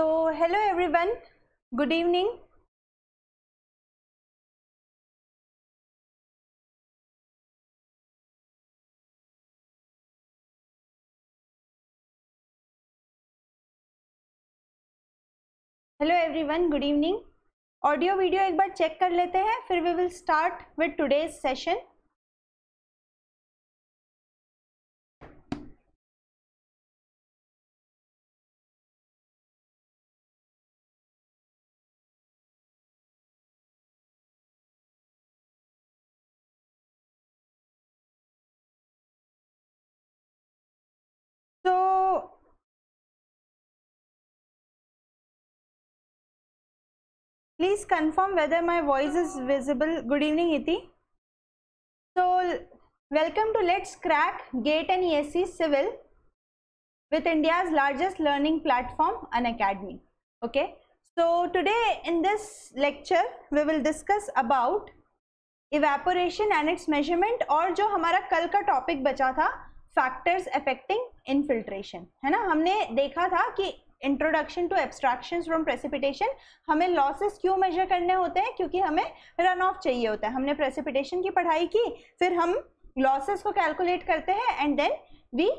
So, hello everyone. Good evening. Hello everyone good evening audio video एक बार check कर लेते हैं फिर we will start with today's session please confirm whether my voice is visible. Good evening, Iti. So, welcome to Let's Crack GATE and ESC Civil with India's largest learning platform, An Academy. Okay. So, today in this lecture, we will discuss about evaporation and its measurement और जो हमारा कल का topic बचा था factors affecting infiltration है ना हमने देखा था कि introduction to abstraction from precipitation हमें लॉसेस क्यों मेजर करने होते हैं? क्योंकि हमें रन ऑफ़ चाहिए होता है। हमने प्रेसिपिटेशन की पढ़ाई की, फिर हम लॉसेस को कैलकुलेट करते हैं and then we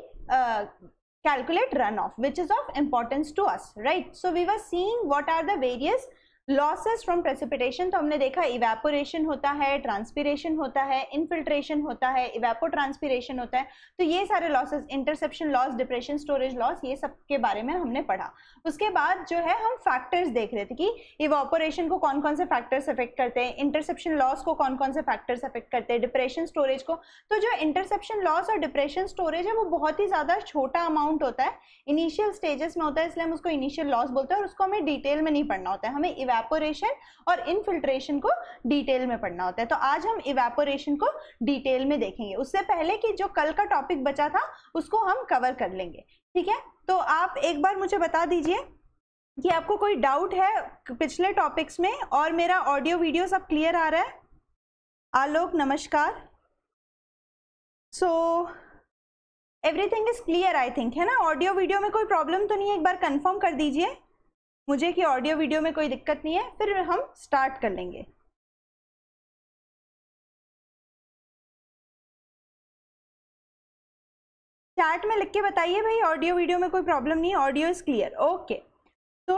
calculate runoff which is of importance to us, right? So we were seeing what are the various losses from precipitation तो हमने देखा इवेपोरेशन होता है ट्रांसपीरेशन होता है इनफिल्ट्रेशन होता है इवेपो ट्रांसपीरेशन होता है तो ये सारे losses interception loss depression storage loss ये सब के बारे में हमने पढ़ा। उसके बाद जो है, हम फैक्टर्स देख रहे थे कि इवेपोरेशन को कौन कौन से फैक्टर्स अफेक्ट करते हैं इंटरसेप्शन लॉस को कौन कौन से फैक्टर्स अफेक्ट करते हैं डिप्रेशन स्टोरेज को। तो जो इंटरसेप्शन लॉस और डिप्रेशन स्टोरेज है, वो बहुत ही ज़्यादा छोटा अमाउंट होता है। इनिशियल स्टेजेस में होता है, इसलिए हम उसको इनिशियल लॉस बोलते हैं और उसको हमें डिटेल में नहीं पढ़ना होता है। हमें इवेपोरेशन और इनफिल्ट्रेशन को डिटेल में पढ़ना होता है। तो आज हम इवेपोरेशन को डिटेल में देखेंगे। उससे पहले कि जो कल का टॉपिक बचा था, उसको हम कवर कर लेंगे। ठीक है? तो आप एक बार मुझे बता दीजिए कि आपको कोई डाउट है पिछले टॉपिक्स में और मेरा ऑडियो वीडियो सब क्लियर आ रहा है? आलोक, नमस्कार। So everything is clear I think है ना? ऑडियो वीडियो में कोई प्रॉब्लम तो नहीं है? एक बार कंफर्म कर दीजिए। मुझे कि ऑडियो वीडियो में कोई दिक्कत नहीं है, फिर हम स्टार्ट कर लेंगे। चैट में लिख के बताइए भाई ऑडियो वीडियो में कोई प्रॉब्लम नहीं है ऑडियो इज़ क्लियर ओके तो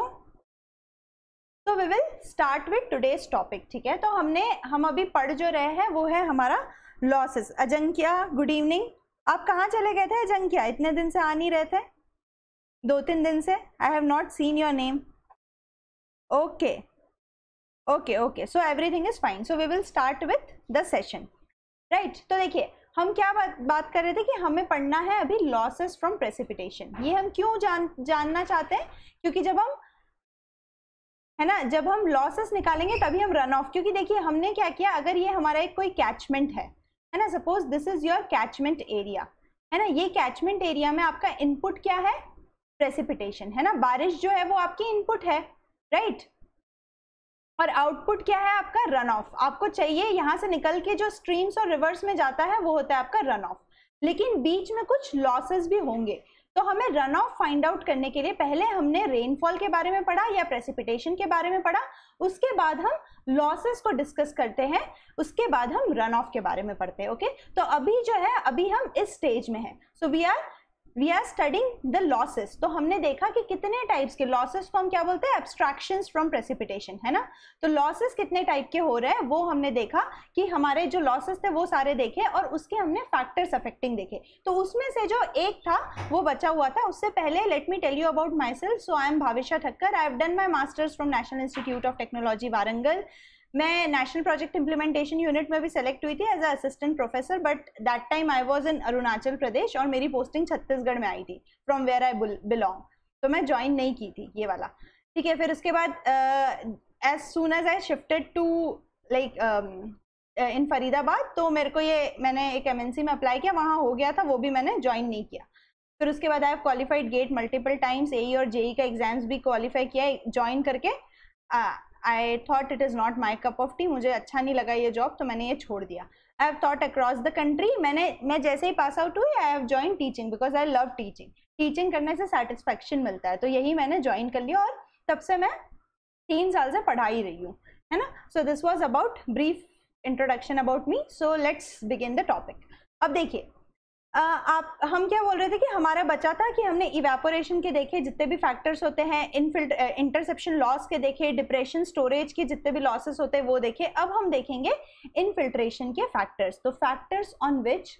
तो we will start with today's topic ठीक है? तो हमने, हम अभी पढ़ जो रहे हैं, वो है हमारा लॉसेस अजंक्या गुड इवनिंग आप कहाँ चले गए थे अजंक्या? इतने दिन से आ नहीं रहे थे? दो तीन दिन से? I have not seen your name okay okay okay so everything is fine so we will start with the session right तो देखिए, हम क्या बात बात कर रहे थे कि हमें पढ़ना है अभी लॉसेस फ्रॉम प्रेसिपिटेशन ये हम क्यों जान, जानना चाहते हैं? क्योंकि जब हम, है ना, जब हम लॉसेस निकालेंगे तभी हम रन ऑफ़ क्योंकि देखिए, हमने क्या किया? अगर ये हमारा एक कोई कैचमेंट है है ना suppose this is your catchment area है ना, ये कैचमेंट एरिया में आपका इनपुट क्या है? प्रेसिपिटेशन है ना, बारिश जो है वो आपकी इनपुट है. राइट? और आउटपुट क्या है आपका? रन ऑफ़ आपको चाहिए यहाँ से निकल के जो स्ट्रीम्स और रिवर्स में जाता है, वो होता है आपका रन ऑफ़ लेकिन बीच में कुछ लॉसेस भी होंगे। तो हमें रन ऑफ़ फाइंड आउट करने के लिए पहले हमने रेनफॉल के बारे में पढ़ा या प्रेसिपिटेशन के बारे में पढ़ा। उसके बाद हम लॉसेस को डिस्कस करते हैं। उसके बाद हम रन ऑफ़ के बारे में पढ़ते हैं ओके तो अभी जो है, अभी हम इस स्टेज में हैं। So we are we are studying the losses तो हमने देखा कि कितने टाइप्स के लॉसेस को हम क्या बोलते हैं? एब्स्ट्रैक्शन फ्रॉम प्रेसिपिटेशन है ना? तो लॉसेस कितने टाइप के हो रहे हैं? वो हमने देखा कि हमारे जो लॉसेस थे, वो सारे देखे और उसके हमने फैक्टर्स अफेक्टिंग देखे। तो उसमें से जो एक था, वो बचा हुआ था। उससे पहले let me tell you about myself so I am Bhavisha Thakkar I have done my masters from National Institute of Technology Warangal मैं नेशनल प्रोजेक्ट इम्प्लीमेंटेशन यूनिट में भी सेलेक्ट हुई थी as a assistant professor but that time I was in Arunachal Pradesh और मेरी posting Chhattisgarh में आई थी from where I belong तो मैं ज्वाइन नहीं की थी ये वाला। ठीक है, फिर उसके बाद as soon as I shifted to like in Faridabad तो मेरे को ये, मैंने एक एम में अप्लाई किया, वहाँ हो गया था, वो भी मैंने ज्वाइन नहीं किया। फिर उसके बाद I have qualified GATE multiple times AE और जेई का एग्ज़ाम्स भी क्वालिफाई किया ज्वाइन करके I thought it is not my cup of tea मुझे अच्छा नहीं लगा ये जॉब तो मैंने ये छोड़ दिया। I have taught across the country मैंने, मैं जैसे ही पास आउट हुई I have join teaching because I love teaching teaching करने से सेटिस्फेक्शन मिलता है तो यही मैंने ज्वाइन कर लिया और तब से मैं तीन साल से पढ़ा ही रही हूँ, है ना? So this was about brief introduction about me so let's begin the topic अब देखिए आप, हम क्या बोल रहे थे कि हमारा बचा था कि हमने इवेपोरेशन के देखे, जितने भी फैक्टर्स होते हैं इनफिल्ट इंटरसेप्शन लॉस के देखे डिप्रेशन स्टोरेज के जितने भी लॉसेस होते हैं, वो देखे। अब हम देखेंगे इनफिल्ट्रेशन के फैक्टर्स तो factors on which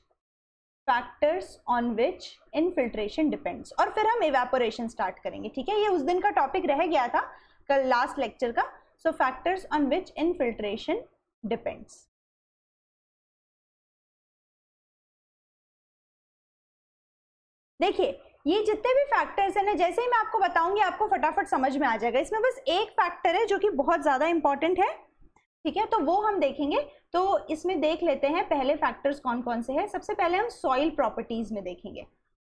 factors on which infiltration depends और फिर हम इवेपोरेशन स्टार्ट करेंगे, ठीक है? ये उस दिन का टॉपिक रह गया था, कल लास्ट लेक्चर का। So factors on which infiltration depends देखिए, ये जितने भी फैक्टर्स हैं ना, जैसे ही मैं आपको बताऊँगी, आपको फटाफट समझ में आ जाएगा। इसमें बस एक फैक्टर है जो कि बहुत ज़्यादा इंपॉर्टेंट है, ठीक है? तो वो हम देखेंगे। तो इसमें देख लेते हैं पहले फैक्टर्स कौन कौन से हैं। सबसे पहले हम सॉइल प्रॉपर्टीज़ में देखेंगे,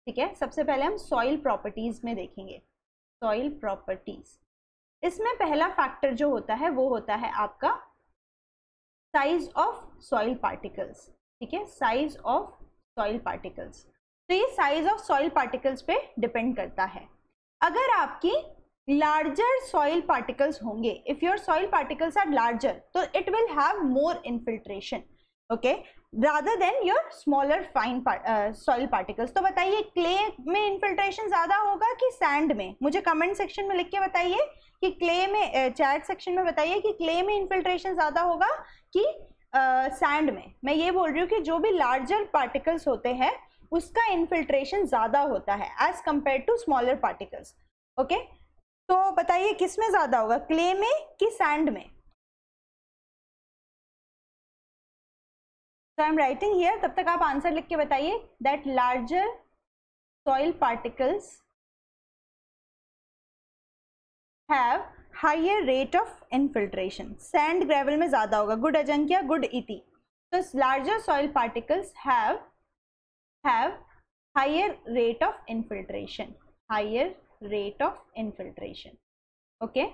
ठीक है? सबसे पहले हम सॉइल प्रॉपर्टीज़ में देखेंगे। सॉइल प्रॉपर्टीज़ इसमें पहला फैक्टर जो होता है, वो होता है आपका साइज़ ऑफ़ सॉइल पार्टिकल्स ठीक है? साइज़ ऑफ़ सॉइल पार्टिकल्स तो ये साइज़ ऑफ़ सॉइल पार्टिकल्स पे डिपेंड करता है। अगर आपकी लार्जर सॉइल पार्टिकल्स होंगे if your soil particles are larger तो it will have more infiltration okay rather than your smaller fine soil particles तो बताइए क्ले में इन्फिल्ट्रेशन ज़्यादा होगा कि सैंड में? मुझे कमेंट सेक्शन में लिख के बताइए कि क्ले में चैट uh, सेक्शन में बताइए कि क्ले में इन्फिल्ट्रेशन ज़्यादा होगा कि सैंड uh, में। मैं ये बोल रही हूँ कि जो भी लार्जर पार्टिकल्स होते हैं उसका इन्फिल्ट्रेशन ज़्यादा होता है as compare to smaller particles okay तो बताइए किसमें ज़्यादा होगा क्ले में कि सैंड में? आई एम राइटिंग हियर तब तक आप आंसर लिख के बताइए that larger soil particles have higher rate of infiltration sand gravel में ज़्यादा होगा गुड अजंक्या गुड इति तो larger soil particles have have higher rate of infiltration, higher rate of infiltration. Okay?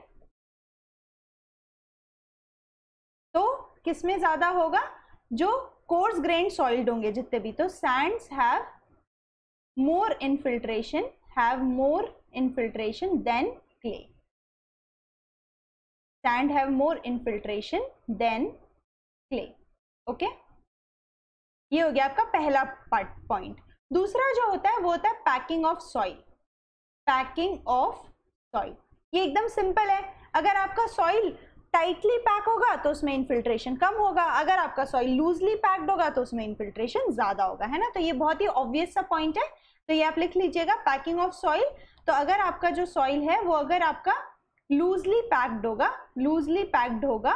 तो किसमें ज़्यादा होगा? जो कोर्स ग्रेन सॉइल्ड होंगे जितने भी तो sands have more infiltration have more infiltration than clay sand have more infiltration than clay okay ये हो गया आपका पहला पार्ट पॉइंट दूसरा जो होता है, वो होता है packing of soil packing of soil ये एकदम सिंपल है। अगर आपका सॉइल टाइटली पैक होगा तो उसमें इन्फिल्ट्रेशन कम होगा. अगर आपका सॉइल लूजली पैक्ड होगा तो उसमें इन्फिल्ट्रेशन ज़्यादा होगा, है ना? तो ये बहुत ही ऑब्वियस सा पॉइंट है। तो ये आप लिख लीजिएगा पैकिंग ऑफ़ सॉइल तो अगर आपका जो सॉइल है, वो अगर आपका लूजली पैक्ड होगा लूजली पैक्ड होगा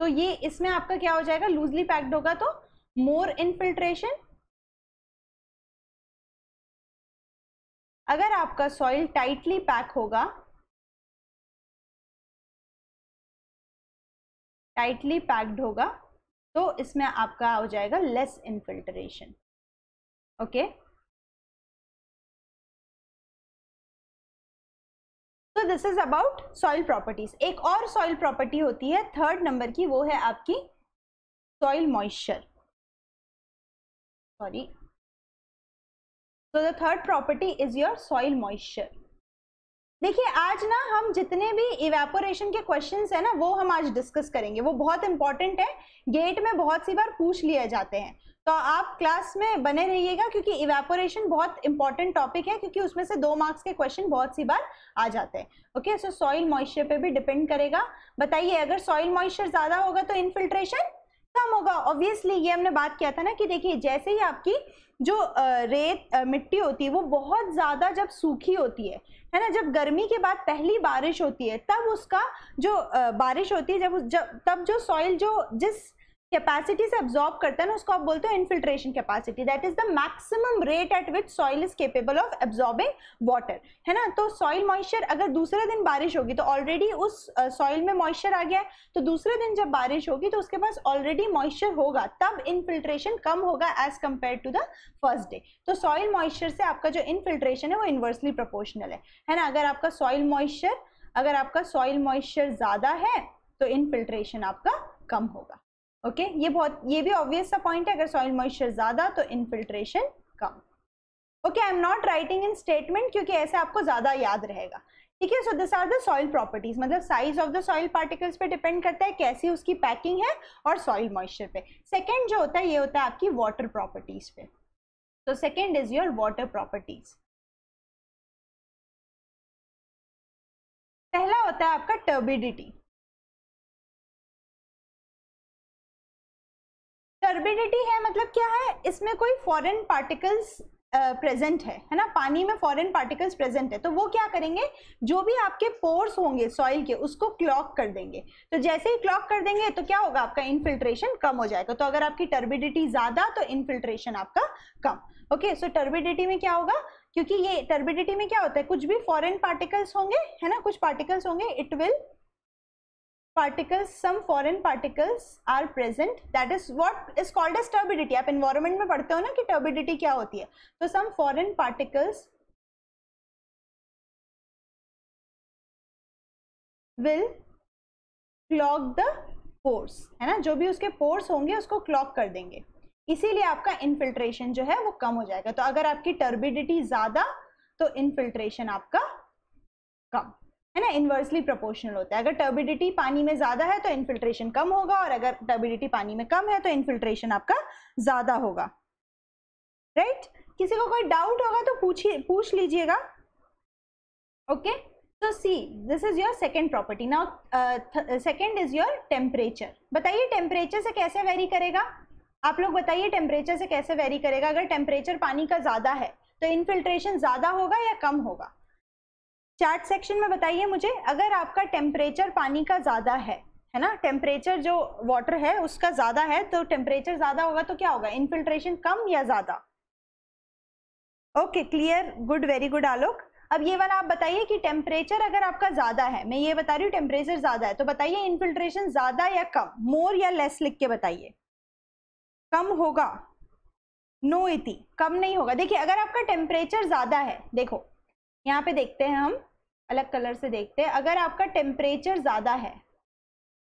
तो ये इसमें आपका क्या हो जाएगा? लूजली पैक्ड होगा तो मोर इनफिल्ट्रेशन अगर आपका सॉइल टाइटली पैक होगा टाइटली पैक्ड होगा तो इसमें आपका हो जाएगा लेस इनफिल्ट्रेशन ओके okay? तो this is about soil properties एक और सॉइल प्रॉपर्टी होती है थर्ड नंबर की, वो है आपकी soil moisture sorry so, the third property is your soil moisture. देखिए, आज ना हम जितने भी इवेपोरेशन के क्वेश्चंस है ना, वो हम आज डिस्कस करेंगे। वो बहुत इंपॉर्टेंट है। गेट में बहुत सी बार पूछ लिए जाते हैं। तो आप क्लास में बने रहिएगा क्योंकि इवेपोरेशन बहुत इंपॉर्टेंट टॉपिक है, क्योंकि उसमें से दो मार्क्स के क्वेश्चन बहुत सी बार आ जाते हैं। ओके सो सॉइल मॉइस्चर पे भी डिपेंड करेगा। बताइए, अगर सॉइल मॉइस्चर ज़्यादा होगा तो इनफिल्ट्रेशन कम होगा। ऑब्वियसली ये हमने बात किया था ना कि देखिए, जैसे ही आपकी जो रेत मिट्टी होती है, वो बहुत ज़्यादा जब सूखी होती है है ना, जब गर्मी के बाद पहली बारिश होती है, तब उसका जो बारिश होती है, जब जब, तब जो सॉइल जो जिस कैपेसिटी से अब्जॉर्ब करता है ना उसको आप बोलते हो infiltration capacity that is the maximum rate at which soil is capable of absorbing water है ना? तो सॉइल मॉइस्चर अगर दूसरे दिन बारिश होगी तो ऑलरेडी उस सॉइल uh, में मॉइस्चर आ गया है। तो दूसरे दिन जब बारिश होगी तो उसके पास ऑलरेडी मॉइस्चर होगा। तब इनफिल्ट्रेशन कम होगा as compare to the first day तो सॉइल मॉइस्चर से आपका जो इनफिल्ट्रेशन है वो इन्वर्सली प्रोपोर्शनल है। है ना? अगर आपका सॉइल मॉइस्चर अगर आपका सॉइल मॉइस्चर ज़्यादा है तो इनफिल्ट्रेशन आपका कम होगा। Okay okay? ये बहुत, ये भी ऑब्वियस सा पॉइंट है, अगर सॉइल मॉइस्चर ज़्यादा तो infiltration come. Okay I am not writing in statement क्योंकि ऐसे आपको ज़्यादा याद रहेगा। ठीक है so this are the soil properties मतलब size of the soil particles पे डिपेंड करता है, कैसी उसकी पैकिंग है और सॉइल मॉइस्चर पे। सेकेंड जो होता है, ये होता है आपकी वाटर प्रॉपर्टीज़ पे। तो second is your water properties पहला होता है आपका टर्बिडिटी टर्बिडिटी है मतलब क्या है? इसमें कोई फॉरेन पार्टिकल्स प्रेजेंट है है ना? पानी में फॉरेन पार्टिकल्स प्रेजेंट है तो वो क्या करेंगे? जो भी आपके पोर्स होंगे सॉइल के, उसको क्लॉक कर देंगे। तो जैसे ही क्लॉक कर देंगे तो क्या होगा? आपका इनफिल्ट्रेशन कम हो जाएगा। तो अगर आपकी टर्बिडिटी ज़्यादा तो इनफिल्ट्रेशन आपका कम। ओके सो टर्बिडिटी में क्या होगा? क्योंकि ये टर्बिडिटी में क्या होता है? कुछ भी फॉरेन पार्टिकल्स होंगे, है ना? कुछ पार्टिकल्स होंगे it will particles some foreign particles are present that is what is called as turbidity आप इन्वायरमेंट में पढ़ते हो ना कि टर्बिडिटी क्या होती है? तो some foreign particles will clog the pores है ना? जो भी उसके पोर्स होंगे, उसको क्लॉक कर देंगे। इसीलिए आपका इनफिल्ट्रेशन जो है, वो कम हो जाएगा। तो अगर आपकी टर्बिडिटी ज़्यादा तो इनफिल्ट्रेशन आपका कम। है ना इन्वर्सली प्रोपोर्शनल होता है। अगर टर्बिडिटी पानी में ज़्यादा है तो इन्फिल्ट्रेशन कम होगा और अगर टर्बिडिटी पानी में कम है तो इन्फिल्ट्रेशन आपका ज़्यादा होगा। Right right? किसी को कोई डाउट होगा तो पूछिए, पूछ लीजिएगा। ओके तो see this is your second property now second is your temperature बताइए टेम्परेचर से कैसे वेरी करेगा? आप लोग बताइए टेम्परेचर से कैसे वेरी करेगा? अगर टेम्परेचर पानी का ज़्यादा है तो इन्फिल्ट्रेशन ज़्यादा होगा या कम होगा? चार्ट सेक्शन में बताइए मुझे, अगर आपका टेम्परेचर पानी का ज़्यादा है है ना? टेम्परेचर जो वाटर है, उसका ज़्यादा है तो टेम्परेचर ज़्यादा होगा तो क्या होगा? इनफिल्ट्रेशन कम या ज़्यादा? Okay clear good very good Alok. अब ये वाला आप बताइए कि टेम्परेचर अगर आपका ज़्यादा है, मैं ये बता रही हूँ टेम्परेचर ज़्यादा है तो बताइए इनफिल्ट्रेशन ज़्यादा या कम? मोर या लेस लिख के बताइए। कम होगा। नो इति। कम नहीं होगा। देखिए, अगर आपका टेम्परेचर ज़्यादा है, देखो यहाँ पे देखते हैं हम, अलग कलर से देखते हैं। अगर आपका टेम्परेचर ज़्यादा है,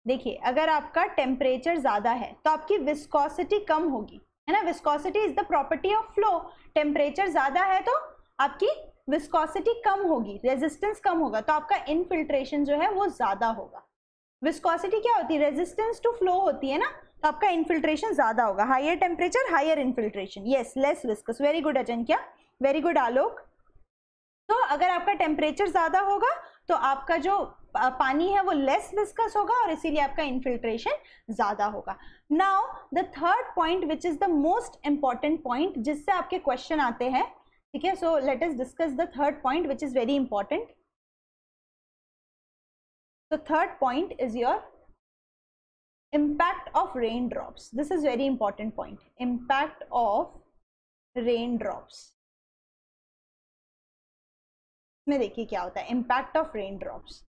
देखिए, अगर आपका टेम्परेचर ज़्यादा है तो आपकी विस्कोसिटी कम होगी, है ना? Viscosity is the property of flow temperature ज़्यादा है तो आपकी विस्कोसिटी कम होगी रेजिस्टेंस कम होगा तो आपका इनफिल्ट्रेशन जो है वो ज़्यादा होगा। विस्कोसिटी क्या होती है? रेजिस्टेंस टू फ्लो होती है ना तो आपका इनफिल्ट्रेशन ज़्यादा होगा। Higher temperature higher infiltration yes less viscous very good Ajan क्या? Very good Alok. तो अगर आपका टेम्परेचर ज़्यादा होगा तो आपका जो पानी है वो लेस विस्कस होगा और इसीलिए आपका इन्फिल्ट्रेशन ज़्यादा होगा। Now the third point which is the most important point जिससे आपके क्वेश्चन आते हैं, ठीक है? So let us discuss the third point which is very important the third point is your impact of raindrops. This is very important point. Impact of raindrops. में देखिए क्या होता है इम्पैक्ट ऑफ़ रेन ड्रॉप्स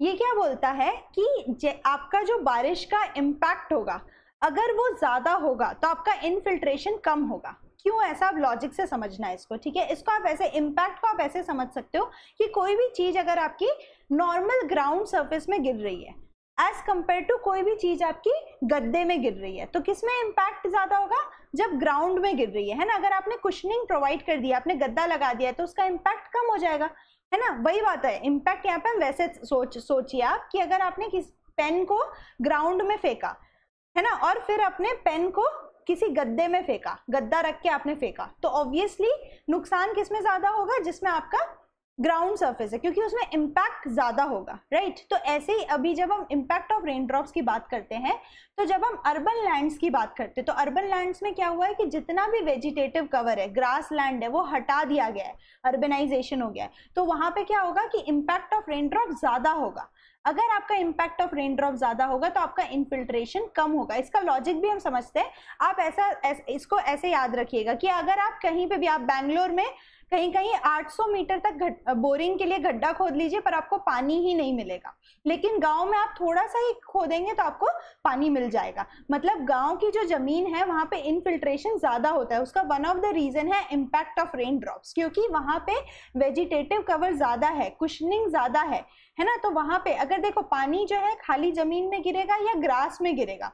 ये क्या बोलता है कि आपका जो बारिश का इम्पैक्ट होगा, अगर वो ज़्यादा होगा तो आपका इनफिल्ट्रेशन कम होगा। क्यों ऐसा? आप लॉजिक से समझना है इसको, ठीक है? इसको आप ऐसे इम्पैक्ट को आप ऐसे समझ सकते हो कि कोई भी चीज़ अगर आपकी नॉर्मल ग्राउंड सरफेस में गिर रही है एज कंपेयर टू कोई भी चीज़ आपकी गद्दे में गिर रही है तो किसमें इम्पैक्ट ज़्यादा होगा? जब ग्राउंड में गिर रही है है ना? अगर आपने कुशनिंग प्रोवाइड कर दिया, आपने गद्दा लगा दिया है तो उसका इम्पैक्ट कम हो जाएगा। है ना? वही बात है। इम्पैक्ट यहाँ पे हम वैसे सोच, सोचिए आप कि अगर आपने किस पेन को ग्राउंड में फेंका, है ना? और फिर अपने पेन को किसी गद्दे में फेंका, गद्दा रख के आपने फेंका तो ऑब्वियसली नुकसान किसमें ज़्यादा होगा? जिसमें आपका ग्राउंड सरफेस है, क्योंकि उसमें इम्पैक्ट ज़्यादा होगा राइट तो ऐसे ही अभी जब हम इम्पैक्ट ऑफ़ रेन ड्रॉप्स की बात करते हैं तो जब हम अर्बन लैंड्स की बात करते हैं तो अर्बन लैंड्स में क्या हुआ है कि जितना भी वेजिटेटिव कवर है ग्रास लैंड है, वो हटा दिया गया है अर्बनाइजेशन हो गया है। तो वहाँ पे क्या होगा कि इम्पैक्ट ऑफ़ रेन ड्रॉप ज़्यादा होगा। अगर आपका इम्पैक्ट ऑफ़ रेन ड्रॉप ज़्यादा होगा तो आपका इन्फिल्ट्रेशन कम होगा। इसका लॉजिक भी हम समझते हैं। आप ऐसा, इसको ऐसे याद रखिएगा कि अगर आप कहीं पे भी, आप बैंगलोर में कहीं कहीं 800 मीटर तक बोरिंग के लिए गड्ढा खोद लीजिए, पर आपको पानी ही नहीं मिलेगा। लेकिन गाँव में आप थोड़ा सा ही खोदेंगे तो आपको पानी मिल जाएगा। मतलब गाँव की जो ज़मीन है, वहाँ पे इनफिल्ट्रेशन ज़्यादा होता है। उसका वन ऑफ़ द रीजन है इम्पैक्ट ऑफ़ रेन ड्रॉप्स क्योंकि वहाँ पे वेजिटेटिव कवर ज़्यादा है कुशनिंग ज़्यादा है है ना? तो वहाँ पे अगर देखो, पानी जो है खाली ज़मीन में गिरेगा या ग्रास में गिरेगा।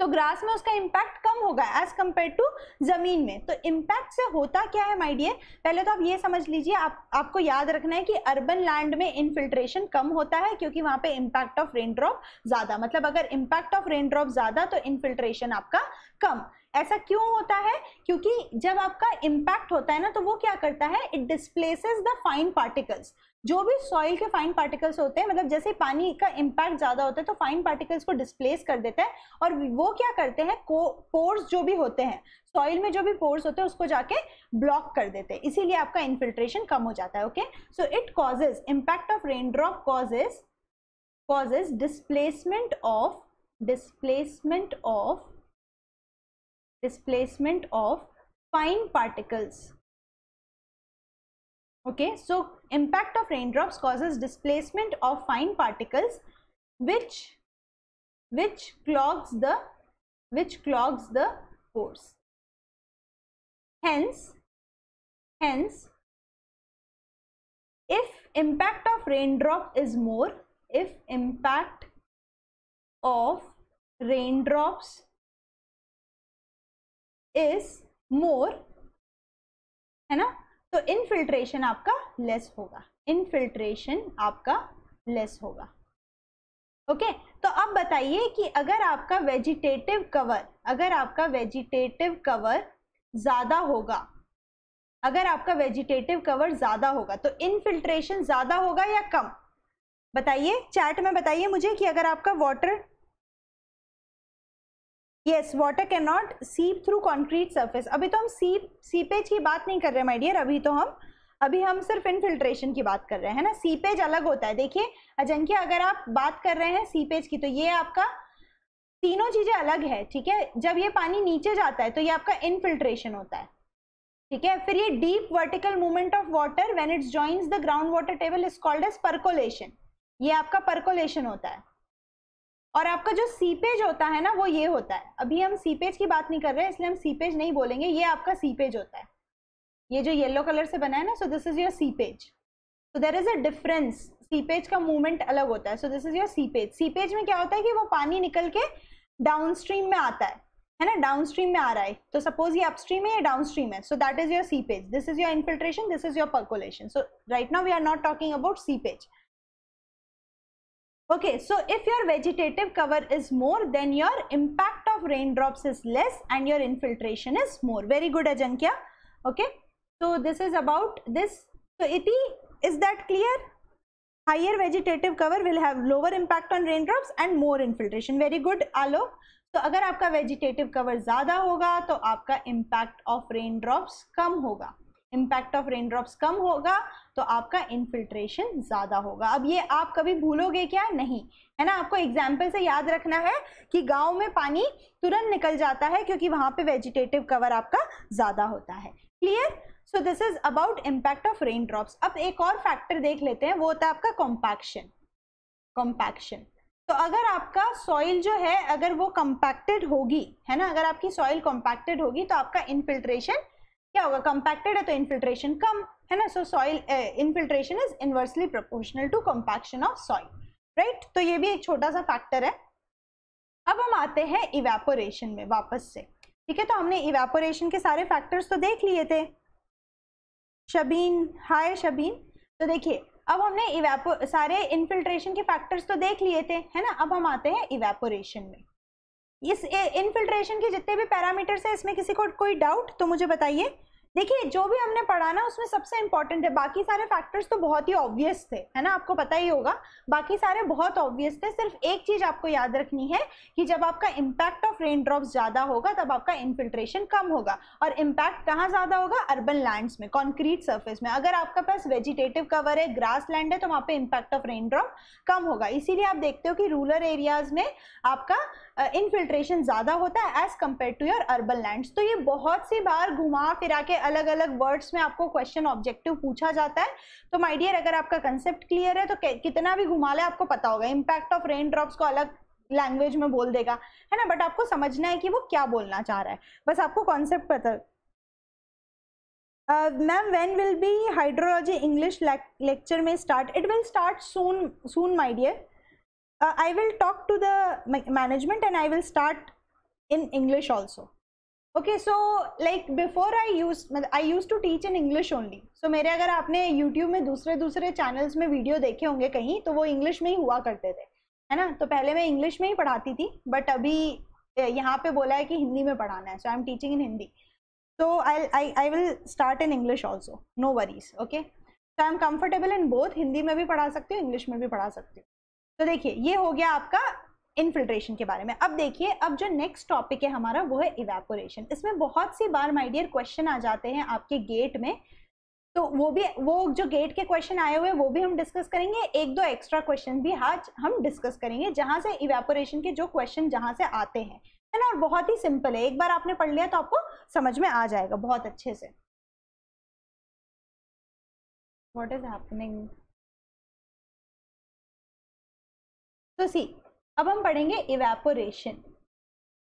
तो ग्रास में उसका इम्पैक्ट कम होगा एज कंपेयर टू ज़मीन में। तो इम्पैक्ट से होता क्या है माय डियर पहले तो आप ये समझ लीजिए, आप, आपको याद रखना है कि अर्बन लैंड में इनफिल्ट्रेशन कम होता है क्योंकि वहाँ पे इम्पैक्ट ऑफ़ रेन ड्रॉप ज़्यादा। मतलब अगर इम्पैक्ट ऑफ़ रेन ड्रॉप ज़्यादा तो इनफिल्ट्रेशन आपका कम। ऐसा क्यों होता है? क्योंकि जब आपका इम्पैक्ट होता है ना तो वो क्या करता है? It displaces the fine particles जो भी सॉइल के फाइन पार्टिकल्स होते हैं मतलब जैसे पानी का इम्पैक्ट ज़्यादा होता है तो फाइन पार्टिकल्स को डिस्प्लेस कर देता है और वो क्या करते हैं पोर्स जो भी होते हैं सॉइल में जो भी पोर्स होते हैं, उसको जाके ब्लॉक कर देते हैं। इसीलिए आपका इन्फिल्ट्रेशन कम हो जाता है okay so it causes impact of raindrop causes causes displacement of displacement of displacement of fine particles, okay? So impact of raindrops causes displacement of fine particles which which clogs the which clogs the pores. Hence hence if impact of raindrop is more if impact of raindrops is more है ना तो infiltration आपका less होगा। Infiltration आपका less होगा। Okay okay? तो अब बताइए कि अगर आपका वेजिटेटिव कवर अगर आपका वेजिटेटिव कवर ज़्यादा होगा, अगर आपका वेजिटेटिव कवर ज़्यादा होगा तो इनफिल्ट्रेशन ज़्यादा होगा या कम? बताइए चैट में बताइए मुझे कि अगर आपका water yes water can not seep through concrete surface अभी तो हम सीप सीपेज की बात नहीं कर रहे माय डियर अभी तो हम, अभी हम सिर्फ़ इनफिल्ट्रेशन की बात कर रहे हैं ना? सीपेज अलग होता है। देखिए अजंकिया अगर आप बात कर रहे हैं सीपेज की तो ये आपका तीनों चीज़ें अलग है, ठीक है? जब ये पानी नीचे जाता है तो ये आपका इनफिल्ट्रेशन होता है, ठीक है? फिर ये deep vertical movement of water when it's joins the ground water table is called as percolation ये आपका परकोलेशन होता है। और आपका जो सीपेज होता है ना, वो ये होता है। अभी हम सीपेज की बात नहीं कर रहे हैं इसलिए हम सीपेज नहीं बोलेंगे, ये आपका सीपेज होता है। ये जो येलो कलर से बना है ना so this is your seepage so there is a difference seepage का मूवमेंट अलग होता है। So this is your seepage seepage में क्या होता है कि वो पानी निकल के डाउन स्ट्रीम में आता है। है ना? डाउन स्ट्रीम में आ रहा है। तो सपोज़ ये अपस्ट्रीम है, या डाउन स्ट्रीम है। So that is your seepage this is your infiltration this is your percolation so right now we are not talking about seepage Okay, so if your vegetative cover is more, then your impact of raindrops is less and your infiltration is more. Very good, Ajankya. Okay, so this is about this. So, Iti, is that clear? Higher vegetative cover will have lower impact on raindrops and more infiltration. Very good, Alo. तो अगर आपका vegetative cover ज़्यादा होगा तो आपका impact of rain drops कम होगा impact of rain drops कम होगा तो आपका इनफिल्ट्रेशन ज़्यादा होगा। अब ये आप कभी भूलोगे क्या? नहीं। है ना? आपको एग्ज़ाम्पल से याद रखना है कि गाँव में पानी तुरंत निकल जाता है क्योंकि वहाँ पे वेजिटेटिव कवर आपका ज़्यादा होता है। Clear so this is about impact of rain drops अब एक और फैक्टर देख लेते हैं, वो होता है आपका कॉम्पैक्शन कॉम्पैक्शन तो अगर आपका सॉइल जो है, अगर वो कम्पैक्टेड होगी, है ना? अगर आपकी सॉइल कॉम्पैक्टेड होगी तो आपका इनफिल्ट्रेशन क्या होगा? कंपैक्टेड है तो इन्फिल्ट्रेशन कम, है ना? So soil infiltration is inversely proportional to compaction of soil right तो ये भी एक छोटा सा फैक्टर है। अब हम आते हैं इवेपोरेशन में, वापस से। ठीक है तो हमने इवेपोरेशन के सारे फैक्टर्स तो देख लिए थे। शबीन हाय शबीन तो देखिए, अब हमने इवेपो सारे इन्फिल्ट्रेशन के फैक्टर्स तो देख लिए थे, है ना? अब हम आते हैं इवेपोरेशन में। इस इनफिल्ट्रेशन के जितने भी पैरामीटर्स है, इसमें किसी को कोई डाउट तो मुझे बताइए। देखिए, जो भी हमने पढ़ा ना, उसमें सबसे इंपॉर्टेंट है। बाकी सारे फैक्टर्स तो बहुत ही ऑब्वियस थे, है ना? आपको पता ही होगा। बाकी सारे बहुत ऑब्वियस थे। सिर्फ़ एक चीज़ आपको याद रखनी है कि जब आपका इम्पैक्ट ऑफ़ रेन ड्रॉप्स ज़्यादा होगा, तब आपका इन्फिल्ट्रेशन कम होगा। और इम्पैक्ट कहाँ ज़्यादा होगा? अर्बन लैंड्स में कॉन्क्रीट सर्फेस में। अगर आपका पास वेजिटेटिव कवर है ग्रास लैंड है तो वहाँ पे इम्पैक्ट ऑफ़ रेन ड्रॉप कम होगा। इसीलिए आप देखते हो कि रूरल एरियाज़ में आपका इनफिल्ट्रेशन ज़्यादा होता है as compare to your urban lands तो ये बहुत सी बार घुमा फिरा के अलग अलग वर्ड्स में आपको क्वेश्चन ऑब्जेक्टिव पूछा जाता है। तो माय डियर अगर आपका कंसेप्ट क्लियर है तो कितना भी घुमा ले, आपको पता होगा। इम्पैक्ट ऑफ़ रेन ड्रॉप्स को अलग लैंग्वेज में बोल देगा। है ना? बट आपको समझना है कि वो क्या बोलना चाह रहा है। बस आपको कॉन्सेप्ट पता ma'am when will be hydrology English lecture में start it will start soon soon my dear uh, I will talk to the management and I will start in English also. Okay, so like before I used I used to teach in English only. So मेरे अगर आपने YouTube में दूसरे दूसरे channels में video देखे होंगे कहीं तो वो इंग्लिश में ही हुआ करते थे है ना तो पहले मैं इंग्लिश में ही पढ़ाती थी बट अभी यहाँ पे बोला है कि हिंदी में पढ़ाना है so I am teaching in Hindi so I'll, I I will start in English also no worries okay so I'm comfortable in both Hindi में भी पढ़ा सकती हूँ इंग्लिश में भी पढ़ा सकती हूँ तो देखिए, ये हो गया आपका इनफिल्ट्रेशन के बारे में। अब देखिए, अब जो नेक्स्ट टॉपिक है हमारा, वो है इवेपोरेशन इसमें बहुत सी बार माय डियर क्वेश्चन आ जाते हैं आपके गेट में। तो वो भी, वो जो गेट के क्वेश्चन आए हुए वो भी हम डिस्कस करेंगे। एक दो एक्स्ट्रा क्वेश्चन भी आज हम डिस्कस करेंगे, जहाँ से इवेपोरेशन के जो क्वेश्चन जहाँ से आते हैं। है ना? और बहुत ही सिंपल है। एक बार आपने पढ़ लिया तो आपको समझ में आ जाएगा, बहुत अच्छे से। वॉट इज़ हैपनिंग तो सी अब हम पढ़ेंगे इवेपोरेशन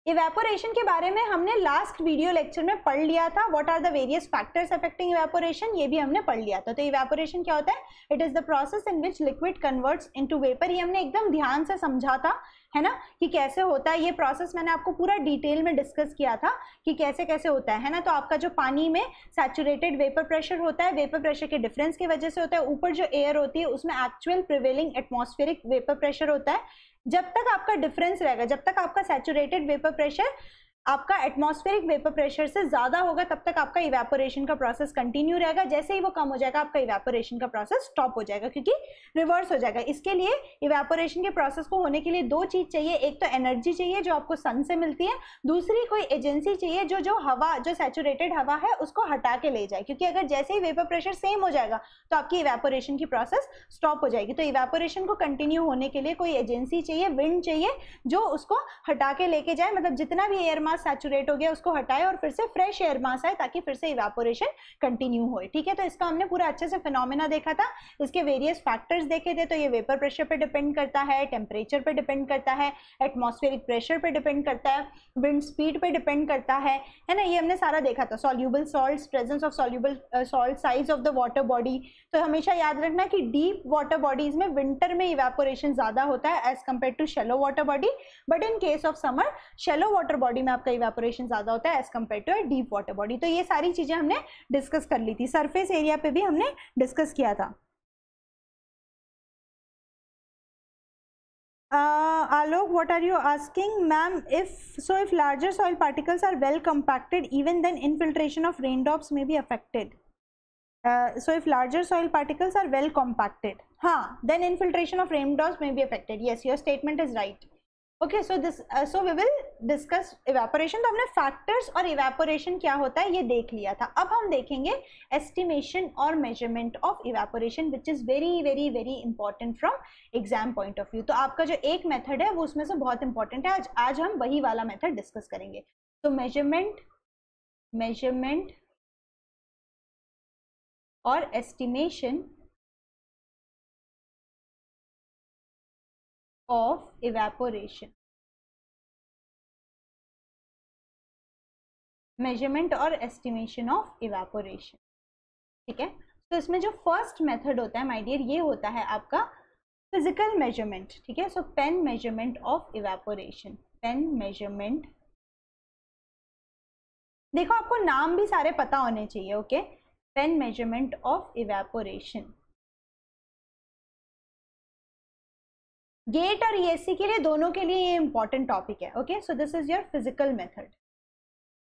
इवेपोरेशन के बारे में हमने लास्ट वीडियो लेक्चर में पढ़ लिया था. What are the various factors affecting evaporation ये भी हमने पढ़ लिया था. तो इवेपोरेशन क्या होता है? It is the process in which liquid converts into vapour ये हमने एकदम ध्यान से समझा था. है ना? कि कैसे होता है? ये प्रोसेस मैंने आपको पूरा डिटेल में डिस्कस किया था कि कैसे कैसे होता है ना? तो आपका जो पानी में सैचुरेटेड वेपर प्रेशर होता है वेपर प्रेशर के डिफरेंस की वजह से होता है। ऊपर जो एयर होती है, उसमें actual prevailing atmospheric vapour pressure होता है। जब तक आपका डिफरेंस रहेगा, जब तक आपका सैचुरेटेड वेपर प्रेशर आपका एटमॉस्फेरिक वेपर प्रेशर से ज़्यादा होगा, तब तक आपका इवेपोरेशन का प्रोसेस कंटिन्यू रहेगा। जैसे ही वो कम हो जाएगा, आपका इवेपोरेशन का प्रोसेस स्टॉप हो जाएगा, क्योंकि रिवर्स हो जाएगा। इसके लिए इवेपोरेशन के प्रोसेस को होने के लिए दो चीज़ चाहिए। एक तो एनर्जी चाहिए, जो आपको सन से मिलती है। दूसरी, कोई एजेंसी चाहिए, जो जो हवा, जो सेचुरेटेड हवा है, उसको हटा के ले जाए। क्योंकि अगर जैसे ही वेपर प्रेशर सेम हो जाएगा तो आपकी इवेपोरेशन की प्रोसेस स्टॉप हो जाएगी। तो इवेपोरेशन को कंटिन्यू होने के लिए कोई एजेंसी चाहिए विंड चाहिए, जो उसको हटा के लेके जाए। मतलब जितना भी एयर मास सैचुरेट हो गया, उसको हटाए और फिर से फ्रेश एयर मास आए ताकि फिर से इवेपोरेशन कंटिन्यू हो ठीक है तो इसका हमने पूरा अच्छे से फिनोमिना देखा था। इसके वेरियस फैक्टर्स देखे थे तो ये वेपर प्रेशर पे डिपेंड करता है टेम्परेचर पे डिपेंड करता है एटमोस्फेरिक प्रेशर पे डिपेंड करता है विंड स्पीड पे डिपेंड करता है। है ना? ये हमने सारा देखा था। Soluble salt presence of soluble salt size of the water body तो हमेशा याद रखना कि डीप वाटर बॉडीज में विंटर में इवेपोरेशन ज़्यादा होता है as compare to shallow water body but in case of summer shallow water body में आपका इवेपोरेशन ज़्यादा होता है as compare to deep water body तो ये सारी चीज़ें हमने डिस्कस कर ली थी। सरफेस एरिया पर भी हमने डिस्कस किया था। Alok what are you asking ma'am if so if larger soil particles are well compacted even then infiltration of rain drops में भी affected so if larger soil particles are well compacted हाँ then infiltration of rain drops में भी affected yes your statement is right okay so this so we will discuss evaporation तो हमने factors और evaporation क्या होता है, ये देख लिया था। अब हम देखेंगे एस्टिमेशन और measurement of evaporation which is very very very important from exam point of view तो आपका जो एक मेथड है, वो उसमें से बहुत इंपॉर्टेंट है। आज आज हम वही वाला मेथड डिस्कस करेंगे। तो मेज़रमेंट मेज़रमेंट और एस्टिमेशन of evaporation. मेज़रमेंट और एस्टिमेशन ऑफ़ इवेपोरेशन ठीक है? तो इसमें जो फ़र्स्ट मेथड होता है माय डियर ये होता है आपका फ़िज़िकल मेज़रमेंट ठीक है? So pan measurement of evaporation pan measurement देखो, आपको नाम भी सारे पता होने चाहिए okay pan measurement of evaporation GATE और ईएससी के लिए दोनों के लिए ये इंपॉर्टेंट टॉपिक है okay so this is your physical method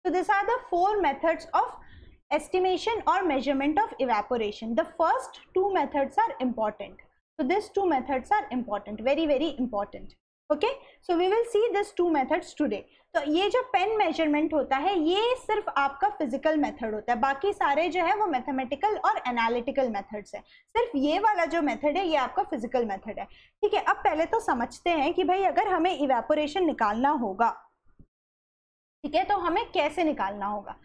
so this are the four methods of estimation और measurement of evaporation the first two methods are important so this two methods are important very very important okay so we will see this two methods today तो ये जो pen measurement होता है, ये सिर्फ़ आपका physical method होता है। बाकी सारे जो है, वो मैथमेटिकल और एनालिटिकल मेथड्स है। सिर्फ़ ये वाला जो मेथड है, ये आपका फ़िज़िकल मेथड है। ठीक है? अब पहले तो समझते हैं कि भाई, अगर हमें इवेपोरेशन निकालना होगा, ठीक है? तो हमें कैसे निकालना होगा?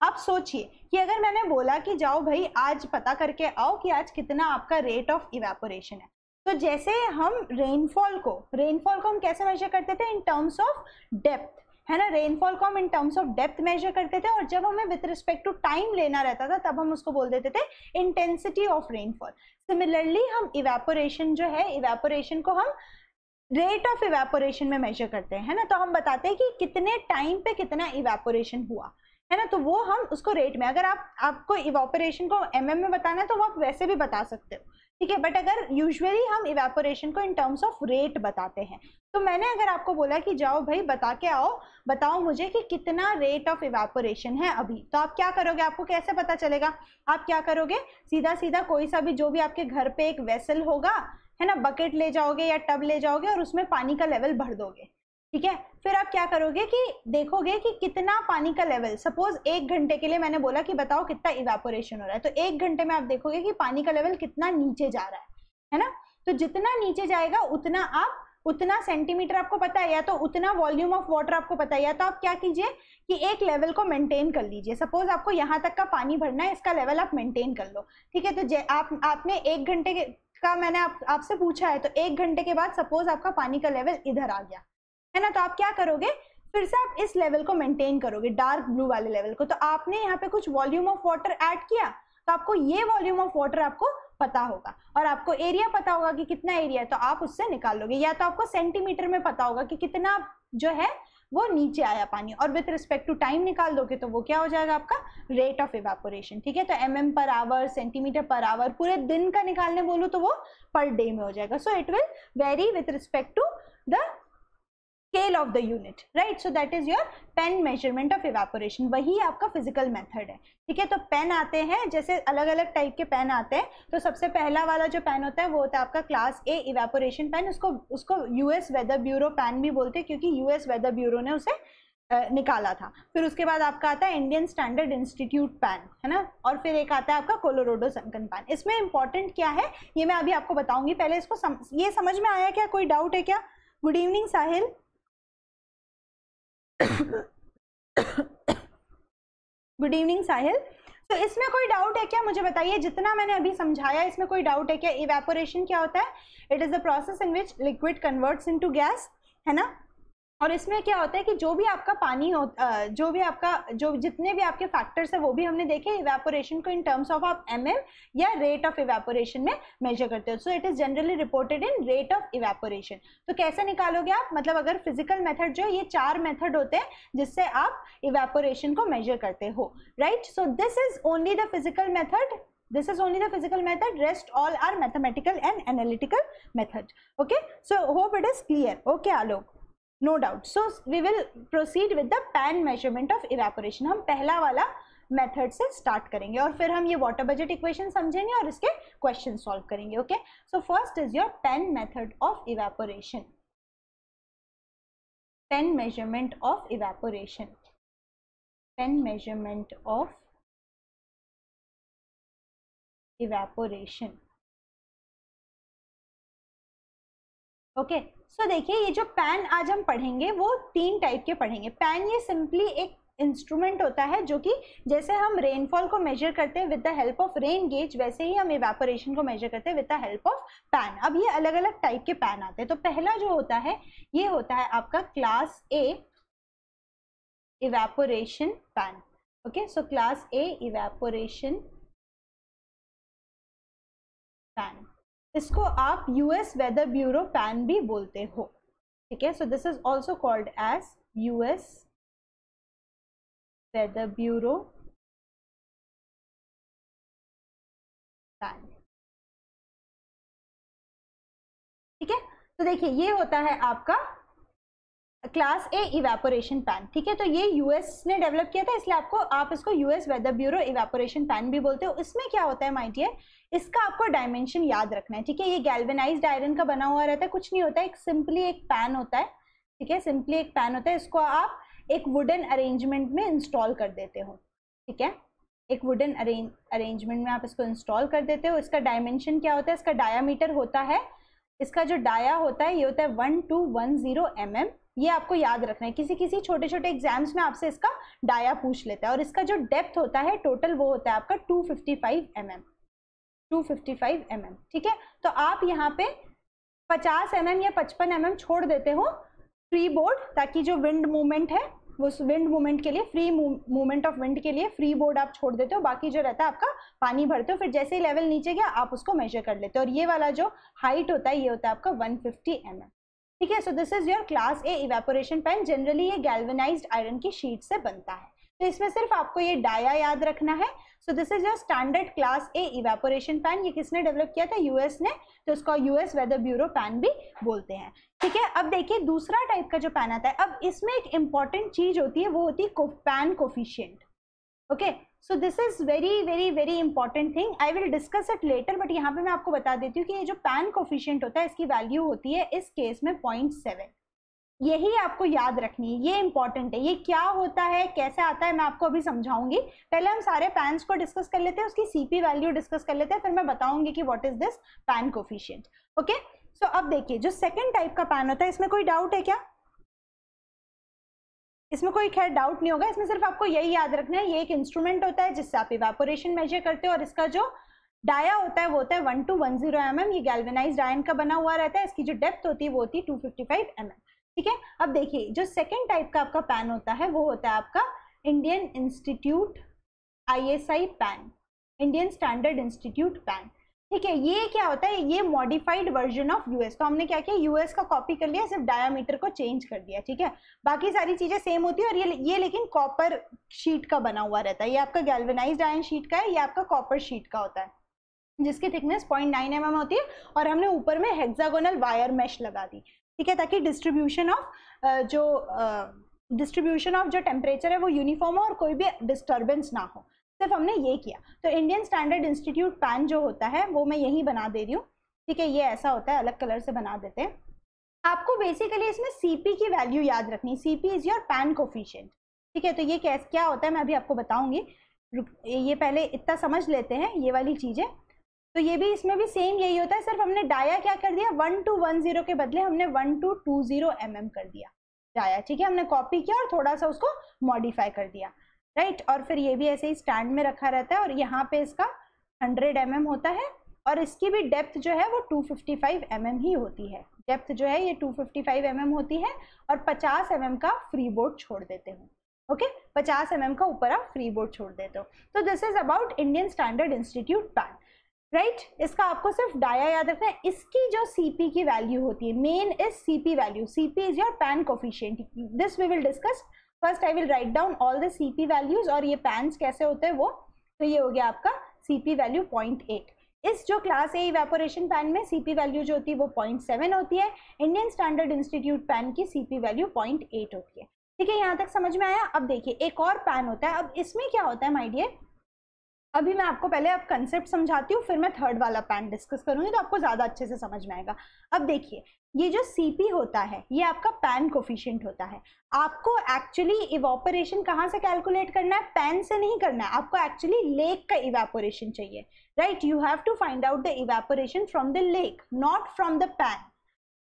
आप सोचिए कि अगर मैंने बोला कि जाओ भाई, आज पता करके आओ कि आज कितना आपका रेट ऑफ़ इवेपोरेशन है। तो जैसे हम रेनफॉल को रेनफॉल को हम कैसे मेजर करते थे? इन टर्म्स ऑफ़ डेप्थ है ना? रेनफॉल को हम in terms of depth measure करते थे और जब हमें विथ रिस्पेक्ट टू टाइम लेना रहता था, तब हम उसको बोल देते थे इंटेंसिटी ऑफ़ रेनफॉल सिमिलरली हम इवेपोरेशन जो है इवेपोरेशन को हम रेट ऑफ़ इवेपोरेशन में मेजर करते हैं, है ना? तो हम बताते हैं कि कितने टाइम पे कितना इवेपोरेशन हुआ, है ना? तो वो हम उसको रेट में, अगर आप, आपको इवेपोरेशन को एम mm में बताना है तो वो आप वैसे भी बता सकते हो। ठीक है बट अगर यूजुअली हम इवेपोरेशन को इन टर्म्स ऑफ़ रेट बताते हैं तो मैंने अगर आपको बोला कि जाओ भाई बता के आओ, बताओ मुझे कि कितना रेट ऑफ़ इवेपोरेशन है अभी तो आप क्या करोगे? आपको कैसे पता चलेगा? आप क्या करोगे? सीधा सीधा कोई सा भी जो भी आपके घर पे एक वेसल होगा, है ना बकेट ले जाओगे या टब ले जाओगे और उसमें पानी का लेवल भर दोगे। ठीक है? फिर आप क्या करोगे कि देखोगे कि कितना पानी का लेवल सपोज़ एक घंटे के लिए मैंने बोला कि बताओ कितना इवेपोरेशन हो रहा है तो एक घंटे में आप देखोगे कि पानी का लेवल कितना नीचे जा रहा है है ना? तो जितना नीचे जाएगा, उतना आप, उतना सेंटीमीटर आपको पता है, या तो उतना वॉल्यूम ऑफ़ वाटर आपको पता है, या तो आप क्या कीजिए कि एक लेवल को मेंटेन कर लीजिए। सपोज़ आपको यहाँ तक का पानी भरना है, इसका लेवल आप मेंटेन कर लो, ठीक है? तो आप, आपने एक घंटे का मैंने आप, आपसे पूछा है तो एक घंटे के बाद सपोज़ आपका पानी का लेवल इधर आ गया। है ना? तो आप क्या करोगे? फिर से आप इस लेवल को मेंटेन करोगे डार्क ब्लू वाले लेवल को। तो आपने यहाँ पे कुछ वॉल्यूम ऑफ़ वाटर ऐड किया तो आपको ये वॉल्यूम ऑफ़ वाटर आपको पता होगा। और आपको एरिया पता होगा कि कितना एरिया है तो आप उससे निकाल लोगे। या तो आपको सेंटीमीटर में पता होगा कि कितना जो है, वो नीचे आया पानी। और विथ रिस्पेक्ट टू टाइम निकाल दोगे तो वो क्या हो जाएगा आपका? रेट ऑफ़ इवेपोरेशन ठीक है? तो M M per hour centimetre per hour पूरे दिन का निकालने बोलूँ तो वो पर डे में हो जाएगा। So it will vary with respect to the scale of the unit right? So that is your pen measurement of evaporation. वही आपका फ़िज़िकल मेथड है ठीक है? तो पेन आते हैं जैसे अलग अलग टाइप के पेन आते हैं तो सबसे पहला वाला जो पेन होता है वो होता है आपका क्लास ए इवेपोरेशन पेन उसको उसको यूएस वेदर ब्यूरो पेन भी बोलते हैं क्योंकि यूएस वेदर ब्यूरो ने उसे निकाला था। फिर उसके बाद आपका आता है इंडियन स्टैंडर्ड इंस्टीट्यूट पैन है ना? और फिर एक आता है आपका कोलोरोडो संकन पैन इसमें इंपॉर्टेंट क्या है ये मैं अभी आपको बताऊँगी। पहले इसको सम, ये समझ में आया क्या? कोई डाउट है क्या? Good evening Sahil good evening Sahil तो इसमें कोई डाउट है क्या? मुझे बताइए, जितना मैंने अभी समझाया, इसमें कोई डाउट है क्या? इवेपोरेशन क्या होता है? It is the process in which liquid converts into gas है ना? और इसमें क्या होता है कि जो भी आपका पानी हो जो भी आपका, जो जितने भी आपके फैक्टर्स है, वो भी हमने देखे इवेपोरेशन को इन टर्म्स ऑफ़ आप एम या रेट ऑफ़ इवेपोरेशन में मेजर करते हो। So it is generally reported in rate of evaporation तो कैसे निकालोगे आप? मतलब अगर फ़िज़िकल मेथड जो है, ये चार मेथड होते हैं, जिससे आप इवेपोरेशन को मेजर करते हो right so this is only the physical method this is only the physical method, rest all are mathematical and analytical method. Okay? So, hope it is clear. Okay alok no doubt so we will proceed with the pan measurement of evaporation हम पहला वाला method से start करेंगे और फिर हम ये water budget equation समझेंगे और इसके क्वेश्चन सॉल्व करेंगे okay so first is your pan method of evaporation pan measurement of evaporation pan measurement of evaporation okay so देखिए, ये जो पैन आज हम पढ़ेंगे, वो तीन टाइप के पढ़ेंगे। पैन ये सिंपली एक इंस्ट्रूमेंट होता है, जो कि जैसे हम रेनफॉल को मेजर करते हैं with the help of rain gauge वैसे ही हम इवेपोरेशन को मेजर करते हैं with the help of pan अब ये अलग अलग टाइप के पैन आते हैं। तो पहला जो होता है, ये होता है आपका class A evaporation pan okay so class A evaporation pan इसको आप यूएस वेदर ब्यूरो पैन भी बोलते हो। ठीक है? So this is also called as US weather bureau pan ठीक है? तो देखिए, ये होता है आपका क्लास ए इवेपोरेशन पैन ठीक है? तो ये यूएस ने डेवलप किया था, इसलिए आपको आप इसको US weather bureau evaporation pan भी बोलते हो। इसमें क्या होता है माई डियर इसका आपको डायमेंशन याद रखना है, ठीक है? ये गैल्वेनाइज्ड आयरन का बना हुआ रहता है, कुछ नहीं होता है एक सिंपली एक पैन होता है, ठीक है? सिंपली एक पैन होता है, इसको आप एक वुडन अरेंजमेंट में इंस्टॉल कर देते हो, ठीक है? एक वुडन अरेंज अरेंजमेंट में आप इसको इंस्टॉल कर देते हो, इसका डायमेंशन क्या होता है? इसका डायामीटर होता है, इसका जो डाया होता है, ये होता है one two one zero M M ये आपको याद रखना है। किसी किसी छोटे छोटे एग्ज़ाम्स में आपसे इसका डाया पूछ लेता है और इसका जो डेप्थ होता है टोटल वो होता है आपका two fifty five M M 255 mm ठीक है? तो आप यहाँ पे 50 mm या 55 mm छोड़ देते हो फ्री बोर्ड ताकि जो विंड मूवमेंट है, वो विंड मूवमेंट के लिए फ्री मूवमेंट ऑफ़ विंड के लिए फ्री बोर्ड आप छोड़ देते हो, बाकी जो रहता है आपका, पानी भरते हो, फिर जैसे ही लेवल नीचे गया, आप उसको मेजर कर लेते हो। और ये वाला जो हाइट होता है, ये होता है आपका 150 mm ठीक है? So this is your class A evaporation pan generally ये गैल्वेनाइज्ड आयरन की शीट से बनता है। तो इसमें सिर्फ़ आपको ये डाया याद रखना है so this is your standard class A evaporation pan ये किसने डेवलप किया था? यूएस ने। तो उसका यूएस वेदर ब्यूरो पैन भी बोलते हैं। ठीक है? अब देखिए, दूसरा टाइप का जो पैन आता है, अब इसमें एक इंपॉर्टेंट चीज़ होती है, वो होती है pan coefficient okay so this is very very very important thing I will discuss it later but यहाँ पे मैं आपको बता देती हूँ कि ये जो पैन कोफिशियंट होता है, इसकी वैल्यू होती है इस केस में पॉइंट सेवन यही आपको याद रखनी है, ये इंपॉर्टेंट है। ये क्या होता है, कैसे आता है, मैं आपको अभी समझाऊँगी। पहले हम सारे पैंस को डिस्कस कर लेते हैं, उसकी सीपी वैल्यू डिस्कस कर लेते हैं, फिर मैं बताऊँगी कि what is this pan coefficient okay so अब देखिए, जो सेकंड टाइप का पैन होता है, इसमें कोई डाउट है क्या? इसमें कोई खैर डाउट नहीं होगा, इसमें सिर्फ़ आपको यही याद रखना है, ये एक इंस्ट्रूमेंट होता है जिससे आप इवेपोरेशन मेजर करते हो, और इसका जो डाया होता है, वो होता है one two one zero M M ये गैल्वेनाइज आयन का बना हुआ रहता है, इसकी जो डेप्थ होती है, वो होती है two fifty five M M ठीक है? अब देखिए, जो सेकेंड टाइप का आपका पैन होता है, वो होता है आपका Indian institute ISI pan Indian standard institute pan ठीक है, ये क्या होता है? ये मॉडिफाइड वर्जन ऑफ़ यूएस तो हमने क्या किया? यूएस का कॉपी कर लिया, सिर्फ़ डायामीटर को चेंज कर दिया, ठीक है? बाकी सारी चीज़ें सेम होती है और ये ये लेकिन कॉपर शीट का बना हुआ रहता है। ये आपका गैल्वेनाइज्ड आयन शीट का है, ये आपका कॉपर शीट का होता है, जिसकी थिकनेस पॉइंट नाइन एम होती है और हमने ऊपर में हेक्सागोनल वायर मैश लगा दी। ठीक है, ताकि डिस्ट्रीब्यूशन ऑफ़ जो डिस्ट्रीब्यूशन ऑफ़ जो टेम्परेचर है वो यूनिफॉर्म हो और कोई भी डिस्टर्बेंस ना हो। सिर्फ़ हमने ये किया। तो इंडियन स्टैंडर्ड इंस्टीट्यूट पैन जो होता है, वो मैं यही बना दे रही हूँ। ठीक है, ये ऐसा होता है, अलग कलर से बना देते हैं। आपको बेसिकली इसमें सीपी की वैल्यू याद रखनी CP is your pan coefficient ठीक है तो ये कैस, क्या होता है, मैं अभी आपको बताऊँगी। ये पहले इतना समझ लेते हैं, ये वाली चीज़ें। तो ये भी, इसमें भी सेम यही होता है, सिर्फ़ हमने डाया क्या कर दिया? वन टू वन ज़ीरो के बदले हमने one two two zero M M कर दिया, डाया, ठीक है? हमने कॉपी किया और थोड़ा सा उसको मॉडिफाई कर दिया राइट और फिर ये भी ऐसे ही स्टैंड में रखा रहता है और यहाँ पे इसका हंड्रेड एम एम होता है और इसकी भी डेप्थ जो है वो टू फिफ्टी mm ही होती है। डेप्थ जो है ये टू फिफ्टी mm होती है और 50 mm का फ्री बोर्ड छोड़ देते हो ओके okay? 50 mm का ऊपर आप फ्री बोर्ड छोड़ देते हो। तो this is about Indian standard institute pan right right? इसका आपको सिर्फ़ डाया याद रखना है। इसकी जो सीपी की वैल्यू होती है main is CP value CP is your pan coefficient this we will discuss first I will write down all the CP values और ये पैंस कैसे होते हैं वो? तो ये हो गया आपका सीपी वैल्यू पॉइंट एट इस जो क्लास ए इवेपोरेशन पैन में सीपी वैल्यू जो होती है वो पॉइंट सेवन होती है। इंडियन स्टैंडर्ड इंस्टीट्यूट पैन की सीपी वैल्यू पॉइंट एट होती है। ठीक है, यहाँ तक समझ में आया? अब देखिए, एक और पैन होता है। अब इसमें क्या होता है माई डियर अभी मैं आपको पहले अब कंसेप्ट समझाती हूँ, फिर मैं थर्ड वाला पैन डिस्कस करूँगी तो आपको ज़्यादा अच्छे से समझ में आएगा। अब देखिए, ये जो सीपी होता है, ये आपका पैन कोफिशियंट होता है। आपको एक्चुअली इवापोरेशन कहाँ से कैलकुलेट करना है? पैन से नहीं करना है। आपको एक्चुअली लेक का इवेपोरेशन चाहिए। Right you have to find out the evaporation from the lake not from the pan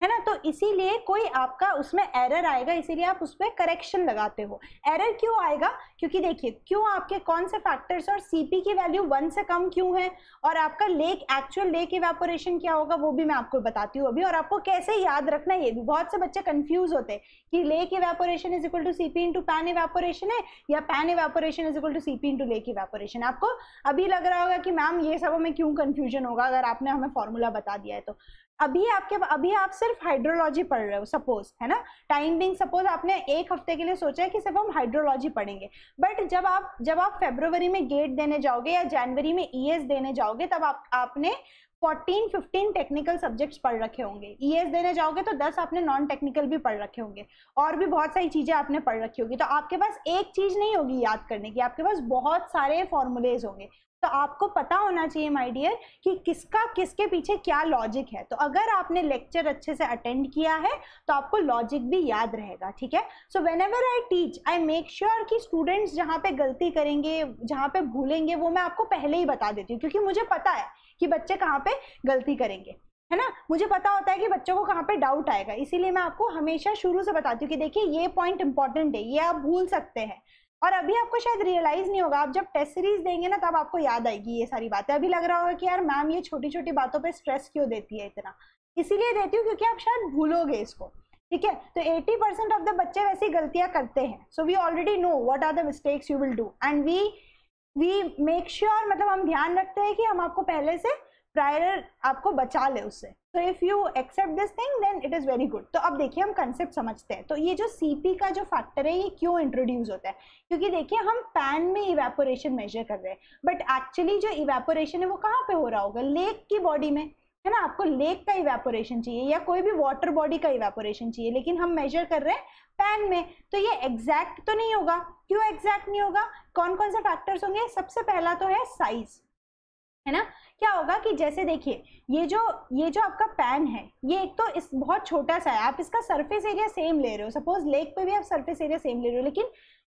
है ना? तो इसीलिए कोई आपका उसमें एरर आएगा, इसीलिए आप उस पर करेक्शन लगाते हो। एरर क्यों आएगा? क्योंकि देखिए, क्यों आपके कौन से फैक्टर्स और सीपी की वैल्यू वन से कम क्यों है? और आपका लेक एक्चुअल लेक इवेपोरेशन क्या होगा, वो भी मैं आपको बताती हूँ अभी। और आपको कैसे याद रखना ये भी। बहुत से बच्चे कन्फ्यूज़ होते हैं कि lake evaporation is equal to CP into pan evaporation है, या pan evaporation is equal to CP into lake evaporation आपको अभी लग रहा होगा कि मैम ये सब में क्यों कंफ्यूजन होगा, अगर आपने हमें फॉर्मूला बता दिया है तो। अभी आपके, अभी आप सिर्फ़ हाइड्रोलॉजी पढ़ रहे हो सपोज़ है ना? टाइम बिंग सपोज़ आपने एक हफ़्ते के लिए सोचा है कि सिर्फ़ हम हाइड्रोलॉजी पढ़ेंगे। बट जब आप जब आप फेब्रुवरी में गेट देने जाओगे या जनवरी में ईएस e देने जाओगे, तब आप, आपने 14 15 टेक्निकल सब्जेक्ट्स पढ़ रखे होंगे। ईएस e देने जाओगे तो 10 आपने नॉन टेक्निकल भी पढ़ रखे होंगे। और भी बहुत सारी चीज़ें आपने पढ़ रखी होगी। तो आपके पास एक चीज़ नहीं होगी याद करने की। आपके पास बहुत सारे फॉर्मूलेज होंगे। तो आपको पता होना चाहिए माय डियर कि किसका, किसके पीछे क्या लॉजिक है। तो अगर आपने लेक्चर अच्छे से अटेंड किया है तो आपको लॉजिक भी याद रहेगा, ठीक है? So whenever I teach I make sure कि स्टूडेंट्स जहाँ पे गलती करेंगे, जहाँ पे भूलेंगे, वो मैं आपको पहले ही बता देती हूँ, क्योंकि मुझे पता है कि बच्चे कहाँ पे गलती करेंगे, है ना? मुझे पता होता है कि बच्चों को कहाँ पे डाउट आएगा, इसीलिए मैं आपको हमेशा शुरू से बताती हूँ कि देखिए, ये पॉइंट इंपॉर्टेंट है, ये आप भूल सकते हैं। और अभी आपको शायद रियलाइज़ नहीं होगा, आप जब टेस्ट सीरीज़ देंगे ना, तब आपको याद आएगी ये सारी बातें। अभी लग रहा होगा कि यार मैम ये छोटी छोटी बातों पे स्ट्रेस क्यों देती है इतना? इसीलिए देती हूँ क्योंकि आप शायद भूलोगे इसको, ठीक है? तो 80 परसेंट ऑफ़ द बच्चे वैसी गलतियाँ करते हैं। So we already know what are the mistakes you will do and we we make sure मतलब हम ध्यान रखते हैं कि हम आपको पहले से प्रायर आपको बचा ले उससे तो if you accept this thing then it is very good तो अब देखिए, हम कंसेप्ट समझते हैं। तो ये जो सीपी का जो फैक्टर है, ये क्यों इंट्रोड्यूस होता है? क्योंकि देखिए, हम पैन में इवेपोरेशन मेजर कर रहे हैं। बट एक्चुअली जो इवेपोरेशन है, वो कहाँ पे हो रहा होगा? लेक की बॉडी में। है ना? आपको लेक का इवेपोरेशन चाहिए या कोई भी वाटर बॉडी का इवेपोरेशन चाहिए। लेकिन हम मेजर कर रहे हैं पैन में। तो ये एग्जैक्ट तो नहीं होगा। क्यों एग्जैक्ट नहीं होगा? कौन कौन से फैक्टर्स होंगे? सबसे पहला तो है साइज़ है ना? क्या होगा कि जैसे देखिए, ये जो ये जो आपका पैन है, ये एक तो इस, बहुत छोटा सा है, आप इसका सरफेस एरिया सेम ले रहे हो। सपोज़ लेक पे भी आप सरफेस एरिया सेम ले रहे हो, लेकिन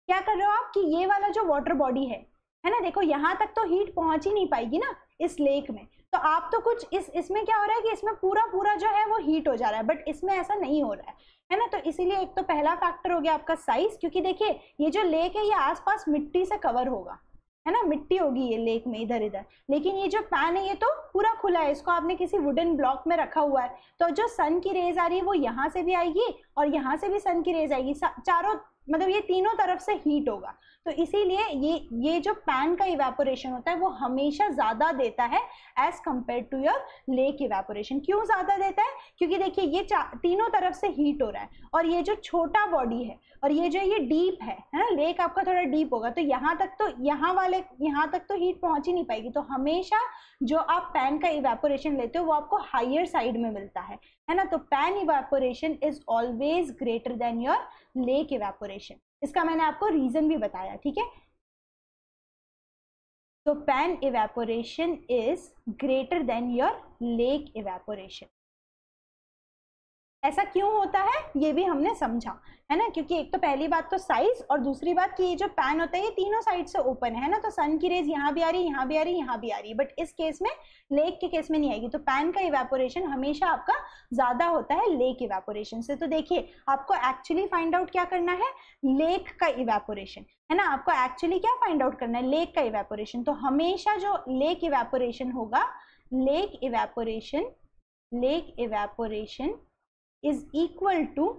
क्या कर रहे हो आप कि ये वाला जो वाटर बॉडी है है ना? देखो, यहाँ तक तो हीट पहुँच ही नहीं पाएगी ना, इस लेक में। तो आप तो कुछ इस, इसमें क्या हो रहा है कि इसमें पूरा पूरा जो है वो हीट हो जा रहा है बट इसमें ऐसा नहीं हो रहा है है ना? तो इसीलिए एक तो पहला फैक्टर हो गया आपका साइज़ क्योंकि देखिए, ये जो लेक है, ये आसपास मिट्टी से कवर होगा। है ना, मिट्टी होगी ये लेक में, इधर इधर। लेकिन ये जो पैन है, ये तो पूरा खुला है। इसको आपने किसी वुडन ब्लॉक में रखा हुआ है। तो जो सन की रेज आ रही है, वो यहाँ से भी आएगी और यहाँ से भी सन की रेज आएगी। चारों मतलब ये तीनों तरफ़ से हीट होगा। तो इसीलिए ये ये जो पैन का इवेपोरेशन होता है, वो हमेशा ज़्यादा देता है as compare to your lake evaporation क्यों ज़्यादा देता है? क्योंकि देखिए, ये तीनों तरफ़ से हीट हो रहा है। और ये जो छोटा बॉडी है और ये जो ये डीप है है ना? लेक आपका थोड़ा डीप होगा तो यहाँ तक तो यहाँ वाले, यहाँ तक तो हीट पहुँच ही नहीं पाएगी। तो हमेशा जो आप पैन का इवेपोरेशन लेते हो, वो आपको हाइयर साइड में मिलता है है ना? तो pan evaporation is always greater than your lake evaporation इसका मैंने आपको रीजन भी बताया, ठीक है? तो pan evaporation is greater than your lake evaporation ऐसा क्यों होता है? ये भी हमने समझा, है ना? क्योंकि एक तो पहली बात तो साइज़ और दूसरी बात कि ये जो पैन होता है, ये तीनों साइड से ओपन है ना? तो सन की रेज यहाँ भी आ रही है यहाँ भी आ रही है यहाँ भी आ रही है बट इस केस में लेक के केस में नहीं आएगी। तो पैन का इवेपोरेशन हमेशा आपका ज़्यादा होता है लेक इवेपोरेशन से। तो देखिए, आपको एक्चुअली फाइंड आउट क्या करना है? लेक का इवेपोरेशन है ना? आपको एक्चुअली क्या फाइंड आउट करना है? लेक का इवेपोरेशन तो हमेशा जो लेक इवेपोरेशन होगा lake evaporation lake evaporation is equal to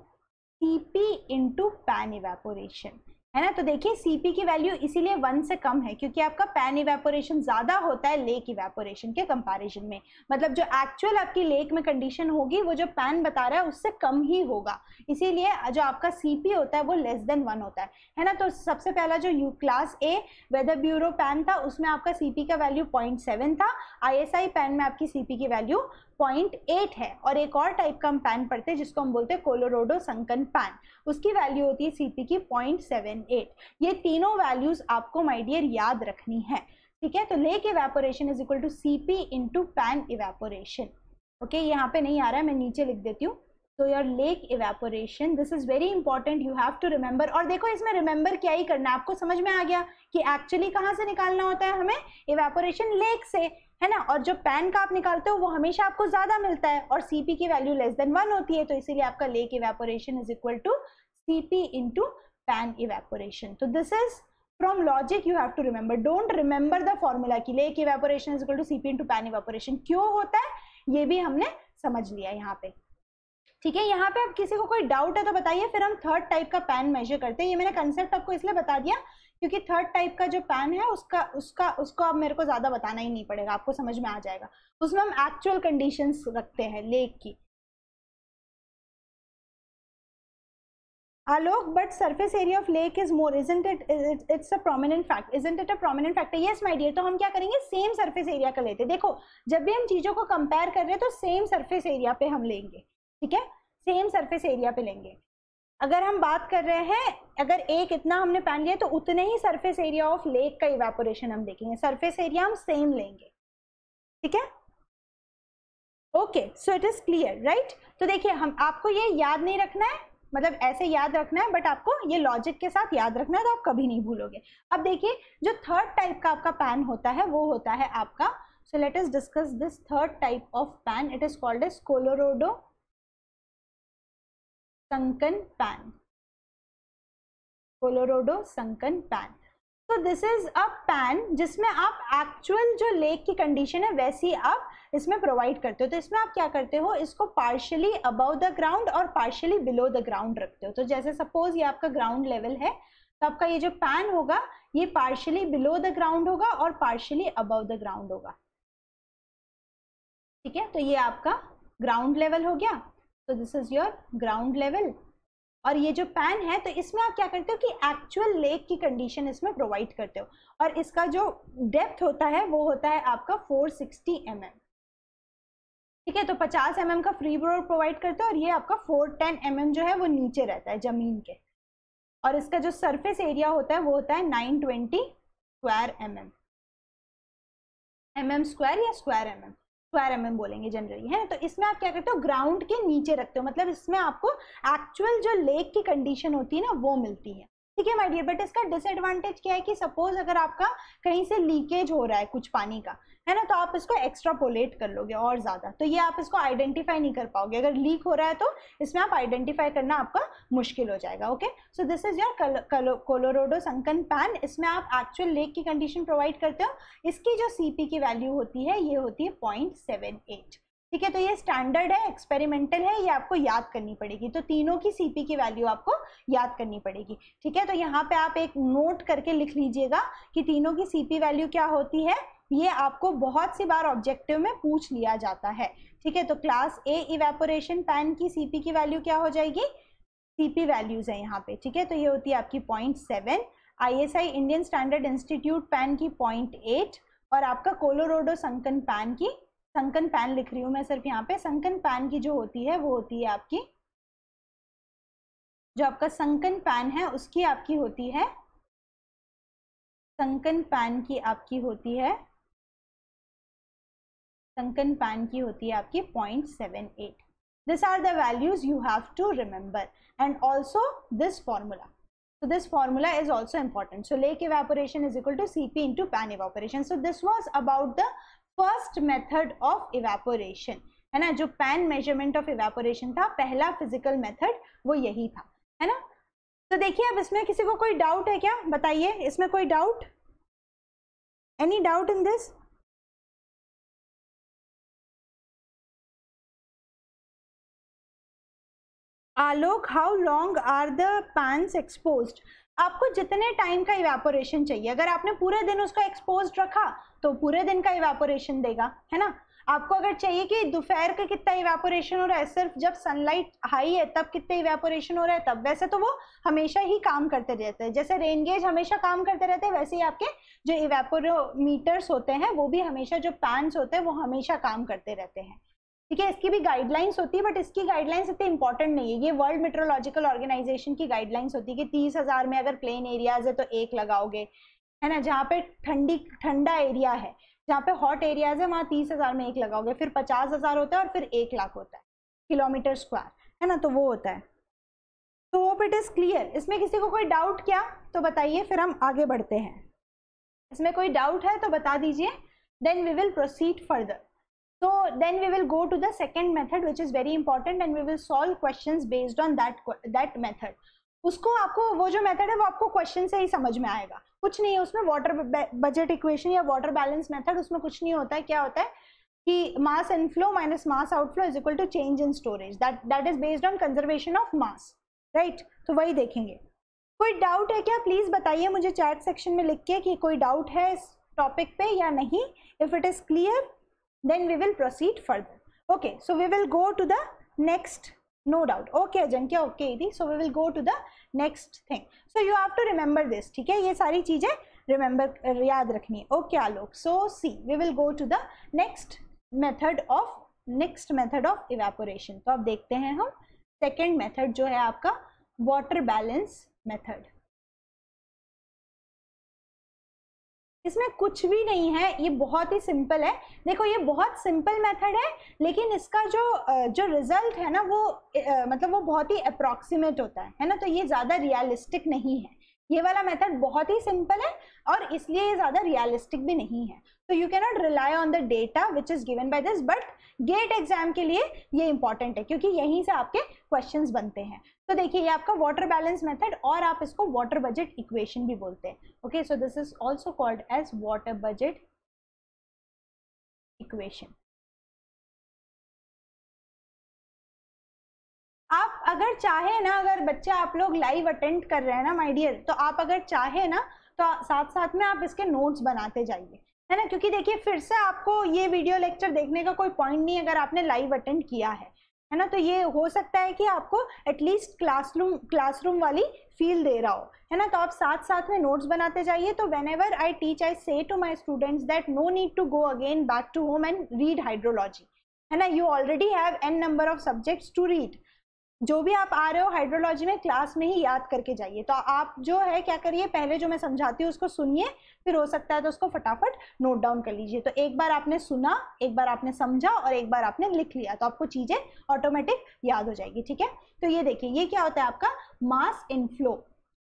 Cp into pan evaporation. है ना? तो देखिए सीपी की वैल्यू इसीलिए वन से कम है क्योंकि आपका पैन इवेपोरेशन ज़्यादा होता है लेक इवेपोरेशन के कंपैरिजन में। मतलब जो एक्चुअल आपकी लेक में कंडीशन होगी, वो जो पैन बता रहा है, उससे कम ही होगा। इसीलिए जो आपका सीपी होता है, वो लेस देन वन होता है। है ना? तो सबसे पहला जो you class A weather bureau pan था, उसमें आपका सीपी का वैल्यू पॉइंट था। आई पैन में आपकी सीपी की वैल्यू पॉइंट एट है और एक और टाइप का हम पैन पढ़ते हैं, जिसको हम बोलते हैं कोलोरोडो संकन पैन उसकी वैल्यू होती है सीपी की पॉइंट सेवन एट ये तीनों वैल्यूज़ आपको माय डियर याद रखनी है। ठीक है? तो lake evaporation is equal to CP into pan evaporation okay यहाँ पे नहीं आ रहा है, मैं नीचे लिख देती हूँ। तो your lake evaporation this is very important you have to remember और देखो, इसमें रिमेंबर क्या ही करना है? आपको समझ में आ गया कि एक्चुअली कहाँ से निकालना होता है हमें? इवेपोरेशन लेक से, है ना? और जो पैन का आप निकालते हो, वो हमेशा आपको ज़्यादा मिलता है और सीपी की वैल्यू लेस देन वन होती है तो इसीलिए आपका lake evaporation is equal to CP into pan evaporation तो this is from logic you have to remember don't remember the formula की lake evaporation is equal to CP into pan evaporation क्यों होता है? ये भी हमने समझ लिया यहाँ पे। ठीक है यहाँ पे अब किसी को कोई डाउट है तो बताइए फिर हम थर्ड टाइप का पैन मेजर करते हैं ये मैंने कंसेप्ट आपको इसलिए बता दिया क्योंकि थर्ड टाइप का जो पैन है उसका उसका उसको अब मेरे को ज़्यादा बताना ही नहीं पड़ेगा आपको समझ में आ जाएगा उसमें हम एक्चुअल कंडीशंस रखते हैं लेक की Alok, but surface area of lake is more, isn't it? It's a prominent fact. Isn't it a prominent factor? Yes, my. तो हम क्या करेंगे सेम सरफेस एरिया का लेते हैं देखो जब भी हम चीज़ों को कंपेयर कर रहे हैं तो सेम सरफेस एरिया पे हम लेंगे ठीक है? सेम सरफेस एरिया पे लेंगे। अगर हम बात कर रहे हैं, अगर एक इतना हमने पहन लिया तो उतने ही सरफेस एरिया ऑफ़ लेक का इवेपोरेशन हम देखेंगे। सरफेस एरिया हम सेम लेंगे। ठीक है? Okay so it is clear right तो देखिए, हम, आपको ये याद नहीं रखना है मतलब ऐसे याद रखना है बट आपको ये लॉजिक के साथ याद रखना है तो आप कभी नहीं भूलोगे। अब देखिए, जो थर्ड टाइप का आपका पैन होता है, वो होता है आपका so let's discuss this third type of pan it is called as Colorado sunken pan Colorado sunken pan तो दिस इज़ अ पैन जिसमें आप एक्चुअल जो लेक की कंडीशन है, वैसी आप इसमें प्रोवाइड करते हो। तो इसमें आप क्या करते हो? इसको पार्शियली अबव द ग्राउंड और पार्शियली बिलो द ग्राउंड रखते हो। तो जैसे सपोज़ ये आपका ग्राउंड लेवल है तो आपका ये जो पैन होगा, ये पार्शियली बिलो द ग्राउंड होगा और पार्शियली अबव द ग्राउंड होगा। ठीक है? तो ये आपका ग्राउंड लेवल हो गया। तो this is your ground level और ये जो पैन है तो इसमें आप क्या करते हो कि एक्चुअल लेक की कंडीशन इसमें प्रोवाइड करते हो। और इसका जो डेप्थ होता है, वो होता है आपका 460 सिक्सटी mm. ठीक है? तो 50 एम mm का फ्री बोर प्रोवाइड करते हो और ये आपका 410 टेन mm जो है, वो नीचे रहता है, ज़मीन के। और इसका जो सरफेस एरिया होता है, वो होता है 920 square M M M square या square M M square M M बोलेंगे जनरली है? तो इसमें आप क्या करते हो? ग्राउंड के नीचे रखते हो। मतलब इसमें आपको एक्चुअल जो लेक की कंडीशन होती है ना, वो मिलती है। ठीक है माय डियर बट इसका डिसएडवांटेज क्या है कि सपोज़ अगर आपका कहीं से लीकेज हो रहा है कुछ पानी का है ना? तो आप इसको एक्स्ट्रापोलेट कर लोगे और ज़्यादा। तो ये आप इसको आइडेंटिफाई नहीं कर पाओगे। अगर लीक हो रहा है तो इसमें आप आइडेंटिफाई करना आपका मुश्किल हो जाएगा okay so this is your Colorado sunken pan इसमें आप एक्चुअल लेक की कंडीशन प्रोवाइड करते हो। इसकी जो सीपी की वैल्यू होती है, ये होती है पॉइंट ठीक है? तो ये स्टैंडर्ड है एक्सपेरिमेंटल है, ये आपको याद करनी पड़ेगी। तो तीनों की सीपी की वैल्यू आपको याद करनी पड़ेगी। ठीक है? तो यहाँ पे आप एक नोट करके लिख लीजिएगा कि तीनों की सीपी वैल्यू क्या होती है? ये आपको बहुत सी बार ऑब्जेक्टिव में पूछ लिया जाता है। ठीक है तो क्लास ए इवेपोरेशन पैन की सीपी की वैल्यू क्या हो जाएगी? सीपी वैल्यूज़ है यहाँ पे। ठीक है तो ये होती है आपकी point seven I Indian standard institute pan की पॉइंट एट और आपका कोलोरोडो संकन पैन की संकन पैन लिख रही हूँ मैं सिर्फ़ यहाँ पे। संकन पैन की जो होती है, वो होती है आपकी, जो आपका संकन पैन है, उसकी आपकी होती है संकन पैन की आपकी होती है संकन पैन की होती है आपकी point seven eight this are the values you have to remember and also this formula so this formula is also important. So lake evaporation is equal to cp into pan evaporation. So this was about the first method of evaporation है ना? जो pan measurement of evaporation था, पहला physical method वो यही था। है ना? तो देखिए, अब इसमें किसी को कोई डाउट है क्या? बताइए, इसमें कोई doubt any doubt in this Alok how long are the pans expose आपको जितने टाइम का इवेपोरेशन चाहिए। अगर आपने पूरे दिन उसको एक्सपोज रखा तो पूरे दिन का इवेपोरेशन देगा, है ना? आपको अगर चाहिए कि दोपहर का कितना इवेपोरेशन हो रहा है, सिर्फ़ जब सनलाइट हाई है, तब कितने इवेपोरेशन हो रहा है, तब। वैसे तो वो हमेशा ही काम करते रहते हैं। जैसे रेन गेज हमेशा काम करते रहते हैं, वैसे ही आपके जो इवेपोरोमीटर्स होते हैं, वो भी हमेशा जो पैंस होते हैं, वो हमेशा काम करते रहते हैं। ठीक है, इसकी भी गाइडलाइंस होती है बट इसकी गाइडलाइंस इतनी इंपॉर्टेंट नहीं है। ये वर्ल्ड मेट्रोलॉजिकल ऑर्गेनाइजेशन की गाइडलाइंस होती है कि तीस हज़ार में अगर प्लेन एरियाज़ है तो एक लगाओगे। है ना? जहाँ पे ठंडी, ठंडा एरिया है, जहाँ पे हॉट एरियाज़ है, वहाँ तीस हज़ार में एक लगाओगे। फिर पचास हज़ार होता है और फिर एक लाख होता है, किलोमीटर स्क्वायर है ना? तो वो होता है। तो होप इट इज़ क्लियर इसमें किसी को कोई डाउट क्या? तो बताइए, फिर हम आगे बढ़ते हैं। इसमें कोई डाउट है तो बता दीजिए। Then we will proceed further so, then we will go to the second method, which is very important, and we will solve questions based on that that method. उसको आपको, वो जो मेथड है, वो आपको क्वेश्चन से ही समझ में आएगा। कुछ नहीं है उसमें वाटर बजट इक्वेशन या वाटर बैलेंस मेथड उसमें कुछ नहीं होता है। क्या होता है कि mass inflow minus mass outflow is equal to change in storage that that is based on conservation of mass right तो वही देखेंगे। कोई डाउट है क्या? प्लीज़ बताइए मुझे चैट सेक्शन में लिख के कि कोई डाउट है इस टॉपिक पे या नहीं। If it is clear then we will proceed further okay so we will go to the next no doubt okay ajankya okay idi so we will go to the next thing so you have to remember this ठीक है ये सारी चीज़ें remember याद रखनी है okay alok so see we will go to the next method of next method of evaporation तो अब देखते हैं हम second method जो है आपका water balance method इसमें कुछ भी नहीं है, ये बहुत ही सिंपल है। देखो, ये बहुत सिंपल मेथड है, लेकिन इसका जो जो रिज़ल्ट है ना, वो मतलब वो बहुत ही अप्रोक्सीमेट होता है है ना? तो ये ज़्यादा रियलिस्टिक नहीं है। ये वाला मेथड बहुत ही सिंपल है और इसलिए ये ज़्यादा रियलिस्टिक भी नहीं है। तो you cannot rely on the data which is given by this but GATE exam के लिए ये इंपॉर्टेंट है, क्योंकि यहीं से आपके क्वेश्चंस बनते हैं। तो देखिए, ये आपका वाटर बैलेंस मेथड और आप इसको वाटर बजट इक्वेशन भी बोलते हैं। Okay so this is also called as water budget equation आप अगर चाहे ना, अगर बच्चे आप लोग लाइव अटेंड कर रहे हैं ना माय डियर तो आप अगर चाहे ना तो साथ साथ में आप इसके नोट्स बनाते जाइए। है ना? क्योंकि देखिए, फिर से आपको ये वीडियो लेक्चर देखने का कोई पॉइंट नहीं अगर आपने लाइव अटेंड किया है। है ना? तो ये हो सकता है कि आपको एटलीस्ट क्लासरूम क्लासरूम वाली फील दे रहा हो, है ना? तो आप साथ साथ में नोट्स बनाते जाइए। तो whenever I teach I say to my students that no need to go again back to home and read hydrology है ना? You already have an number of subjects to read जो भी आप आ रहे हो हाइड्रोलॉजी में क्लास में ही याद करके जाइए। तो आप जो है, क्या करिए? पहले जो मैं समझाती हूँ, उसको सुनिए, फिर हो सकता है तो उसको फटाफट नोट डाउन कर लीजिए। तो एक बार आपने सुना, एक बार आपने समझा और एक बार आपने लिख लिया तो आपको चीज़ें ऑटोमेटिक याद हो जाएगी, ठीक है? तो ये देखिए, ये क्या होता है आपका? मास इनफ्लो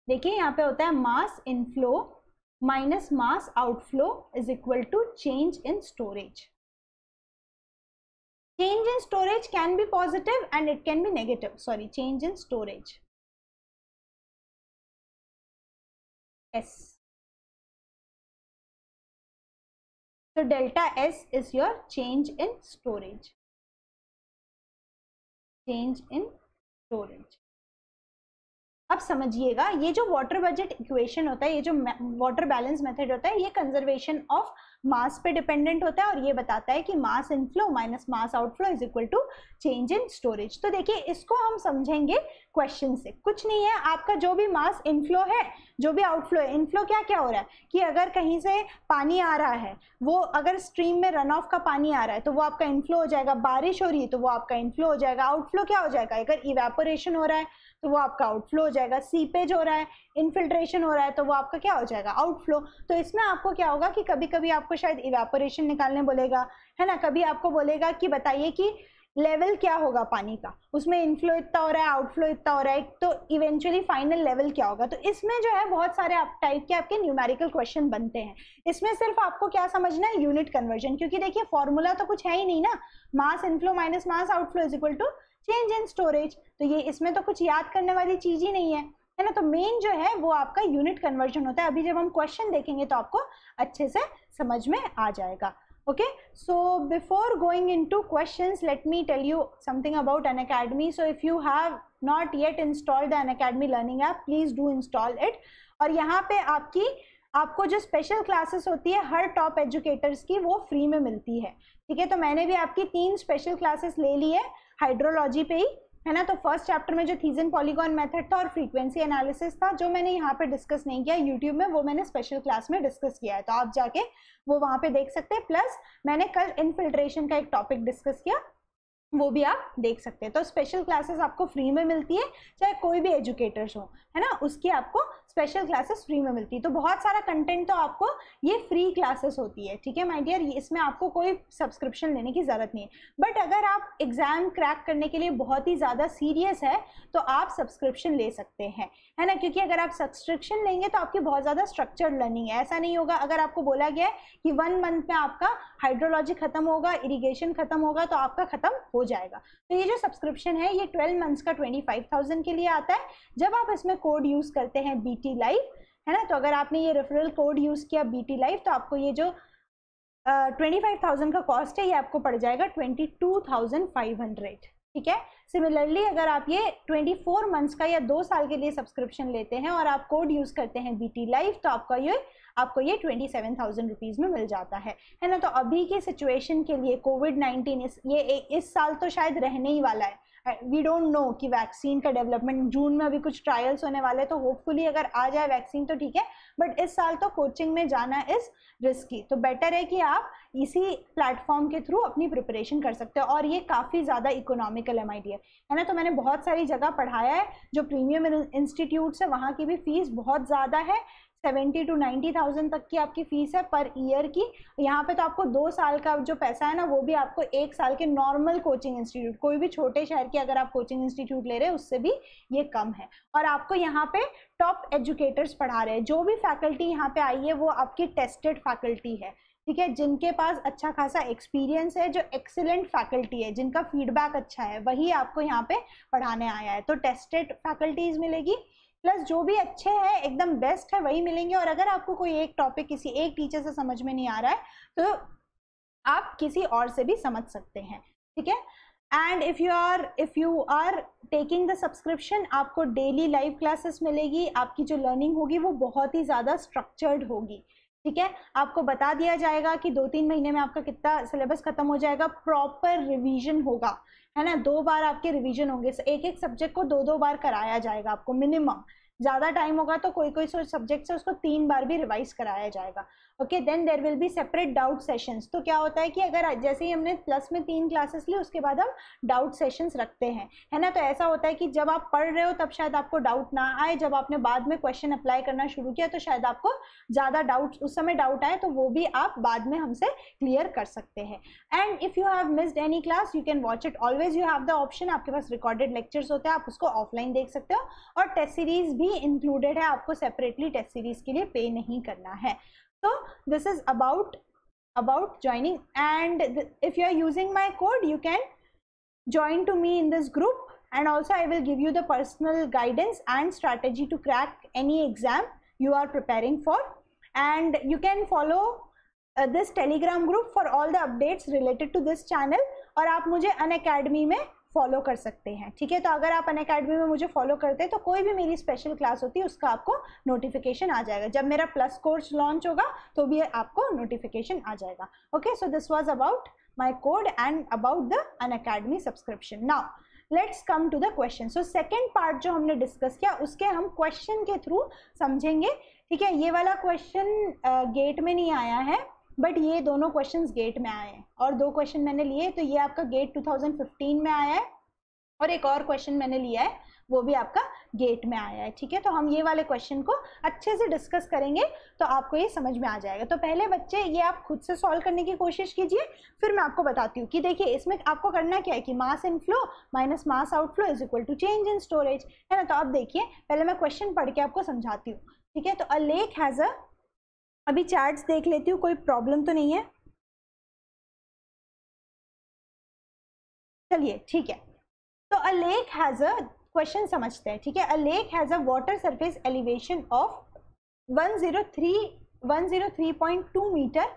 देखिए, यहाँ पे होता है mass inflow minus mass outflow is equal to change in storage change in storage can be positive and it can be negative. Sorry change in storage. S. So delta s is your change in storage. Change in storage अब समझिएगा, ये जो water budget equation होता है, ये जो water balance method होता है, ये कंजर्वेशन ऑफ़ मास पे डिपेंडेंट होता है और ये बताता है कि mass inflow minus mass outflow is equal to change in storage तो देखिए, इसको हम समझेंगे क्वेश्चन से। कुछ नहीं है, आपका जो भी मास इनफ्लो है, जो भी आउटफ्लो है इनफ्लो क्या क्या हो रहा है? कि अगर कहीं से पानी आ रहा है, वो अगर स्ट्रीम में रन ऑफ़ का पानी आ रहा है तो वो आपका इनफ्लो हो जाएगा। बारिश हो रही है तो वो आपका इनफ्लो हो जाएगा। आउटफ्लो क्या हो जाएगा? अगर इवेपोरेशन हो रहा है तो वो आपका आउटफ्लो हो जाएगा। सीपेज हो रहा है इनफिल्ट्रेशन हो रहा है तो वो आपका क्या हो जाएगा? आउटफ्लो तो इसमें आपको क्या होगा कि कभी कभी आपको शायद इवेपोरेशन निकालने बोलेगा, है ना? कभी आपको बोलेगा कि बताइए कि लेवल क्या होगा पानी का? उसमें इनफ्लो इतना हो रहा है आउटफ्लो इतना हो रहा है तो इवेंचुअली फाइनल लेवल क्या होगा? तो इसमें जो है बहुत सारे आप टाइप के आपके न्यूमेरिकल क्वेश्चन बनते हैं। इसमें सिर्फ़ आपको क्या समझना है? यूनिट कन्वर्जन क्योंकि देखिए फॉर्मूला तो कुछ है ही नहीं ना। Mass inflow minus mass outflow is equal to change in storage तो ये इसमें तो कुछ याद करने वाली चीज़ ही नहीं है। है ना? तो मेन जो है, वो आपका यूनिट कन्वर्जन होता है। अभी जब हम क्वेश्चन देखेंगे तो आपको अच्छे से समझ में आ जाएगा। Okay? So, before going into questions, let me tell you something about an academy. So, if you have not yet installed the an academy learning app, please do install it. और यहाँ पे आपकी, आपको जो स्पेशल क्लासेस होती है, हर top educators की, वो फ्री में मिलती है। ठीक है? तो मैंने भी आपकी तीन स्पेशल क्लासेस ले ली है। हाइड्रोलॉजी पे ही, है ना? तो फ़र्स्ट चैप्टर में जो थीजन पॉलीगॉन मेथड था और फ्रीक्वेंसी एनालिसिस था, जो मैंने यहाँ पे डिस्कस नहीं किया यूट्यूब में, वो मैंने स्पेशल क्लास में डिस्कस किया है। तो आप जाके वो वहाँ पे देख सकते हैं। प्लस मैंने कल इनफिल्ट्रेशन का एक टॉपिक डिस्कस किया, वो भी आप देख सकते हैं। तो स्पेशल क्लासेस आपको फ्री में मिलती है, चाहे कोई भी एजुकेटर्स हो, है ना? उसकी आपको स्पेशल क्लासेस फ्री में मिलती है। तो बहुत सारा कंटेंट तो आपको ये फ्री क्लासेस होती है, ठीक है माय डियर इसमें आपको कोई सब्सक्रिप्शन लेने की ज़रूरत नहीं है। बट अगर आप एग्ज़ाम क्रैक करने के लिए बहुत ही ज़्यादा सीरियस है तो आप सब्सक्रिप्शन ले सकते हैं, है ना? क्योंकि अगर आप सब्सक्रिप्शन लेंगे तो आपकी बहुत ज़्यादा स्ट्रक्चर्ड लर्निंग है। ऐसा नहीं होगा। अगर आपको बोला गया है कि वन मंथ में आपका हाइड्रोलॉजी खत्म होगा इरीगेशन खत्म होगा तो आपका खत्म हो जाएगा। तो ये जो सब्सक्रिप्शन है, ये ट्वेल्व मंथ्स का ट्वेंटी फाइव थाउज़ेंड के लिए आता है। जब आप इसमें कोड यूज़ करते हैं बी टी लाइव है ना तो अगर आपने ये रेफरल कोड यूज़ किया बी टी लाइव तो आपको ये जो ट्वेंटी फाइव थाउज़ेंड का कॉस्ट है, ये आपको पड़ जाएगा twenty two thousand five hundred ठीक है? सिमिलरली अगर आप ये 24 मंथ्स का या दो साल के लिए सब्सक्रिप्शन लेते हैं और आप कोड यूज़ करते हैं बी टी लाइव तो आपका ये आपको ये ट्वेंटी सेवन थाउज़ेंड रुपीज़ में मिल जाता है। है ना? तो अभी की सिचुएशन के लिए कोविड नाइन्टीन इस, ये इस साल तो शायद रहने ही वाला है। वी डोंट नो कि वैक्सीन का डेवलपमेंट जून में अभी कुछ ट्रायल्स होने वाले तो होपफुली अगर आ जाए वैक्सीन तो ठीक है बट इस साल तो कोचिंग में जाना इज़ रिस्की तो बेटर है कि आप इसी प्लेटफॉर्म के थ्रू अपनी प्रिपरेशन कर सकते हो, और ये काफ़ी ज़्यादा इकोनॉमिकल एम है। ना? तो मैंने बहुत सारी जगह पढ़ाया है, जो प्रीमियम इंस्टीट्यूट्स है वहाँ की भी फ़ीस बहुत ज़्यादा है सेवेंटी टू नाइन्टी थाउज़ेंड तक की आपकी फ़ीस है पर ईयर की। यहाँ पे तो आपको दो साल का जो पैसा है ना, वो भी आपको एक साल के नॉर्मल कोचिंग इंस्टीट्यूट कोई भी छोटे शहर की अगर आप कोचिंग इंस्टीट्यूट ले रहे हैं, उससे भी ये कम है। और आपको यहाँ पे टॉप एजुकेटर्स पढ़ा रहे हैं। जो भी फैकल्टी यहाँ पे आई है, वो आपकी टेस्टेड फैकल्टी है। ठीक है, जिनके पास अच्छा खासा एक्सपीरियंस है, जो एक्सीलेंट फैकल्टी है, जिनका फीडबैक अच्छा है, वही आपको यहाँ पे पढ़ाने आया है। तो टेस्टेड फैकल्टीज मिलेगी। प्लस जो भी अच्छे हैं, एकदम बेस्ट है, वही मिलेंगे। और अगर आपको कोई एक टॉपिक किसी एक टीचर से समझ में नहीं आ रहा है तो आप किसी और से भी समझ सकते हैं, ठीक है? And if you are if you are taking the subscription आपको डेली लाइव क्लासेस मिलेगी। आपकी जो लर्निंग होगी, वो बहुत ही ज़्यादा स्ट्रक्चर्ड होगी। ठीक है? आपको बता दिया जाएगा कि दो तीन महीने में आपका कितना सिलेबस खत्म हो जाएगा प्रॉपर रिवीजन होगा, है ना? दो बार आपके रिवीजन होंगे। एक एक सब्जेक्ट को दो दो बार कराया जाएगा आपको मिनिमम ज़्यादा टाइम होगा तो कोई कोई सब्जेक्ट से उसको तीन बार भी रिवाइज कराया जाएगा। Okay then there will be separate doubt sessions तो क्या होता है कि अगर जैसे ही हमने प्लस में तीन क्लासेस ली उसके बाद हम डाउट सेशंस रखते हैं। है ना? तो ऐसा होता है कि जब आप पढ़ रहे हो, तब शायद आपको डाउट ना आए। जब आपने बाद में क्वेश्चन अप्लाई करना शुरू किया तो शायद आपको ज़्यादा डाउट उस समय डाउट आए तो वो भी आप बाद में हमसे क्लियर कर सकते हैं। And if you have missed any class you can watch it always you have the option आपके पास रिकॉर्डेड लेक्चर्स होते हैं, आप उसको ऑफलाइन देख सकते हो। और टेस्ट सीरीज़ भी इंक्लूडेड है, आपको सेपरेटली टेस्ट सीरीज़ के लिए पे नहीं करना है। so this is about about joining and if you are using my code you can join to me in this group and also I will give you the personal guidance and strategy to crack any exam you are preparing for and you can follow uh, this telegram group for all the updates related to this channel और आप मुझे अन academy में follow कर सकते हैं, ठीक है? तो अगर आप अन अकेडमी में मुझे फॉलो करते हैं तो कोई भी मेरी स्पेशल क्लास होती है, उसका आपको नोटिफिकेशन आ जाएगा। जब मेरा प्लस कोर्स लॉन्च होगा तो भी आपको नोटिफिकेशन आ जाएगा। Okay so this was about my code and about the Unacademy subscription now let's come to the question so second part जो हमने डिस्कस किया, उसके हम क्वेश्चन के थ्रू समझेंगे। ठीक है, ये वाला क्वेश्चन गेट में नहीं आया है। बट ये दोनों क्वेश्चन गेट में आए हैं। और दो क्वेश्चन मैंने लिए तो ये आपका गेट 2015 में आया है। और एक और क्वेश्चन मैंने लिया है, वो भी आपका गेट में आया है, ठीक है? तो हम ये वाले क्वेश्चन को अच्छे से डिस्कस करेंगे तो आपको ये समझ में आ जाएगा। तो पहले बच्चे, ये आप खुद से सॉल्व करने की कोशिश कीजिए, फिर मैं आपको बताती हूँ कि देखिए, इसमें आपको करना क्या है कि mass inflow minus mass outflow is equal to change in storage है ना? तो आप देखिए, पहले मैं क्वेश्चन पढ़ के आपको समझाती हूँ, ठीक है? तो अ लेक हैज़ अ अभी चार्ट्स देख लेती हूँ, कोई प्रॉब्लम तो नहीं है? चलिए, ठीक है। तो a lake has a question समझते हैं, ठीक है? A lake has a water surface elevation of 103 103.2 metre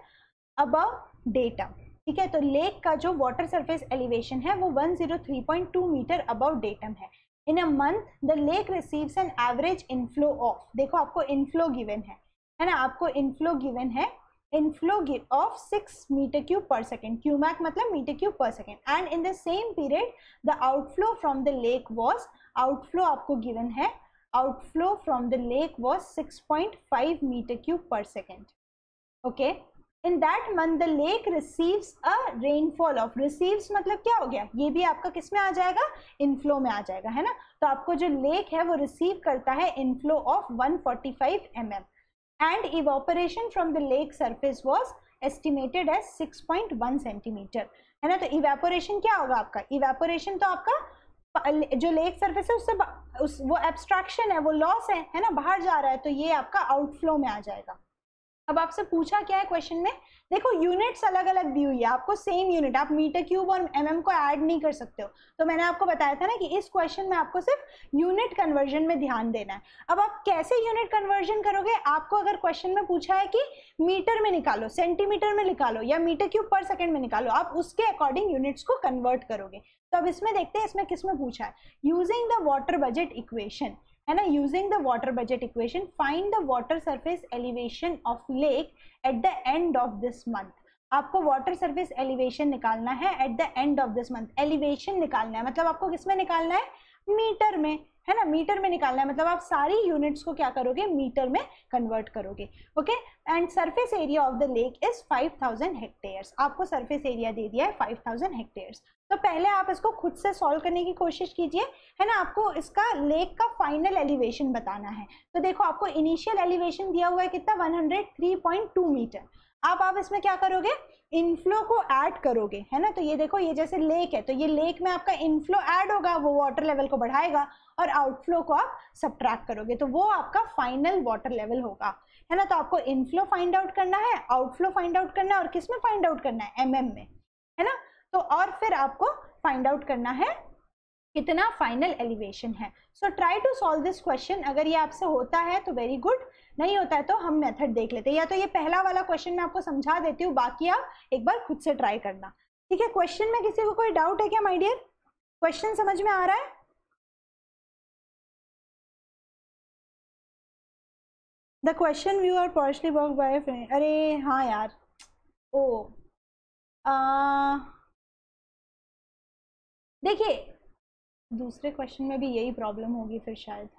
above datum ठीक है? तो लेक का जो वाटर सरफेस एलिवेशन है, वो 103.2 मीटर अबव डेटम है। In a month the lake receives an average inflow of देखो आपको इनफ्लो गिवन है। है ना, आपको इनफ्लो गिवन है inflow of six metre cube per second cumec मतलब metre cube per second and in the same period the outflow from the lake was outflow आपको given है outflow from the lake was 6.5 metre cube per second okay in that month the lake receives a rainfall of receives मतलब क्या हो गया? ये भी आपका किसमें आ जाएगा? इनफ्लो में आ जाएगा, है ना? तो आपको जो लेक है, वो रिसीव करता है inflow of 145 forty mm. And evaporation from the lake surface was estimated as 6.1 centimetre है ना? तो इवेपोरेशन क्या होगा आपका? इवेपोरेशन तो आपका जो लेक सरफेस है, उससे उस, वो एब्स्ट्रैक्शन है, वो लॉस है है ना? बाहर जा रहा है तो ये आपका आउटफ्लो में आ जाएगा। अब आपसे पूछा क्या है क्वेश्चन में? देखो यूनिट्स अलग अलग दी हुई है। आपको सेम यूनिट आप मीटर क्यूब और एम mm को ऐड नहीं कर सकते हो। तो मैंने आपको बताया था ना कि इस क्वेश्चन में आपको सिर्फ़ यूनिट कन्वर्जन में ध्यान देना है। अब आप कैसे यूनिट कन्वर्जन करोगे? आपको अगर क्वेश्चन में पूछा है कि मीटर में निकालो सेंटीमीटर में निकालो या मीटर क्यूब पर सेकेंड में निकालो, आप उसके अकॉर्डिंग यूनिट्स को कन्वर्ट करोगे। तो अब इसमें देखते हैं, इसमें किसमें पूछा है? Using the water budget equation है ना using the water budget equation find the water surface elevation of lake at the end of this month आपको वाटर सरफेस एलिवेशन निकालना है at the end of this month elevation निकालना है मतलब आपको किसमें निकालना है? मीटर में, है ना? मीटर में निकालना है मतलब आप सारी यूनिट्स को क्या करोगे? मीटर में कन्वर्ट करोगे okay and surface area of the lake is 5000 hectares आपको सरफेस एरिया दे दिया है 5000 हेक्टेयर्स तो पहले आप इसको खुद से सॉल्व करने की कोशिश कीजिए, है ना? आपको इसका लेक का फाइनल एलिवेशन बताना है। तो देखो, आपको इनिशियल एलिवेशन दिया हुआ है कितना? 103.2 मीटर अब आप इसमें क्या करोगे? इनफ्लो को ऐड करोगे, है ना? तो ये देखो, ये जैसे लेक है तो ये लेक में आपका इनफ्लो ऐड होगा, वो वाटर लेवल को बढ़ाएगा और आउटफ्लो को आप सब्ट्रैक्ट करोगे। तो वो आपका फाइनल वाटर लेवल होगा, है ना? तो आपको इनफ्लो फाइंड आउट करना है आउटफ्लो फाइंड आउट करना है और किसमें फाइंड आउट करना है? एम mm में, है ना? तो और फिर आपको फाइंड आउट करना है कितना फाइनल एलिवेशन है। So try to solve this question अगर ये आपसे होता है तो वेरी गुड नहीं होता है तो हम मेथड देख लेते हैं। या तो ये पहला वाला क्वेश्चन मैं आपको समझा देती हूँ, बाकी आप एक बार खुद से ट्राई करना। ठीक है क्वेश्चन में किसी को कोई डाउट है क्या माई डियर क्वेश्चन समझ में आ रहा है? The question view are personally work by अरे हाँ यार। ओ देखिए, दूसरे क्वेश्चन में भी यही प्रॉब्लम होगी फिर शायद।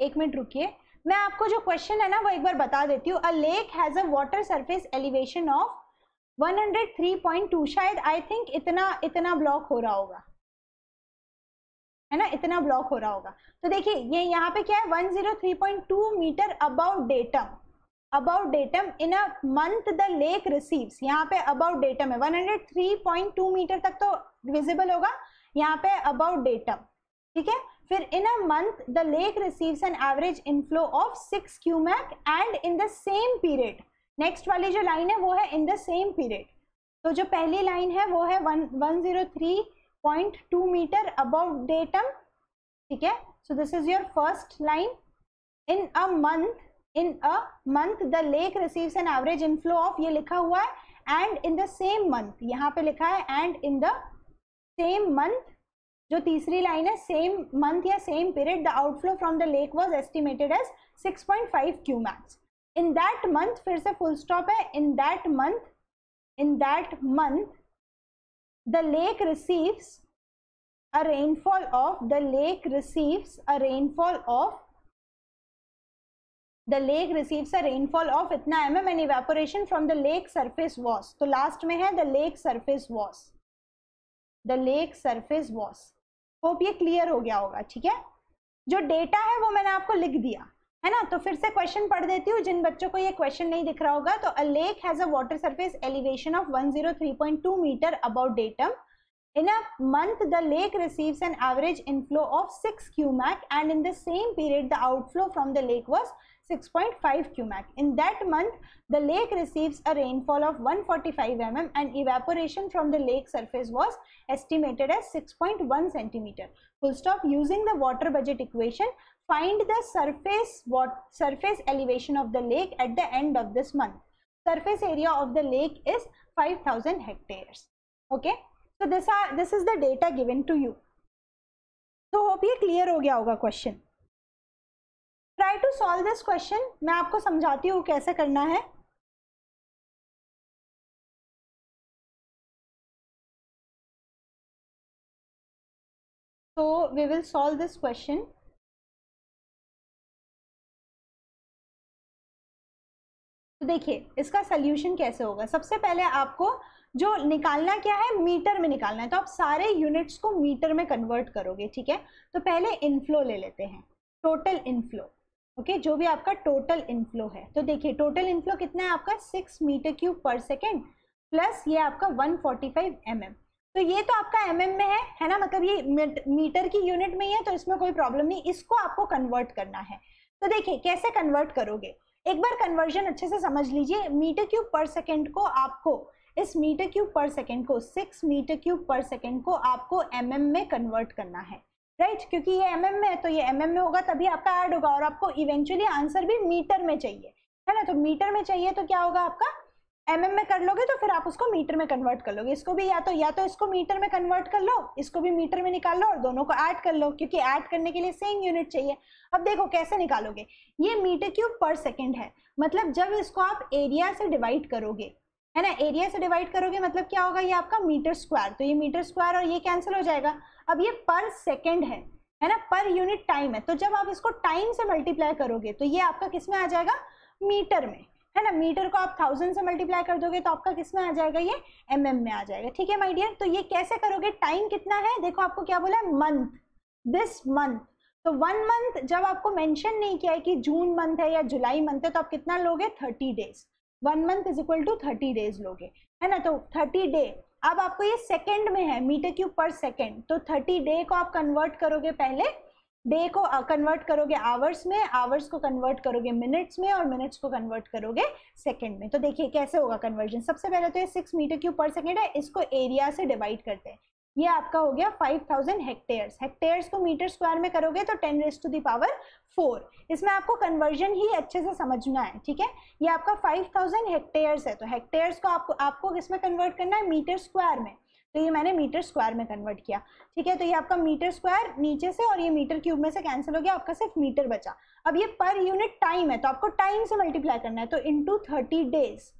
एक मिनट रुकिए। मैं आपको जो क्वेश्चन है ना, वो एक बार बता देती हूँ। A lake has a water surface elevation of 103.2 शायद आई थिंक इतना इतना ब्लॉक हो रहा होगा। है ना? इतना ब्लॉक हो रहा होगा। तो देखिए, ये यहाँ पे क्या है? 103.2 metre about datum about datum in a month the lake receives यहाँ पे अबाउट डेटम है। 103.2 मीटर तक तो विजिबल होगा। यहाँ पे अबाउट डेटम ठीक है? फिर in a month the lake receives an average inflow of six cumec and in the same period next वाली जो लाइन है, वो है इन द सेम पीरियड तो जो पहली लाइन है, वो है one one zero three point two metre about datum ठीक है? So this is your first line in a month in a month the lake receives an average inflow of ये लिखा हुआ है and in the same month यहाँ पे लिखा है and in the same month जो तीसरी लाइन है सेम मंथ या same period the outflow from the lake was estimated as 6.5 cumecs in that month फिर से फुल स्टॉप है in that month in that month the lake receives a rainfall of, the lake receives a rainfall of the lake receives a rainfall of इतना mm and evaporation from the lake surface was तो last में है the lake surface was the lake surface was hope ये clear हो गया होगा ठीक है जो डेटा है वो मैंने आपको लिख दिया है ना तो फिर से क्वेश्चन पढ़ देती हूँ जिन बच्चों को ये क्वेश्चन नहीं दिख रहा होगा तो a lake has a water surface elevation of 103.2 metre about datum In a month, the lake receives an average inflow of 6 cumac and in the same period, the outflow from the lake was 6.5 qmac. In that month, the lake receives a rainfall of 145 mm and evaporation from the lake surface was estimated as 6.1 cm. Full stop using the water budget equation, find the surface, what, surface elevation of the lake at the end of this month. Surface area of the lake is 5000 hectares. Okay. So this, are, this is the data given to you. So hope ye clear hoga question. Try to solve this question मैं आपको समझाती हूँ कैसे करना है. So, we will solve this question. तो देखिए, इसका सोल्यूशन कैसे होगा? सबसे पहले आपको जो निकालना क्या है मीटर में निकालना है। तो आप सारे यूनिट्स को मीटर में कन्वर्ट करोगे, ठीक है? तो पहले इनफ्लो ले लेते हैं। टोटल इनफ्लो ओके जो भी आपका टोटल इनफ्लो है। तो देखिए टोटल इनफ्लो कितना है आपका? Six metre cube per second plus ये आपका one forty five M M तो ये तो आपका एम mm में है है ना? मतलब ये मीटर की यूनिट में ही है तो इसमें कोई प्रॉब्लम नहीं। इसको आपको कन्वर्ट करना है। तो देखिए, कैसे कन्वर्ट करोगे? एक बार कन्वर्जन अच्छे से समझ लीजिए। मीटर क्यूब पर सेकेंड को आपको, इस मीटर क्यूब पर सेकेंड को सिक्स मीटर क्यूब पर सेकेंड को आपको एम mm में कन्वर्ट करना है। Right right? क्योंकि ये एम mm में है तो ये एम mm में होगा, तभी आपका ऐड होगा और आपको इवेंचुअली आंसर भी मीटर में चाहिए। है ना? तो मीटर में चाहिए तो क्या होगा आपका? एम mm में कर लोगे तो फिर आप उसको मीटर में कन्वर्ट कर लोगे। इसको भी या तो या तो इसको मीटर में कन्वर्ट कर लो, इसको भी मीटर में निकाल लो और दोनों को ऐड कर लो, क्योंकि ऐड करने के लिए सेम यूनिट चाहिए। अब देखो कैसे निकालोगे। ये मीटर क्यूब पर सेकेंड है। मतलब जब इसको आप एरिया से डिवाइड करोगे है ना? एरिया से डिवाइड करोगे मतलब क्या होगा? ये आपका मीटर स्क्वायर तो ये मीटर स्क्वायर और ये कैंसिल हो जाएगा। अब ये पर सेकेंड है है ना? पर यूनिट टाइम है। तो जब आप इसको टाइम से मल्टीप्लाई करोगे तो ये आपका किसमें आ जाएगा? मीटर में, है ना? मीटर को आप थाउज़ेंड से मल्टीप्लाई कर दोगे तो आपका किसमें आ जाएगा? ये एम mm में आ जाएगा। ठीक है माई डियर तो ये कैसे करोगे? टाइम कितना है? देखो आपको क्या बोला है? मंथ दिस मंथ तो वन मंथ जब आपको मेंशन नहीं किया है कि जून मंथ है या जुलाई मंथ है तो आप कितना लोगे? Thirty days one month is equal to thirty days लोगे, है ना? तो थर्टी डे अब आपको ये सेकेंड में है मीटर क्यूब पर सेकेंड तो थर्टी डे को आप कन्वर्ट करोगे पहले डे को कन्वर्ट करोगे आवर्स में आवर्स को कन्वर्ट करोगे मिनट्स में और मिनट्स को कन्वर्ट करोगे सेकंड में। तो देखिए कैसे होगा कन्वर्जन सबसे पहले तो ये सिक्स मीटर क्यूब पर सेकेंड है, इसको एरिया से डिवाइड करते हैं। ये आपका हो गया 5000 हेक्टेयर्स हेक्टेयर्स को मीटर स्क्वायर में करोगे तो टेन रेस टू दी 4 इसमें आपको कन्वर्जन ही अच्छे से समझना है, ठीक है? ये आपका 5000 हेक्टेयर्स है तो हेक्टेयर्स को आपको आपको किसमें कन्वर्ट करना है? मीटर स्क्वायर में। तो ये मैंने मीटर स्क्वायर में कन्वर्ट किया, ठीक है? तो ये आपका मीटर स्क्वायर नीचे से और ये मीटर क्यूब में से कैंसिल हो गया, आपका सिर्फ़ मीटर बचा। अब ये पर यूनिट टाइम है तो आपको टाइम से मल्टीप्लाई करना है तो इंटू थर्टी डेज़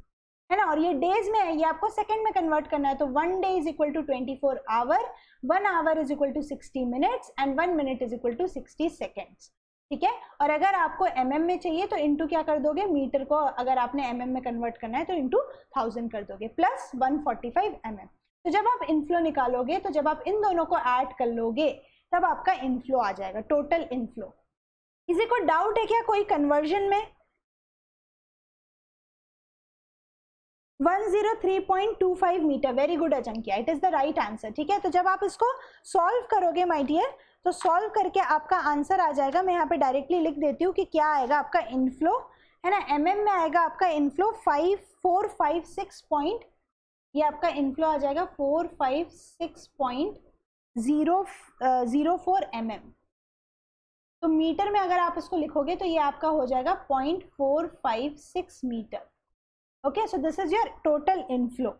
है ना? और ये डेज़ में है, ये आपको सेकंड में कन्वर्ट करना है तो one day is equal to twenty four hour one hour is equal to sixty minutes and one minute is equal to sixty seconds ठीक है? और अगर आपको एम mm में चाहिए तो इंटू क्या कर दोगे? मीटर को अगर आपने एम mm में कन्वर्ट करना है तो इंटू थाउज़ेंड कर दोगे plus one forty five m m तो जब आप इनफ्लो निकालोगे तो जब आप इन दोनों को ऐड कर लोगे, तब आपका इनफ्लो आ जाएगा टोटल इनफ्लो किसी को डाउट है क्या कोई कन्वर्जन में? 103.25 metre very good Ajinkya it is the right answer ठीक है? तो जब आप इसको सॉल्व करोगे माय डियर तो सॉल्व करके आपका आंसर आ जाएगा। मैं यहाँ पे डायरेक्टली लिख देती हूँ कि क्या आएगा आपका इनफ्लो है ना? एम mm में आएगा आपका inflow five four five six point ये आपका इनफ्लो आ जाएगा four five six point zero zero four m m तो मीटर में अगर आप इसको लिखोगे तो ये आपका हो जाएगा point four five six metre okay so this is your total inflow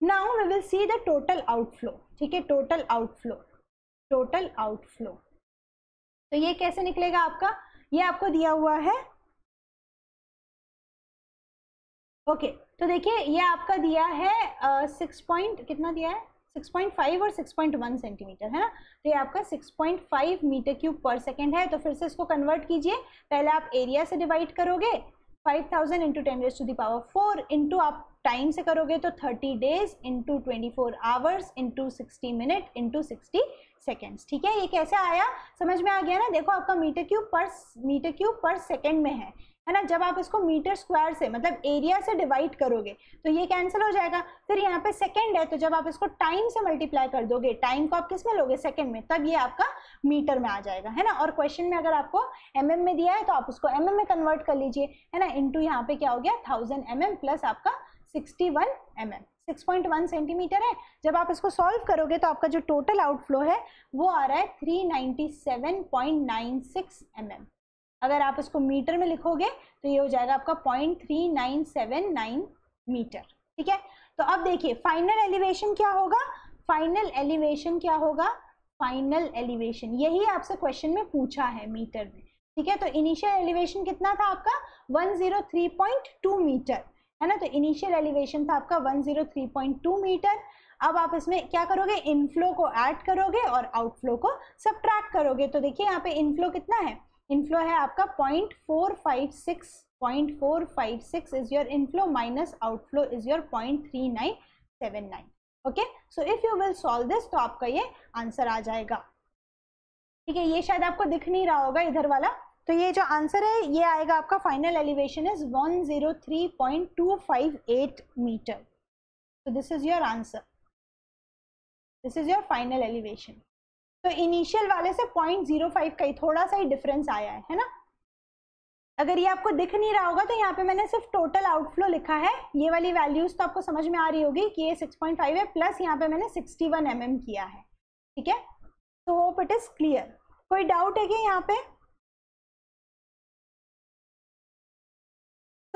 now we will see the total outflow ठीक है टोटल outflow total outflow तो ये कैसे निकलेगा आपका? ये आपको दिया हुआ है। ओके तो देखिए ये आपका दिया है सिक्स uh, पॉइंट कितना दिया है? 6.5 और 6.1 सेंटीमीटर है ना? तो ये आपका 6.5 मीटर क्यूब पर सेकेंड है। तो फिर से इसको कन्वर्ट कीजिए। पहले आप एरिया से डिवाइड करोगे। Five thousand into ten raise to the power four into आप टाइम से करोगे तो thirty days into twenty four hours into sixty minute into sixty seconds ठीक है? ये कैसे आया? समझ में आ गया ना? देखो आपका मीटर क्यूब पर मीटर क्यूब पर सेकेंड में है है ना? जब आप इसको मीटर स्क्वायर से मतलब एरिया से डिवाइड करोगे तो ये कैंसिल हो जाएगा। फिर यहाँ पे सेकंड है तो जब आप इसको टाइम से मल्टीप्लाई कर दोगे टाइम को आप किसमें लोगे? सेकंड में, तब ये आपका मीटर में आ जाएगा, है ना? और क्वेश्चन में अगर आपको एम mm में दिया है तो आप उसको एम mm में कन्वर्ट कर लीजिए, है ना? इंटू यहाँ पे क्या हो गया? थाउज़ेंड एम mm प्लस आपका sixty one m m six point one centimetre है। जब आप इसको सॉल्व करोगे तो आपका जो टोटल आउटफ्लो है, वो आ रहा है three ninety seven point nine six m m अगर आप इसको मीटर में लिखोगे तो ये हो जाएगा आपका point three nine seven nine metre. ठीक है? तो अब देखिए फाइनल एलिवेशन क्या होगा? फाइनल एलिवेशन क्या होगा? फाइनल एलिवेशन यही आपसे क्वेश्चन में पूछा है मीटर में ठीक है? तो इनिशियल एलिवेशन कितना था आपका? 103.2 मीटर। है ना? तो इनिशियल एलिवेशन था आपका 103.2 मीटर अब आप इसमें क्या करोगे? इनफ्लो को ऐड करोगे और आउटफ्लो को सब्ट्रैक्ट करोगे। तो देखिए यहाँ पे इनफ्लो कितना है? इनफ्लो है आपका point four five six point four five six is your inflow minus outflow is your point three nine seven nine okay so if you will solve this तो आपका ये आंसर आ जाएगा। ठीक है, ये शायद आपको दिख नहीं रहा होगा इधर वाला। तो ये जो आंसर है, ये आएगा आपका final elevation is one zero three point two five eight metre तो this is your answer this is your final elevation तो इनिशियल वाले से पॉइंट ज़ीरो फाइव का ही थोड़ा सा ही डिफरेंस आया है है ना? अगर ये आपको दिख नहीं रहा होगा तो यहाँ पे मैंने सिर्फ़ टोटल आउटफ्लो लिखा है। ये वाली वैल्यूज़ तो आपको समझ में आ रही होगी कि ये 6.5 है प्लस यहाँ पे मैंने 61 वन mm किया है। ठीक है? तो होप इट इज़ क्लियर कोई डाउट है कि यहाँ पे?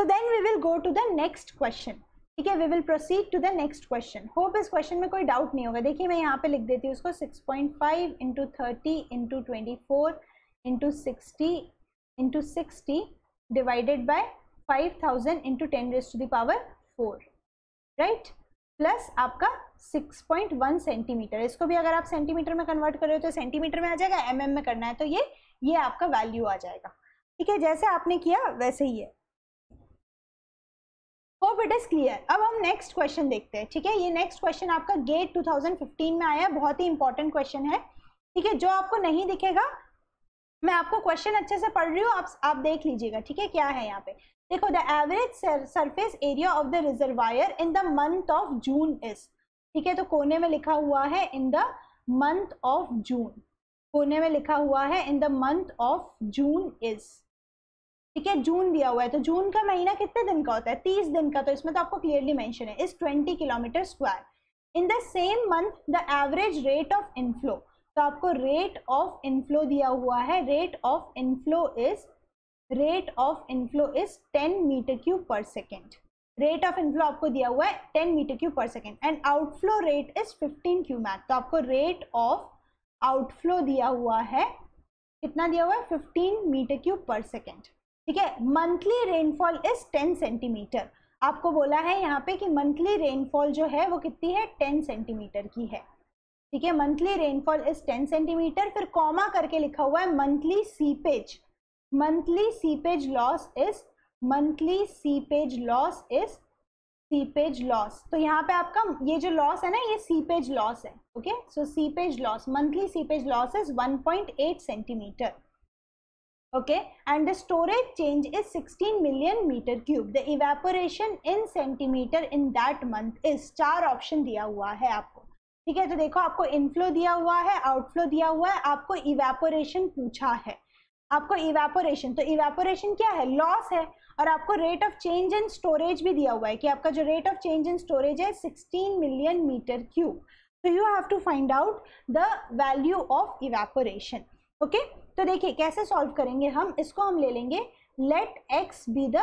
So then we will go to the next question. ठीक है we will proceed to the next question hope इस क्वेश्चन में कोई डाउट नहीं होगा। देखिए, मैं यहाँ पे लिख देती हूँ उसको 6.5 point five into thirty into twenty four into sixty into sixty divided by five thousand into ten raise to the power four right plus आपका 6.1 सेंटीमीटर इसको भी अगर आप सेंटीमीटर में कन्वर्ट कर रहे हो तो सेंटीमीटर में आ जाएगा एम mm में करना है तो ये ये आपका वैल्यू आ जाएगा। ठीक है, जैसे आपने किया, वैसे ही है। होप इट इज़ क्लियर अब हम नेक्स्ट क्वेश्चन देखते हैं, ठीक है? ये नेक्स्ट क्वेश्चन आपका गेट 2015 में आया है, बहुत ही इंपॉर्टेंट क्वेश्चन है, ठीक है? जो आपको नहीं दिखेगा, मैं आपको क्वेश्चन अच्छे से पढ़ रही हूँ, आप आप देख लीजिएगा, ठीक है? क्या है यहाँ पे? देखो the average surface area of the reservoir in the month of June is ठीक है? तो कोने में लिखा हुआ है in the month of June कोने में लिखा हुआ है in the month of June is ठीक है, जून दिया हुआ है तो जून का महीना कितने दिन का होता है? तीस दिन का तो इसमें तो आपको क्लियरली मेंशन है। इस twenty kilometre square in the same month the average rate of inflow तो आपको रेट ऑफ़ इनफ्लो दिया हुआ है। Rate of inflow is rate of inflow is ten metre cube पर सेकेंड रेट ऑफ़ इनफ्लो आपको दिया हुआ है 10 मीटर क्यूब पर second and outflow rate is 15 cumec तो आपको रेट ऑफ़ आउटफ्लो दिया हुआ है, कितना दिया हुआ है? 15 मीटर क्यूब पर सेकेंड ठीक है मंथली रेनफॉल इज़ 10 सेंटीमीटर आपको बोला है यहाँ पे कि मंथली रेनफॉल जो है वो कितनी है? 10 सेंटीमीटर की है। ठीक है मंथली रेनफॉल इज़ 10 सेंटीमीटर फिर कॉमा करके लिखा हुआ है monthly seepage monthly seepage loss is monthly seepage loss is seepage loss तो यहाँ पे आपका ये जो लॉस है ना, ये सीपेज लॉस है okay so seepage loss monthly seepage loss is 1.8 centimetre okay? And the storage change is 16 million meter cube. The evaporation in centimeter in that month is चार ऑप्शन दिया हुआ है आपको। ठीक है? तो देखो, आपको इनफ्लो दिया हुआ है आउटफ्लो दिया हुआ है, आपको इवेपोरेशन पूछा है। आपको इवेपोरेशन तो इवेपोरेशन क्या है? लॉस है। और आपको rate of change in storage भी दिया हुआ है कि आपका जो rate of change in storage है 16 मिलियन मीटर क्यूब तो you have to find out the value of evaporation okay तो देखिए, कैसे सॉल्व करेंगे हम? इसको हम ले लेंगे let x be the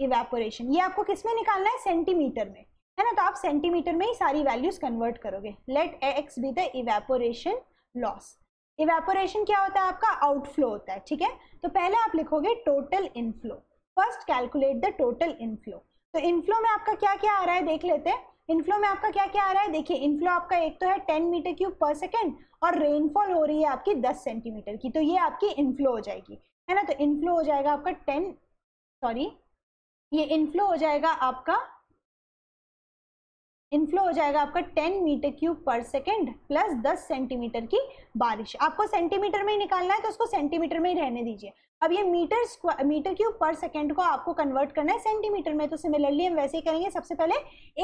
evaporation ये आपको किसमें निकालना है? सेंटीमीटर में, है ना? तो आप सेंटीमीटर में ही सारी वैल्यूज़ कन्वर्ट करोगे। Let x be the evaporation loss evaporation क्या होता है आपका? आउटफ्लो होता है, ठीक है? तो पहले आप लिखोगे total inflow first calculate the total inflow तो इनफ्लो में आपका क्या क्या आ रहा है? देख लेते हैं। इनफ्लो में आपका क्या क्या आ रहा है? देखिए, इनफ्लो आपका एक तो है 10 मीटर क्यूब पर सेकेंड और रेनफॉल हो रही है आपकी 10 सेंटीमीटर की तो ये आपकी इनफ्लो हो जाएगी, है ना? तो इनफ्लो हो जाएगा आपका 10 सॉरी, ये इनफ्लो हो जाएगा आपका, इनफ्लो हो जाएगा आपका 10 मीटर क्यूब पर सेकेंड प्लस 10 सेंटीमीटर की बारिश। आपको सेंटीमीटर में ही निकालना है तो उसको सेंटीमीटर में ही रहने दीजिए। अब ये मीटर मीटर क्यूब पर सेकेंड को आपको कन्वर्ट करना है सेंटीमीटर में तो सिमिलरली हम वैसे ही करेंगे, सबसे पहले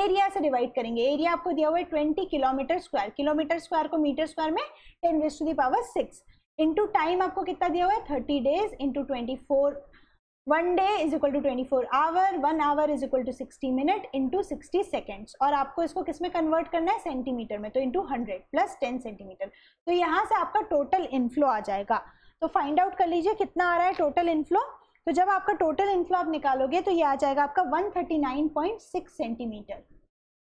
एरिया से डिवाइड करेंगे। एरिया आपको दिया हुआ है twenty kilometre square kilometre square को मीटर स्क्वायर में ten raised to the power six into time आपको कितना दिया हुआ है? Thirty days into twenty four one day is equal to twenty four hour one hour is equal to sixty minute into sixty seconds और आपको इसको किसमें convert करना है? सेंटीमीटर में तो into hundred plus ten centimetre तो यहाँ से आपका टोटल इनफ्लो आ जाएगा। तो फाइंड आउट कर लीजिए कितना आ रहा है टोटल इनफ्लो तो जब आपका टोटल इनफ्लो आप निकालोगे तो ये आ जाएगा आपका 139.6 सेंटीमीटर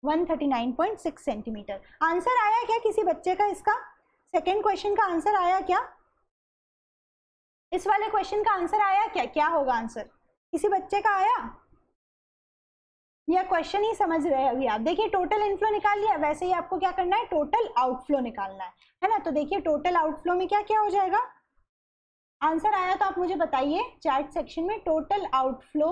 139.6 सेंटीमीटर आंसर आया क्या किसी बच्चे का इसका? सेकेंड क्वेश्चन का आंसर आया क्या? इस वाले क्वेश्चन का आंसर आया क्या? क्या होगा आंसर किसी बच्चे का आया? या क्वेश्चन ही समझ रहे हैं अभी आप। देखिए टोटल इनफ्लो निकाल लिया, वैसे ही आपको क्या करना है? टोटल आउटफ्लो निकालना है। है ना? तो देखिए टोटल आउटफ्लो में क्या क्या हो जाएगा? आंसर आया तो आप मुझे बताइए चैट सेक्शन में टोटल आउटफ्लो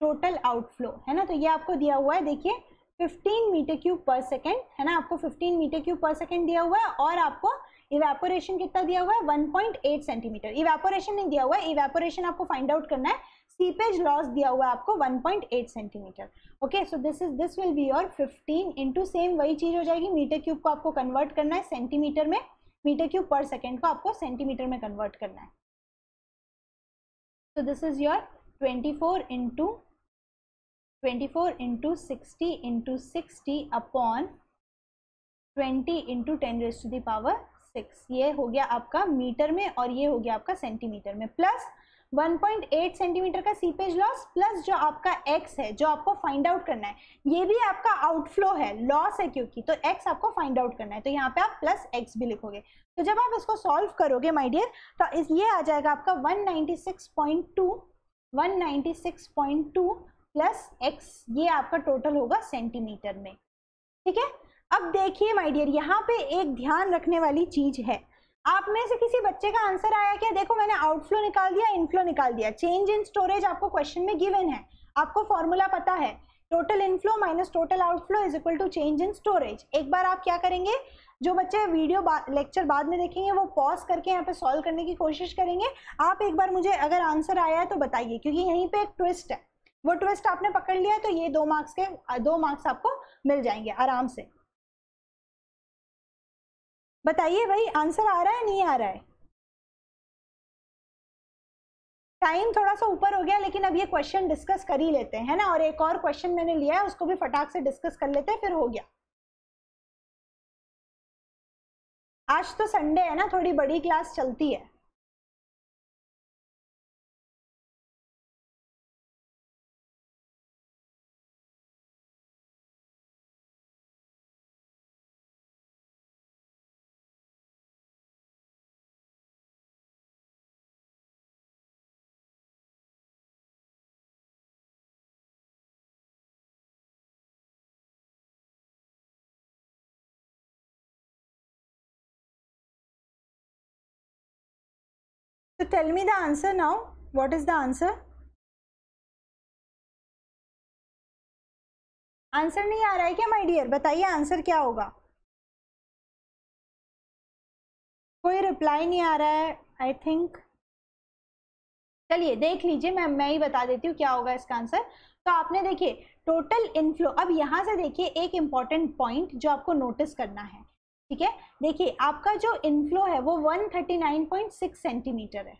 टोटल आउटफ्लो है ना? तो ये आपको दिया हुआ है, देखिए 15 मीटर क्यूब पर सेकेंड है ना? आपको 15 मीटर क्यूब पर सेकेंड दिया हुआ है और आपको इवेपोरेशन कितना दिया हुआ है? 1.8 सेंटीमीटर इवेपोरेशन नहीं दिया हुआ है इवेपोरेशन आपको फाइंड आउट करना है। सीपेज लॉस दिया हुआ है आपको 1.8 centimetre okay so this is this will be your 15 into same वही चीज़ हो जाएगी मीटर क्यूब को आपको कन्वर्ट करना है सेंटीमीटर में। मीटर क्यूब पर सेकेंड को आपको सेंटीमीटर में कन्वर्ट करना है। तो this is your 24 four into twenty four into sixty into sixty upon twenty into ten raise to the power six ये हो गया आपका मीटर में और ये हो गया आपका सेंटीमीटर में। प्लस 1.8 सेंटीमीटर का सीपेज लॉस प्लस जो आपका एक्स है, जो आपको फाइंड आउट करना है, ये भी आपका आउटफ्लो है लॉस है क्योंकि तो x आपको फाइंड आउट करना है तो यहाँ पे आप प्लस x भी लिखोगे। तो जब आप इसको सॉल्व करोगे माय डियर तो इस, ये आ जाएगा आपका 196.2 196.2 प्लस एक्स ये आपका टोटल होगा सेंटीमीटर में। ठीक है? अब देखिए माय डियर यहाँ पे एक ध्यान रखने वाली चीज़ है। आप में से किसी बच्चे का आंसर आया क्या देखो मैंने आउटफ्लो निकाल दिया इनफ्लो निकाल दिया। चेंज इन स्टोरेज आपको क्वेश्चन में गिवन है। आपको फॉर्मूला पता है। Total inflow minus total outflow is equal to change in storage एक बार आप क्या करेंगे? जो बच्चे वीडियो बा, लेक्चर बाद में देखेंगे वो पॉज करके यहाँ पे सॉल्व करने की कोशिश करेंगे। आप एक बार मुझे अगर आंसर आया है तो बताइए क्योंकि यहीं पे एक ट्विस्ट है। वो ट्विस्ट आपने पकड़ लिया तो ये दो मार्क्स के दो मार्क्स आपको मिल जाएँगे आराम से। बताइए भाई आंसर आ रहा है, नहीं आ रहा है? टाइम थोड़ा सा ऊपर हो गया, लेकिन अब ये क्वेश्चन डिस्कस कर ही लेते हैं ना? और एक और क्वेश्चन मैंने लिया है, उसको भी फटाक से डिस्कस कर लेते हैं, फिर हो गया। आज तो संडे है ना, थोड़ी बड़ी क्लास चलती है। Tell me the answer now. What is the answer? Answer नहीं आ रहा है क्या माय डियर बताइए आंसर क्या होगा? कोई रिप्लाई नहीं आ रहा है आई थिंक चलिए, देख लीजिए, मैं मैं ही बता देती हूँ क्या होगा इसका आंसर तो आपने देखिए टोटल इनफ्लो अब यहाँ से देखिए एक इंपॉर्टेंट पॉइंट जो आपको नोटिस करना है. ठीक है? देखिए, आपका जो इनफ्लो है वो 139.6 सेंटीमीटर है.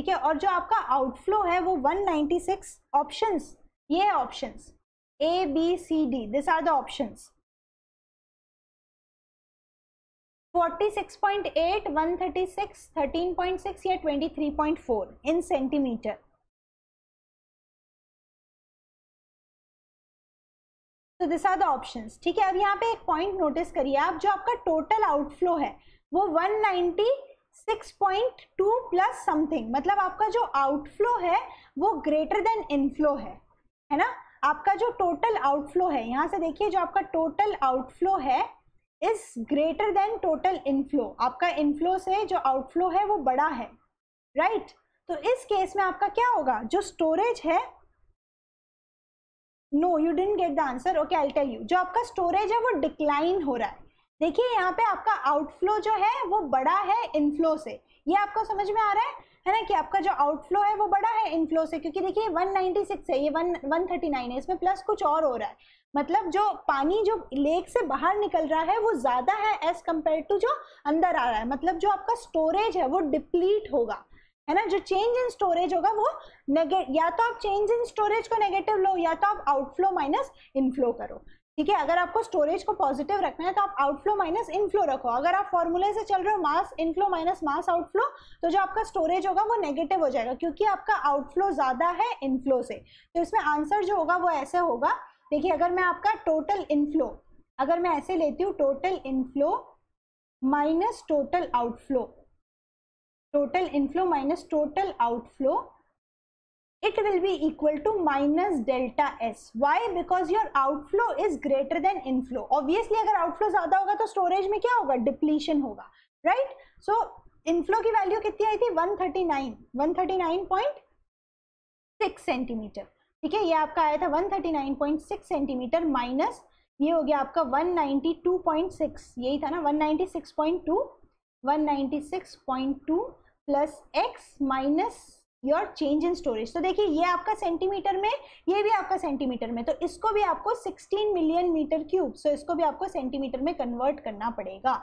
ठीक है? और जो आपका आउटफ्लो है वो 196 ऑप्शंस ये है options A B C D this are the options 46.8, 136, 13.6 या 23.4 इन सेंटीमीटर तो दिस आर द ऑप्शंस ठीक है? अब यहाँ पे एक पॉइंट नोटिस करिए आप जो आपका टोटल आउटफ्लो है वो 196.2 प्लस समथिंग। मतलब आपका जो आउटफ्लो है, वो ग्रेटर देन इनफ्लो है। है ना? आपका जो टोटल आउटफ्लो है, यहाँ से देखिए, जो आपका टोटल आउटफ्लो है is greater than total inflow. आपका इनफ्लो से जो आउटफ्लो है, वो बड़ा है। राइट? right? तो इस केस में आपका क्या होगा? जो स्टोरेज है, no, you didn't get the answer. Okay, I tell you. जो आपका स्टोरेज है, वो डिक्लाइन हो रहा है। देखिए, यहाँ पे आपका आउटफ्लो जो है, वो बड़ा है इनफ्लो से। ये आपको समझ में आ रहा है? है ना कि आपका जो आउटफ्लो है, वो बड़ा है इनफ्लो से? क्योंकि देखिए 196 है, ये 1 139 है, इसमें प्लस कुछ और हो रहा है। मतलब जो पानी जो लेक से बाहर निकल रहा है, वो ज़्यादा है एज कंपेयर टू जो अंदर आ रहा है। मतलब जो आपका स्टोरेज है, वो डिप्लीट होगा। है ना? जो चेंज इन स्टोरेज होगा, वो नेगेट या तो आप चेंज इन स्टोरेज को नेगेटिव लो, या तो आप आउटफ्लो माइनस इनफ्लो करो। ठीक है? अगर आपको स्टोरेज को पॉजिटिव रखना है तो आप आउटफ्लो माइनस इनफ्लो रखो। अगर आप फॉर्मूले से चल रहे हो mass inflow minus mass outflow तो जो आपका स्टोरेज होगा, वो नेगेटिव हो जाएगा, क्योंकि आपका आउटफ्लो ज़्यादा है इनफ्लो से। तो इसमें आंसर जो होगा, वो ऐसे होगा। देखिए, अगर मैं आपका टोटल इनफ्लो अगर मैं ऐसे लेती हूँ total inflow minus total outflow total inflow minus total outflow it will be equal to minus delta s why because your outflow is greater than inflow obviously अगर outflow ज़्यादा होगा तो storage में क्या होगा depletion होगा right so inflow की value कितनी आई थी 139 139.6 सेंटीमीटर ठीक है ये आपका आया था 139.6 सेंटीमीटर माइनस ये हो गया आपका 192.6 यही था ना 196.2 196.2 plus x minus your change in storage तो देखिए, ये आपका सेंटीमीटर में, ये भी आपका सेंटीमीटर में तो इसको भी आपको 16 मिलियन मीटर क्यूब सो इसको भी आपको सेंटीमीटर में कन्वर्ट करना पड़ेगा।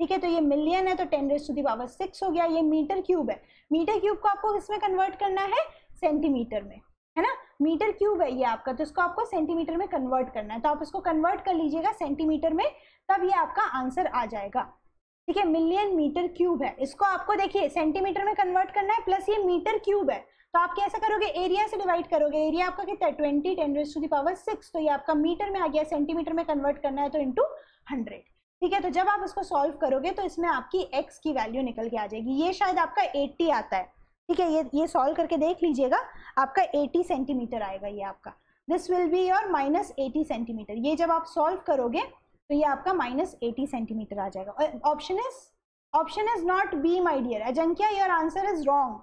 ठीक है तो ये मिलियन है तो ten raise to the power six हो गया, ये मीटर क्यूब है। मीटर क्यूब को आपको किसमें कन्वर्ट करना है? सेंटीमीटर में, है ना? मीटर क्यूब है ये आपका तो इसको आपको सेंटीमीटर में कन्वर्ट करना है। तो आप इसको कन्वर्ट कर लीजिएगा सेंटीमीटर में, तब ये आपका आंसर आ जाएगा। ठीक है मिलियन मीटर क्यूब है। इसको आपको देखिए सेंटीमीटर में कन्वर्ट करना है प्लस ये मीटर क्यूब है। तो आप कैसे करोगे? एरिया से डिवाइड करोगे। एरिया आपका कितना है? Twenty ten raise to the power six तो ये आपका मीटर में आ गया सेंटीमीटर में कन्वर्ट करना है तो इंटू हंड्रेड ठीक है तो जब आप उसको सॉल्व करोगे तो इसमें आपकी एक्स की वैल्यू निकल के आ जाएगी। ये शायद आपका एट्टी आता है। ठीक है, ये ये सॉल्व करके देख लीजिएगा, आपका एटी सेंटीमीटर आएगा ये आपका। This will be your minus eighty centimetre ये जब आप सॉल्व करोगे तो ये आपका माइनस एटी सेंटीमीटर आ जाएगा। Option is option is not B my dear Ajinkya your answer is wrong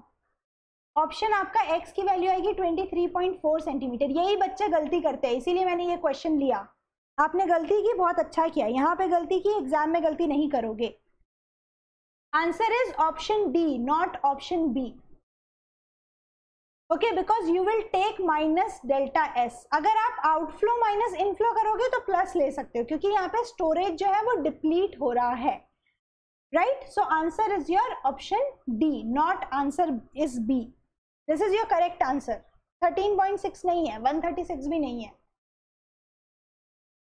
option आपका x की वैल्यू आएगी 23.4 सेंटीमीटर यही बच्चे गलती करते हैं, इसीलिए मैंने ये क्वेश्चन लिया। आपने गलती की, बहुत अच्छा किया। यहाँ पे गलती की एग्ज़ाम में गलती नहीं करोगे। Answer is option D not option B okay because you will take minus delta S अगर आप आउटफ्लो माइनस इनफ्लो करोगे तो प्लस ले सकते हो, क्योंकि यहाँ पे स्टोरेज जो है वो डिप्लीट हो रहा है। Right so answer is your option D not answer is B this is your correct answer 13.6 नहीं है 136 भी नहीं है।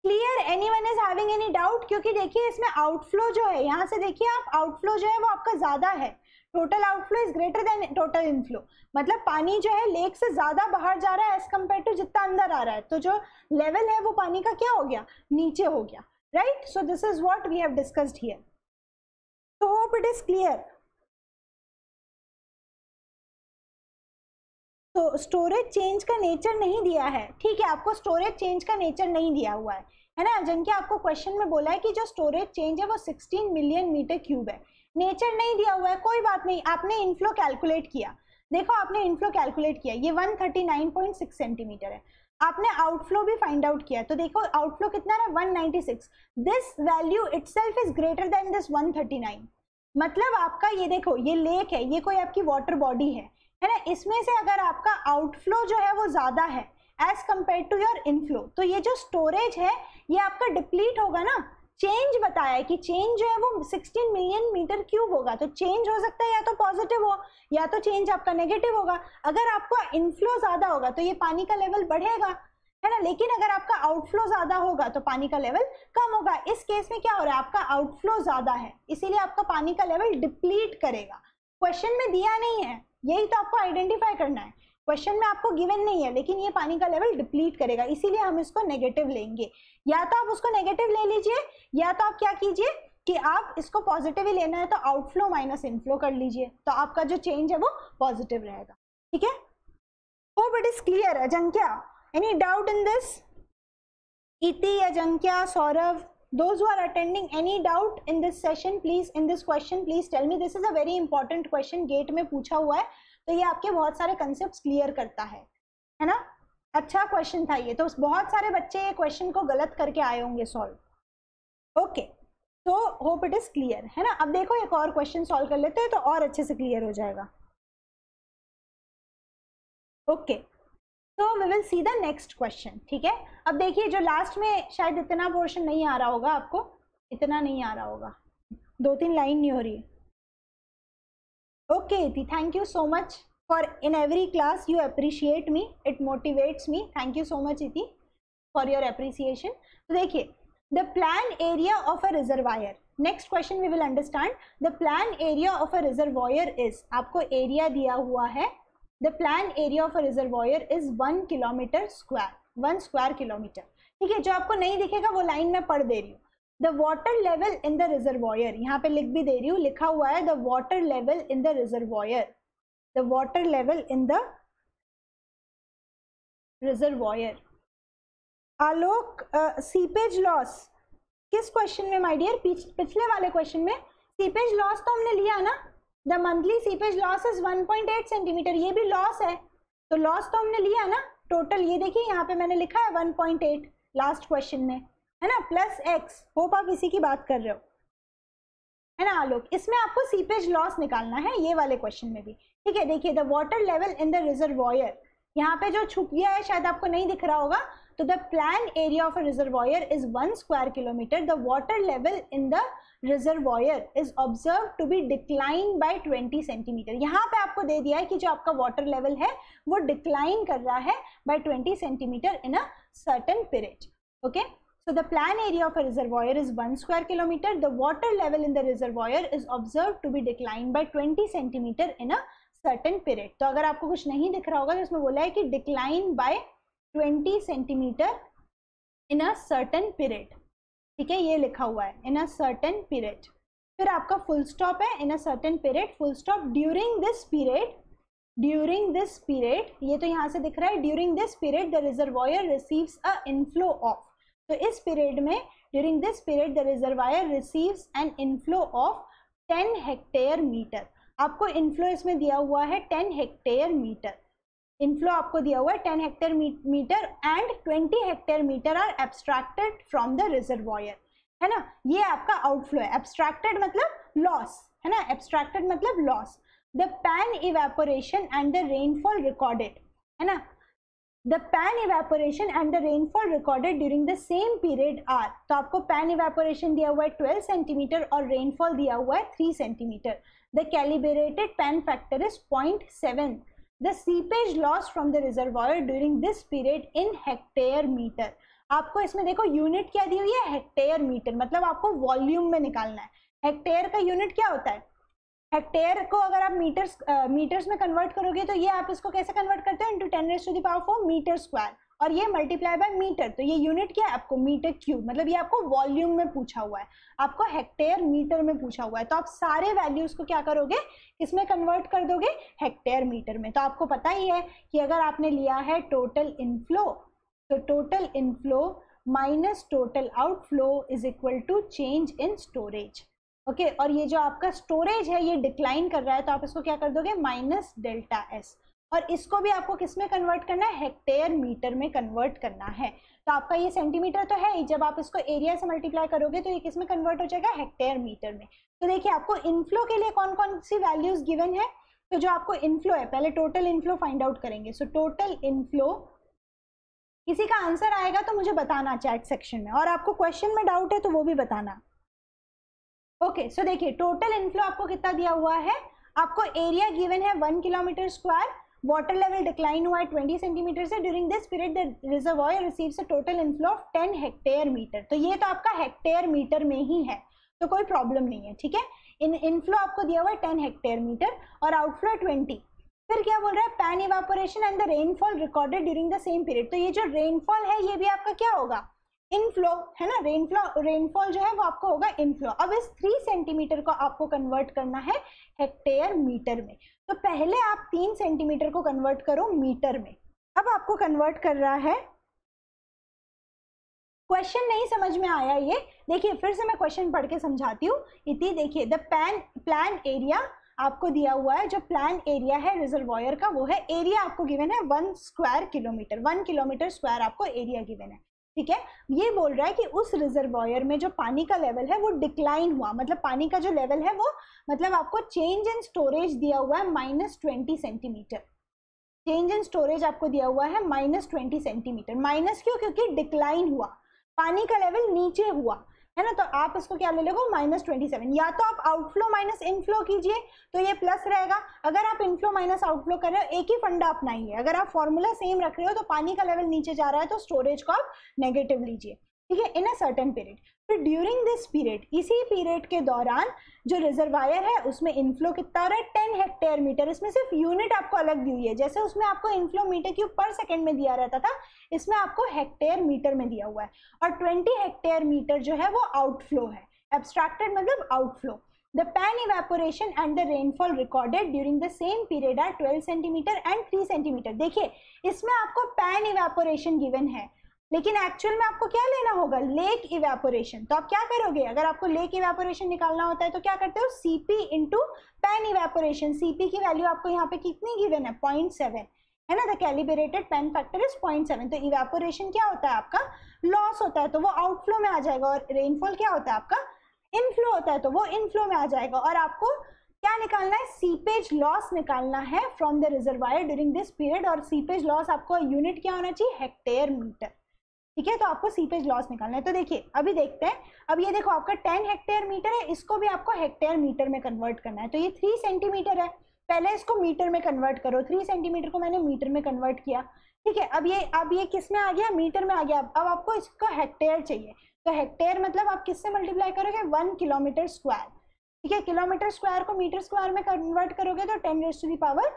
Clear any one is having any doubt क्योंकि देखिए, इसमें आउटफ्लो जो है, यहाँ से देखिए आप आउटफ्लो जो है वो आपका ज़्यादा है। Total outflow is greater than total inflow मतलब पानी जो है लेक से ज़्यादा बाहर जा रहा है एज कंपेयर टू जितना अंदर आ रहा है। तो जो लेवल है वो पानी का क्या हो गया? नीचे हो गया। Right so this is what we have discussed here तो होप इट इज़ क्लियर तो स्टोरेज चेंज का नेचर नहीं दिया है। ठीक है, आपको स्टोरेज चेंज का नेचर नहीं दिया हुआ है। है ना? जिनके आपको क्वेश्चन में बोला है कि जो स्टोरेज चेंज है वो 16 मिलियन मीटर क्यूब है। नेचर नहीं दिया हुआ है, कोई बात नहीं, आपने इनफ्लो कैलकुलेट किया। देखो, आपने इनफ्लो कैलकुलेट किया, ये 139.6 सेंटीमीटर है। आपने आउटफ्लो भी फाइंड आउट किया तो देखो आउटफ्लो कितना है 196 this value itself is greater than this 139 मतलब आपका, ये देखो, ये लेक है, ये कोई आपकी वाटर बॉडी है है ना? इसमें से अगर आपका आउटफ्लो जो है, वो ज़्यादा है as compare to your inflow तो ये जो स्टोरेज है, ये आपका डिप्लीट होगा ना? चेंज बताया है कि चेंज जो है वो 16 मिलियन मीटर क्यूब होगा। तो चेंज हो सकता है, या तो पॉजिटिव हो, या तो चेंज आपका नेगेटिव होगा। अगर आपका इनफ्लो ज़्यादा होगा तो ये पानी का लेवल बढ़ेगा, है ना? लेकिन अगर आपका आउटफ्लो ज़्यादा होगा तो पानी का लेवल कम होगा। इस केस में क्या हो रहा है? आपका आउटफ्लो ज़्यादा है, इसीलिए आपका पानी का लेवल डिप्लीट करेगा। क्वेश्चन में दिया नहीं है। यही तो आपको आइडेंटिफाई करना है। क्वेश्चन में आपको गिवन नहीं है, लेकिन ये पानी का लेवल डिप्लीट करेगा, इसीलिए हम इसको नेगेटिव लेंगे। या तो आप उसको नेगेटिव ले लीजिए, या तो आप क्या कीजिए कि आप इसको पॉजिटिव ही लेना है तो आउटफ्लो माइनस इनफ्लो कर लीजिए तो आपका जो चेंज है वो पॉजिटिव रहेगा। ठीक है? Hope it is clear Ajinkya. Any doubt in this Iti Ajinkya, Saurabh, those who are attending, any doubt in this session, please, in this question, please tell me. This is a very important question, gate में पूछा हुआ है। तो ये आपके बहुत सारे concept clear करता है है ना? अच्छा क्वेश्चन था ये तो बहुत सारे बच्चे ये क्वेश्चन को गलत करके आए होंगे सॉल्व ओके तो होप इट इज़ क्लियर है ना? अब देखो एक और क्वेश्चन सॉल्व कर लेते हैं तो और अच्छे से क्लियर हो जाएगा. ओके तो we will see the next question ठीक है? अब देखिए, जो लास्ट में शायद इतना पोर्शन नहीं आ रहा होगा आपको, इतना नहीं आ रहा होगा. दो तीन लाइन नहीं हो रही. है ओके थी thank you so much for in every class you appreciate me it motivates me thank you so much Iti for your appreciation तो देखिए the plan area of a reservoir next question we will understand the plan area of a reservoir is आपको area दिया हुआ है the plan area of a reservoir is one kilometre square one square kilometre ठीक है, जो आपको नहीं दिखेगा वो लाइन में पढ़ दे रही हूँ। The water level in the reservoir यहाँ पे लिख भी दे रही हूँ, लिखा हुआ है the water level in the reservoir the water level in the reservoir Alok seepage loss किस क्वेश्चन में माय डियर पिछले वाले क्वेश्चन में? सीपेज लॉस तो हमने लिया ना? The monthly seepage loss is 1.8 centimetre ये भी लॉस है। तो लॉस तो हमने लिया ना? टोटल ये देखिए, यहाँ पे मैंने लिखा है 1.8 लास्ट क्वेश्चन में। है ना? प्लस एक्स होप आप इसी की बात कर रहे हो। है ना, आलोक? इसमें आपको सीपेज लॉस निकालना है, ये वाले क्वेश्चन में भी। ठीक है, देखिए the water level in the reservoir यहाँ पे जो छुप गया है, शायद आपको नहीं दिख रहा होगा। तो the plan area of a reservoir is one square kilometre the water level in the reservoir is observe to be decline by 20 centimetre यहाँ पे आपको दे दिया है कि जो आपका वाटर लेवल है, वो डिक्लाइन कर रहा है by 20 centimetre in a certain period okay So the plan area of a reservoir is 1 square kilometer. The water level in the reservoir is observed to be declined by 20 centimeter in a certain period. तो अगर आपको कुछ नहीं दिख रहा होगा तो इसमें बोला है कि decline by 20 centimeter in a certain period. ठीक है ये लिखा हुआ है in a certain period. फिर आपका full stop है in a certain period. Full stop during this period during this period ये तो यहाँ से दिख रहा है during this period the reservoir receives a inflow of तो इस पीरियड में during this period the reservoir receives an inflow of 10 hectare metre आपको इनफ्लो इसमें दिया हुआ है 10 हेक्टेयर मीटर इनफ्लो आपको दिया हुआ है 10 hectare metre and 20 hectare metre are abstracted from the reservoir है ना? ये आपका आउटफ्लो है. एब्स्ट्रैक्टेड मतलब लॉस है ना? एब्स्ट्रैक्टेड मतलब loss the pan evaporation and the rainfall recorded है ना? The pan evaporation and the rainfall recorded during the same period are तो आपको पैन इवेपोरेशन दिया हुआ है 12 सेंटीमीटर और रेनफॉल दिया हुआ है 3 centimetre the calibrated pan factor is 0.7 the seepage loss from the reservoir during this period in hectare metre आपको इसमें देखो यूनिट क्या दी हुई है? हेक्टेयर मीटर मतलब आपको वॉल्यूम में निकालना है. हेक्टेयर का यूनिट क्या होता है? हेक्टेयर को अगर आप मीटर्स मीटर्स में कन्वर्ट करोगे तो ये आप इसको कैसे कन्वर्ट करते हो? Into ten raise to the power four metre square और ये मल्टीप्लाई बाय मीटर तो ये यूनिट क्या है? आपको मीटर क्यूब मतलब ये आपको वॉल्यूम में पूछा हुआ है। आपको हेक्टेयर मीटर में पूछा हुआ है। तो आप सारे वैल्यूज़ को क्या करोगे? किसमें कन्वर्ट कर दोगे? हेक्टेयर मीटर में। तो आपको पता ही है कि अगर आपने लिया है टोटल इनफ्लो तो total inflow minus total outflow is equal to change in storage okay और ये जो आपका स्टोरेज है, ये डिक्लाइन कर रहा है तो आप इसको क्या कर दोगे? माइनस डेल्टा एस और इसको भी आपको किसमें कन्वर्ट करना है? हेक्टेयर मीटर में कन्वर्ट करना है। तो आपका ये सेंटीमीटर तो है ही, जब आप इसको एरिया से मल्टीप्लाई करोगे तो ये किसमें कन्वर्ट हो जाएगा? हेक्टेयर मीटर में। तो देखिए, आपको इनफ्लो के लिए कौन कौन सी वैल्यूज़ गिवन है? तो जो आपको इनफ्लो है, पहले टोटल इनफ्लो फाइंड आउट करेंगे। सो टोटल इनफ्लो किसी का आंसर आएगा तो मुझे बताना चैट सेक्शन में। और आपको क्वेश्चन में डाउट है तो वो भी बताना। ओके सो देखिए टोटल इनफ्लो आपको कितना दिया हुआ है? आपको एरिया गिवन है one kilometre square water level decline हुआ है ट्वेंटी सेंटीमीटर से। During this period the reservoir receives a total inflow of ten hectare metre तो ये तो आपका हेक्टेयर मीटर में ही है तो कोई प्रॉब्लम नहीं है, ठीक है? इन इनफ्लो आपको दिया हुआ है टेन हेक्टेयर मीटर और आउटफ्लो ट्वेंटी फिर क्या बोल रहा है? Pan evaporation and the rainfall recorded during the same period तो ये जो रेनफॉल है, ये भी आपका क्या होगा? इनफ्लो है ना? रेनफ्लो रेनफॉल जो है वो आपको होगा इनफ्लो अब इस थ्री सेंटीमीटर को आपको कन्वर्ट करना है हेक्टेयर मीटर में. तो पहले आप तीन सेंटीमीटर को कन्वर्ट करो मीटर में. अब आपको कन्वर्ट कर रहा है क्वेश्चन नहीं समझ में आया ये. देखिए, फिर से मैं क्वेश्चन पढ़ के समझाती हूँ. इति देखिए द पैन प्लान एरिया आपको दिया हुआ है, जो प्लान एरिया है रिजर्वॉयर का, वो है एरिया आपको गिवन है one square kilometre one kilometre square आपको एरिया गिवन है. ठीक है? ये बोल रहा है कि उस रिजर्वॉयर में जो पानी का लेवल है, वो डिक्लाइन हुआ। मतलब पानी का जो लेवल है, वो मतलब आपको चेंज इन स्टोरेज दिया हुआ है minus twenty centimetre change in storage आपको दिया हुआ है माइनस ट्वेंटी सेंटीमीटर माइनस क्यों? क्योंकि डिक्लाइन हुआ। पानी का लेवल नीचे हुआ। है ना? तो आप इसको क्या ले लोगे? माइनस ट्वेंटी सेवन या तो आप आउटफ्लो माइनस इनफ्लो कीजिए तो ये प्लस रहेगा। अगर आप इनफ्लो माइनस आउटफ्लो कर रहे हो, एक ही फंडा अपनाइए। अगर आप फॉर्मूला सेम रख रहे हो तो पानी का लेवल नीचे जा रहा है तो स्टोरेज को आप नेगेटिव लीजिए। ठीक है? इन अ सर्टन पीरियड फिर ड्यूरिंग दिस पीरियड इसी पीरियड के दौरान जो रिजर्वायर है, उसमें इनफ्लो कितना हो रहा है? टेन हेक्टेयर मीटर इसमें सिर्फ़ यूनिट आपको अलग दी हुई है। जैसे उसमें आपको inflow metre cube per second में दिया रहता था, इसमें आपको हेक्टेयर मीटर में दिया हुआ है। और ट्वेंटी हेक्टेयर मीटर जो है, वो आउटफ्लो है। एब्स्ट्रैक्टेड मतलब outflow The pan evaporation and the rainfall recorded during the same period are 12 centimeter and 3 centimeter. देखिए, इसमें आपको pan evaporation given है। लेकिन एक्चुअल में आपको क्या लेना होगा? लेक इवेपोरेशन तो आप क्या करोगे? अगर आपको लेक इवेपोरेशन निकालना होता है तो क्या करते हो? CP into pan evaporation CP की वैल्यू आपको यहाँ पे कितनी गिवन है? पॉइंट सेवन है ना? The calibrated pan factor is point seven तो इवेपोरेशन क्या होता है आपका? लॉस होता है तो वो आउटफ्लो में आ जाएगा। और रेनफॉल क्या होता है आपका? इनफ्लो होता है तो वो इनफ्लो में आ जाएगा। और आपको क्या निकालना है? सीपेज लॉस निकालना है from the reservoir during this period और सीपेज लॉस आपको यूनिट क्या होना चाहिए? हेक्टेयर मीटर ठीक है तो आपको सीपेज लॉस निकालना है। तो देखिए, अभी देखते हैं। अब ये देखो, आपका टेन हेक्टेयर मीटर है, इसको भी आपको हेक्टेयर मीटर में कन्वर्ट करना है। तो ये थ्री सेंटीमीटर है। पहले इसको मीटर में कन्वर्ट करो। थ्री सेंटीमीटर को मैंने मीटर में कन्वर्ट किया। ठीक है, अब ये अब ये किसमें आ गया? मीटर में आ गया। अब आपको इसका हेक्टेयर चाहिए। तो हेक्टेयर मतलब आप किससे मल्टीप्लाई करोगे? वन किलोमीटर स्क्वायर ठीक है किलोमीटर स्क्वायर को मीटर स्क्वायर में कन्वर्ट करोगे तो ten raise to the power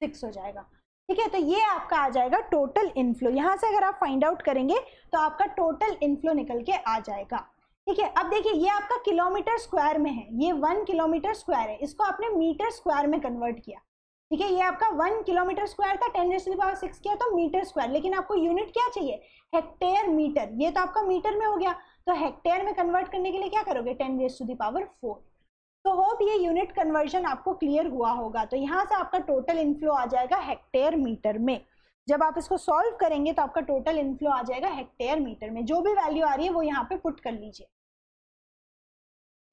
six हो जाएगा। ठीक है तो ये आपका आ जाएगा टोटल इनफ्लो यहाँ से अगर आप फाइंड आउट करेंगे तो आपका टोटल इनफ्लो निकल के आ जाएगा। ठीक है, अब देखिए, ये आपका किलोमीटर स्क्वायर में है। ये वन किलोमीटर स्क्वायर है। इसको आपने मीटर स्क्वायर में कन्वर्ट किया। ठीक है, ये आपका वन किलोमीटर स्क्वायर था टेन रेस पावर सिक्स किया तो मीटर स्क्वायर लेकिन आपको यूनिट क्या चाहिए? हेक्टेयर मीटर ये तो आपका मीटर में हो गया। तो हेक्टेयर में कन्वर्ट करने के लिए क्या करोगे? Ten raise to the power four तो होप ये यूनिट कन्वर्जन आपको क्लियर हुआ होगा। तो यहाँ से आपका टोटल इनफ्लो आ जाएगा हेक्टेयर मीटर में। जब आप इसको सॉल्व करेंगे तो आपका टोटल इनफ्लो आ जाएगा हेक्टेयर मीटर में। जो भी वैल्यू आ रही है वो यहाँ पे पुट कर लीजिए।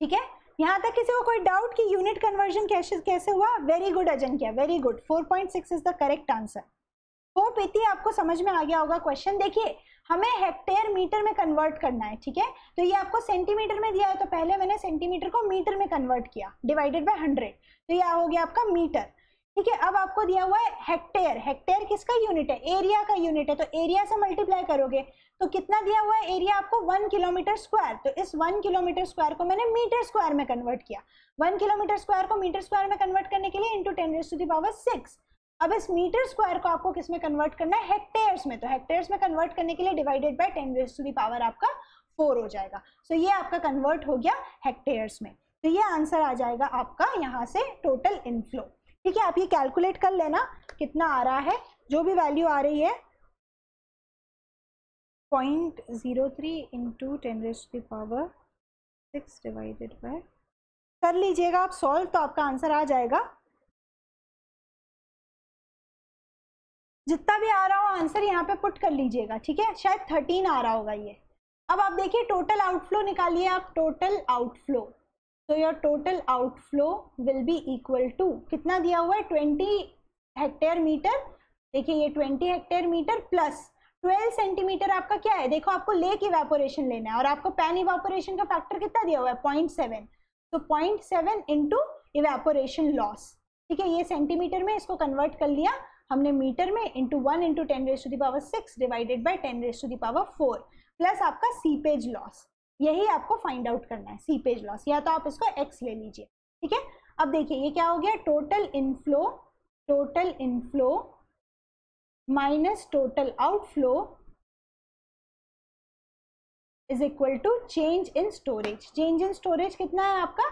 ठीक है? यहाँ तक किसी को कोई डाउट कि यूनिट कन्वर्जन कैसे कैसे हुआ? वेरी गुड अजन किया very good 4.6 is the correct answer hope इतनी आपको समझ में आ गया होगा क्वेश्चन देखिए हमें हेक्टेयर मीटर में कन्वर्ट करना है, ठीक है? तो ये आपको सेंटीमीटर में दिया है तो पहले मैंने सेंटीमीटर को मीटर में कन्वर्ट किया डिवाइडेड बाय हंड्रेड तो ये हो गया आपका मीटर ठीक है, अब आपको दिया हुआ है हेक्टेयर हेक्टेयर किसका यूनिट है? एरिया का यूनिट है तो एरिया से मल्टीप्लाई करोगे तो कितना दिया हुआ है एरिया आपको वन किलोमीटर स्क्वायर तो इस वन किलोमीटर स्क्वायर को मैंने मीटर स्क्वायर में कन्वर्ट किया. वन किलोमीटर स्क्वायर को मीटर स्क्वायर में कन्वर्ट करने के लिए into ten to the power six अब इस मीटर स्क्वायर को आपको किसमें कन्वर्ट करना है? हेक्टेयर्स में। तो हेक्टेयर्स में कन्वर्ट करने के लिए divided by ten raise to the power आपका फोर हो जाएगा। सो so, ये आपका कन्वर्ट हो गया हेक्टेयर्स में। तो ये आंसर आ जाएगा आपका यहाँ से टोटल इनफ्लो ठीक है, आप ये कैलकुलेट कर लेना कितना आ रहा है। जो भी वैल्यू आ रही है point zero three into ten raise to power six divided by कर लीजिएगा आप सॉल्व तो आपका आंसर आ जाएगा। जितना भी आ रहा हो आंसर यहाँ पे पुट कर लीजिएगा, ठीक है? शायद थर्टीन आ रहा होगा ये। अब आप देखिए टोटल आउटफ्लो निकालिए आप टोटल आउटफ्लो तो your total outflow will be equal to कितना दिया हुआ है? ट्वेंटी हेक्टेयर मीटर देखिए, ये twenty hectare metre plus twelve centimetre आपका क्या है? देखो, आपको लेक इवेपोरेशन लेना है और आपको पैन इवेपोरेशन का फैक्टर कितना दिया हुआ है? पॉइंट सेवन तो point seven into evaporation loss ठीक है, ये सेंटीमीटर में इसको कन्वर्ट कर लिया। हमने मीटर में into one into ten raise to the power six divided by ten raise to the power four plus आपका सीपेज लॉस यही आपको फाइंड आउट करना है सीपेज लॉस या तो आप इसको एक्स ले लीजिए, ठीक है? अब देखिए, ये क्या हो गया? Total inflow total inflow minus total outflow is equal to change in storage change in storage कितना है आपका?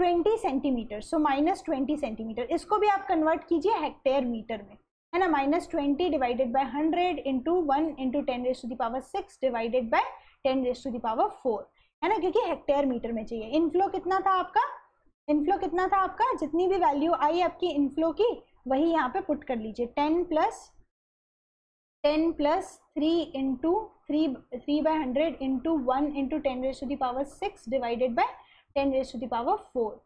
20 centimetre so minus twenty centimetre, इसको भी आप कन्वर्ट कीजिए हेक्टेयर मीटर में, है ना? Minus twenty divided by hundred into one into ten raise to the power six divided by ten raise to the power four है ना? क्योंकि हेक्टेयर मीटर में चाहिए। इनफ्लो कितना था आपका? इनफ्लो कितना था आपका? जितनी भी वैल्यू आई आपकी इनफ्लो की, वही यहाँ पे पुट कर लीजिए। Ten plus ten plus three into three three by hundred into one into ten raise to the power six divided by ten raise to the power four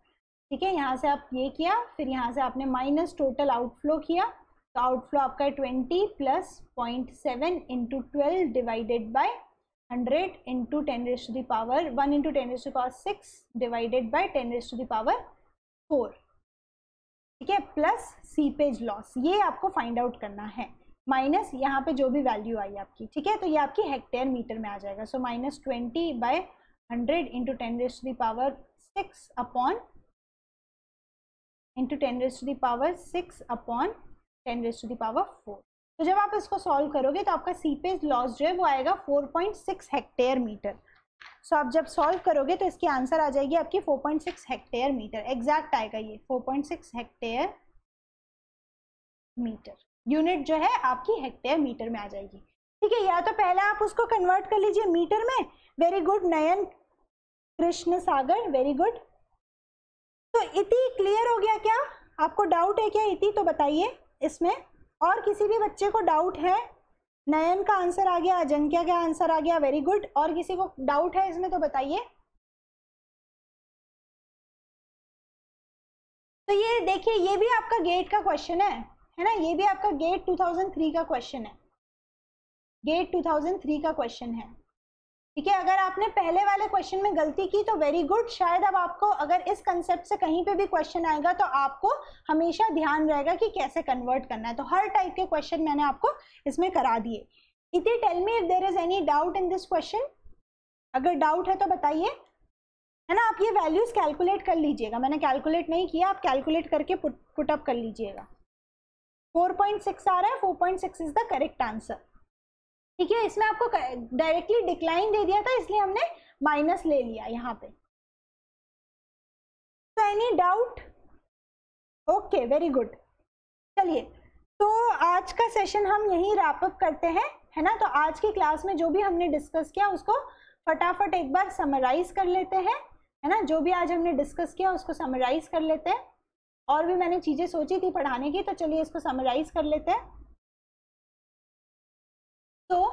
ठीक है, यहाँ से आप ये किया, फिर यहाँ से आपने माइनस टोटल आउटफ्लो किया तो आउटफ्लो आपका twenty plus point seven into twelve divided by hundred into ten raise to the power one into ten raise to power six divided by ten raise to the power four ठीक है plus seepage loss ये आपको find out करना है। Minus यहाँ पे जो भी वैल्यू आई आपकी, ठीक है तो ये आपकी हेक्टेयर मीटर में आ जाएगा। So minus twenty by hundred into ten raise to the power six upon into ten raise to the power six upon ten raise to the power four तो जब आप इसको सॉल्व करोगे तो आपका सीपेज लॉस जो है वो आएगा four point six hectare metre so आप जब सॉल्व करोगे तो इसकी आंसर आ जाएगी आपकी four point six hectare metre exact आएगा ये four point six hectare metre unit जो है आपकी हेक्टेयर मीटर में आ जाएगी। ठीक है, या तो पहले आप उसको कन्वर्ट कर लीजिए मीटर में। Very good Nayan. Krishna Sagar very good तो इति क्लियर हो गया क्या? आपको डाउट है क्या इति? तो बताइए इसमें। और किसी भी बच्चे को डाउट है? नयन का आंसर आ गया अजंक्या का आंसर आ गया वेरी गुड और किसी को डाउट है इसमें तो बताइए। तो ये देखिए, ये भी आपका गेट का क्वेश्चन है है ना? ये भी आपका गेट 2003 का क्वेश्चन है। गेट 2003 का क्वेश्चन है। ठीक है, अगर आपने पहले वाले क्वेश्चन में गलती की तो वेरी गुड शायद अब आपको, अगर इस कंसेप्ट से कहीं पे भी क्वेश्चन आएगा तो आपको हमेशा ध्यान रहेगा कि कैसे कन्वर्ट करना है। तो हर टाइप के क्वेश्चन मैंने आपको इसमें करा दिए। Iti tell me if there is any doubt in this question अगर डाउट है तो बताइए। है ना, आप ये वैल्यूज़ कैलकुलेट कर लीजिएगा। मैंने कैलकुलेट नहीं किया, आप कैलकुलेट करके पुट पुटअप कर लीजिएगा। 4.6 आ रहा है 4.6 इज़ द करेक्ट आंसर ठीक है, इसमें आपको डायरेक्टली डिक्लाइन दे दिया था, इसलिए हमने माइनस ले लिया यहाँ पे। Any doubt okay very good चलिए तो आज का सेशन हम यहीं रैपअप करते हैं, है ना? तो आज की क्लास में जो भी हमने डिस्कस किया, उसको फटाफट एक बार समराइज कर लेते हैं, है ना? जो भी आज हमने डिस्कस किया, उसको समराइज कर लेते हैं। और भी मैंने चीज़ें सोची थी पढ़ाने की तो चलिए इसको समराइज कर लेते हैं। तो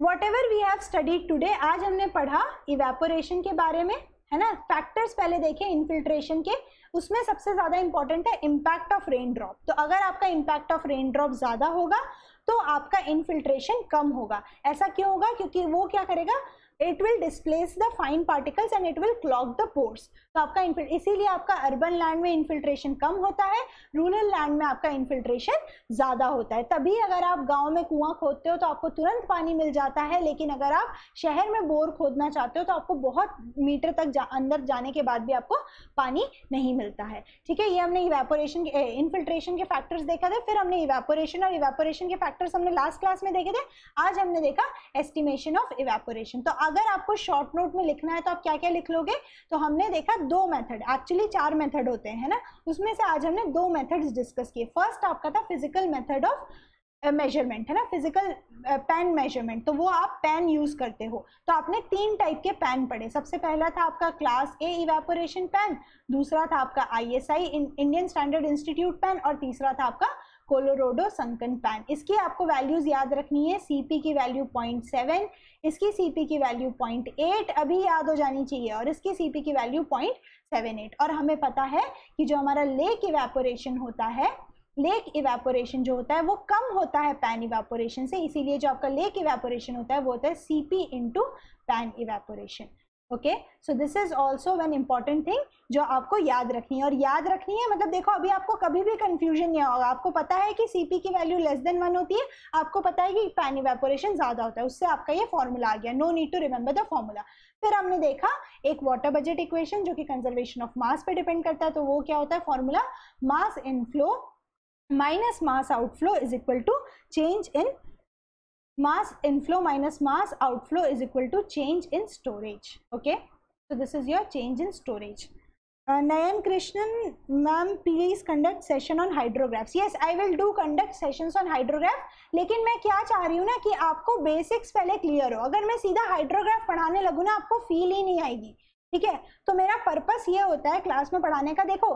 whatever we have studied today आज हमने पढ़ा इवेपोरेशन के बारे में, है ना? फैक्टर्स पहले देखे इन्फिल्ट्रेशन के। उसमें सबसे ज़्यादा इंपॉर्टेंट है इम्पैक्ट ऑफ़ रेन ड्रॉप तो अगर आपका इम्पैक्ट ऑफ़ रेन ड्रॉप ज़्यादा होगा तो आपका इनफिल्ट्रेशन कम होगा। ऐसा क्यों होगा? क्योंकि वो क्या करेगा? It will displace the fine particles and it will clog the pores तो आपका इसीलिए आपका अर्बन लैंड में इन्फिल्ट्रेशन कम होता है रूरल लैंड में आपका इन्फिल्ट्रेशन ज़्यादा होता है। तभी अगर आप गाँव में कुआँ खोदते हो तो आपको तुरंत पानी मिल जाता है लेकिन अगर आप शहर में बोर खोदना चाहते हो तो आपको बहुत मीटर तक जा, अंदर जाने के बाद भी आपको पानी नहीं मिलता है। ठीक है ये हमने इवेपोरेशन इन्फिल्ट्रेशन के फैक्टर्स देखा थे फिर हमने इवेपोरेशन और इवेपोरेशन के फैक्टर्स हमने लास्ट क्लास में देखे थे आज हमने देखा एस्टिमेशन ऑफ़ इवेपोरेशन तो अगर आपको शॉर्ट नोट में लिखना है तो आप क्या क्या लिख लोगे? तो हमने देखा दो मेथड एक्चुअली चार मेथड होते हैं ना? उसमें से आज हमने दो मेथड्स डिस्कस किए। फ़र्स्ट आपका था फ़िज़िकल मेथड ऑफ़ मेज़रमेंट है ना? फ़िज़िकल पेन मेज़रमेंट तो वो आप पेन यूज़ करते हो। तो आपने तीन टाइप के पेन पढ़े। सबसे पहला था आपका क्लास ए इवेपोरेशन पेन दूसरा था आपका ISI Indian standard institute pan और तीसरा था आपका कोलोरोडो संकन पैन इसकी आपको वैल्यूज़ याद रखनी है सीपी की वैल्यू पॉइंट सेवन इसकी सीपी की वैल्यू पॉइंट एट अभी याद हो जानी चाहिए और इसकी सीपी की वैल्यू पॉइंट सेवन एट और हमें पता है कि जो हमारा लेक इवेपोरेशन होता है लेक इवेपोरेशन जो होता है, वो कम होता है पैन इवेपोरेशन से, इसीलिए जो आपका लेक इवेपोरेशन होता है, वो होता है CP into pan evaporation okay so this is also one important thing जो आपको याद रखनी है। और याद रखनी है मतलब देखो, अभी आपको कभी भी कंफ्यूजन नहीं होगा। आपको पता है कि सीपी की वैल्यू लेस देन वन होती है। आपको पता है कि पैन इवेपोरेशन ज़्यादा होता है। उससे आपका ये फॉर्मूला आ गया। No need to remember the formula फिर हमने देखा, एक वाटर बजट इक्वेशन जो कि कंजर्वेशन ऑफ़ मास पे डिपेंड करता है तो वो क्या होता है? Formula mass inflow minus mass outflow is equal to change in mass inflow minus mass outflow is equal to change in storage okay so this is your change in storage uh, Nayan Krishnan ma'am please conduct session on hydrographs yes I will do conduct sessions on hydrograph लेकिन मैं क्या चाह रही हूँ ना कि आपको basics पहले क्लियर हो अगर मैं सीधा हाइड्रोग्राफ पढ़ाने लगूँ ना आपको फील ही नहीं आएगी ठीक है तो मेरा पर्पस ये होता है क्लास में पढ़ाने का देखो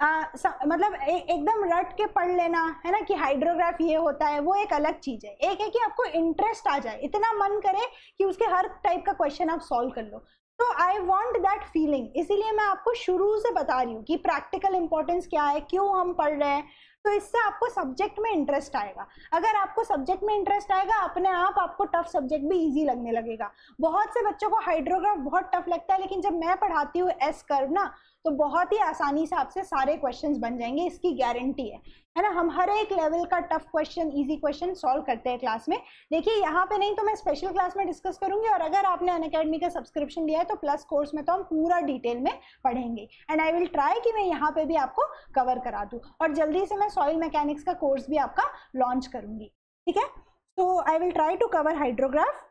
आ, स, मतलब ए, एकदम रट के पढ़ लेना है ना कि हाइड्रोग्राफ ये होता है वो एक अलग चीज़ है। एक है कि आपको इंटरेस्ट आ जाए इतना मन करे कि उसके हर टाइप का क्वेश्चन आप सॉल्व कर लो। तो आई वॉन्ट दैट फीलिंग इसीलिए मैं आपको शुरू से बता रही हूँ कि प्रैक्टिकल इंपॉर्टेंस क्या है क्यों हम पढ़ रहे हैं तो इससे आपको सब्जेक्ट में इंटरेस्ट आएगा। अगर आपको सब्जेक्ट में इंटरेस्ट आएगा अपने आप आपको टफ सब्जेक्ट भी इजी लगने लगेगा। बहुत से बच्चों को हाइड्रोग्राफ बहुत टफ लगता है लेकिन जब मैं पढ़ाती हूँ एस कर्व ना तो बहुत ही आसानी से आपसे सारे क्वेश्चंस बन जाएँगे, इसकी गारंटी है। है ना? हम हर एक लेवल का tough question easy question solve करते हैं क्लास में। देखिए, यहाँ पे नहीं तो मैं स्पेशल क्लास में डिस्कस करूँगी और अगर आपने अन अकेडमी का सब्सक्रिप्शन लिया है तो प्लस कोर्स में तो हम पूरा डिटेल में पढ़ेंगे। एंड आई विल ट्राई कि मैं यहाँ पे भी आपको कवर करा दूँ। और जल्दी से मैं सॉइल मैकेनिक्स का कोर्स भी आपका लॉन्च करूँगी। ठीक है? तो I will try to cover hydrograph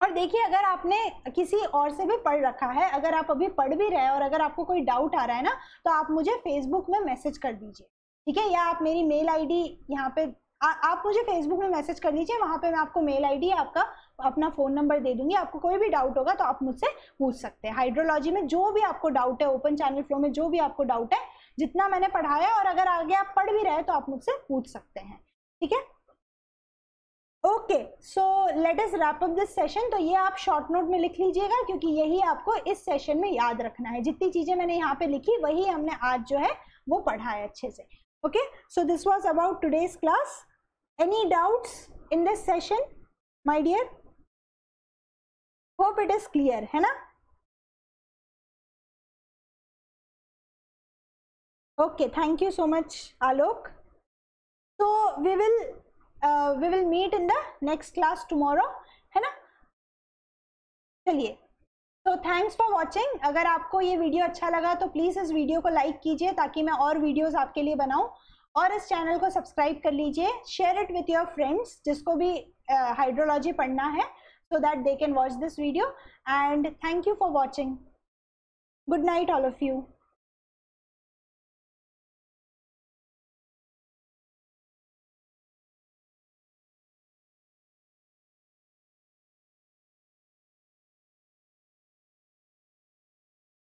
और देखिए अगर आपने किसी और से भी पढ़ रखा है अगर आप अभी पढ़ भी रहे हैं और अगर आपको कोई डाउट आ रहा है ना तो आप मुझे फेसबुक में मैसेज कर दीजिए। ठीक है? या आप मेरी मेल आईडी यहाँ पे आ, आप मुझे फेसबुक में मैसेज कर दीजिए वहाँ पे मैं आपको मेल आईडी आपका अपना फ़ोन नंबर दे दूँगी। आपको कोई भी डाउट होगा तो आप मुझसे पूछ सकते हैं। हाइड्रोलॉजी में जो भी आपको डाउट है ओपन चैनल फ्लो में जो भी आपको डाउट है जितना मैंने पढ़ाया और अगर आगे आप पढ़ भी रहे तो आप मुझसे पूछ सकते हैं। ठीक है? Okay so let's wrap up this session तो ये आप शॉर्ट नोट में लिख लीजिएगा, क्योंकि यही आपको इस सेशन में याद रखना है। जितनी चीज़ें मैंने यहाँ पे लिखी, वही हमने आज जो है, वो पढ़ा है अच्छे से। Okay so this was about today's class any doubts in this session my dear hope it is clear है ना? Okay thank you so much Alok. So we will we will meet in the next class tomorrow है ना? चलिए। तो thanks for watching अगर आपको ये video अच्छा लगा तो प्लीज़ इस वीडियो को लाइक कीजिए ताकि मैं और वीडियोस आपके लिए बनाऊँ। और इस चैनल को सब्सक्राइब कर लीजिए। Share it with your friends जिसको भी हाइड्रोलॉजी uh, पढ़ना है so that they can watch this video and thank you for watching good night all of you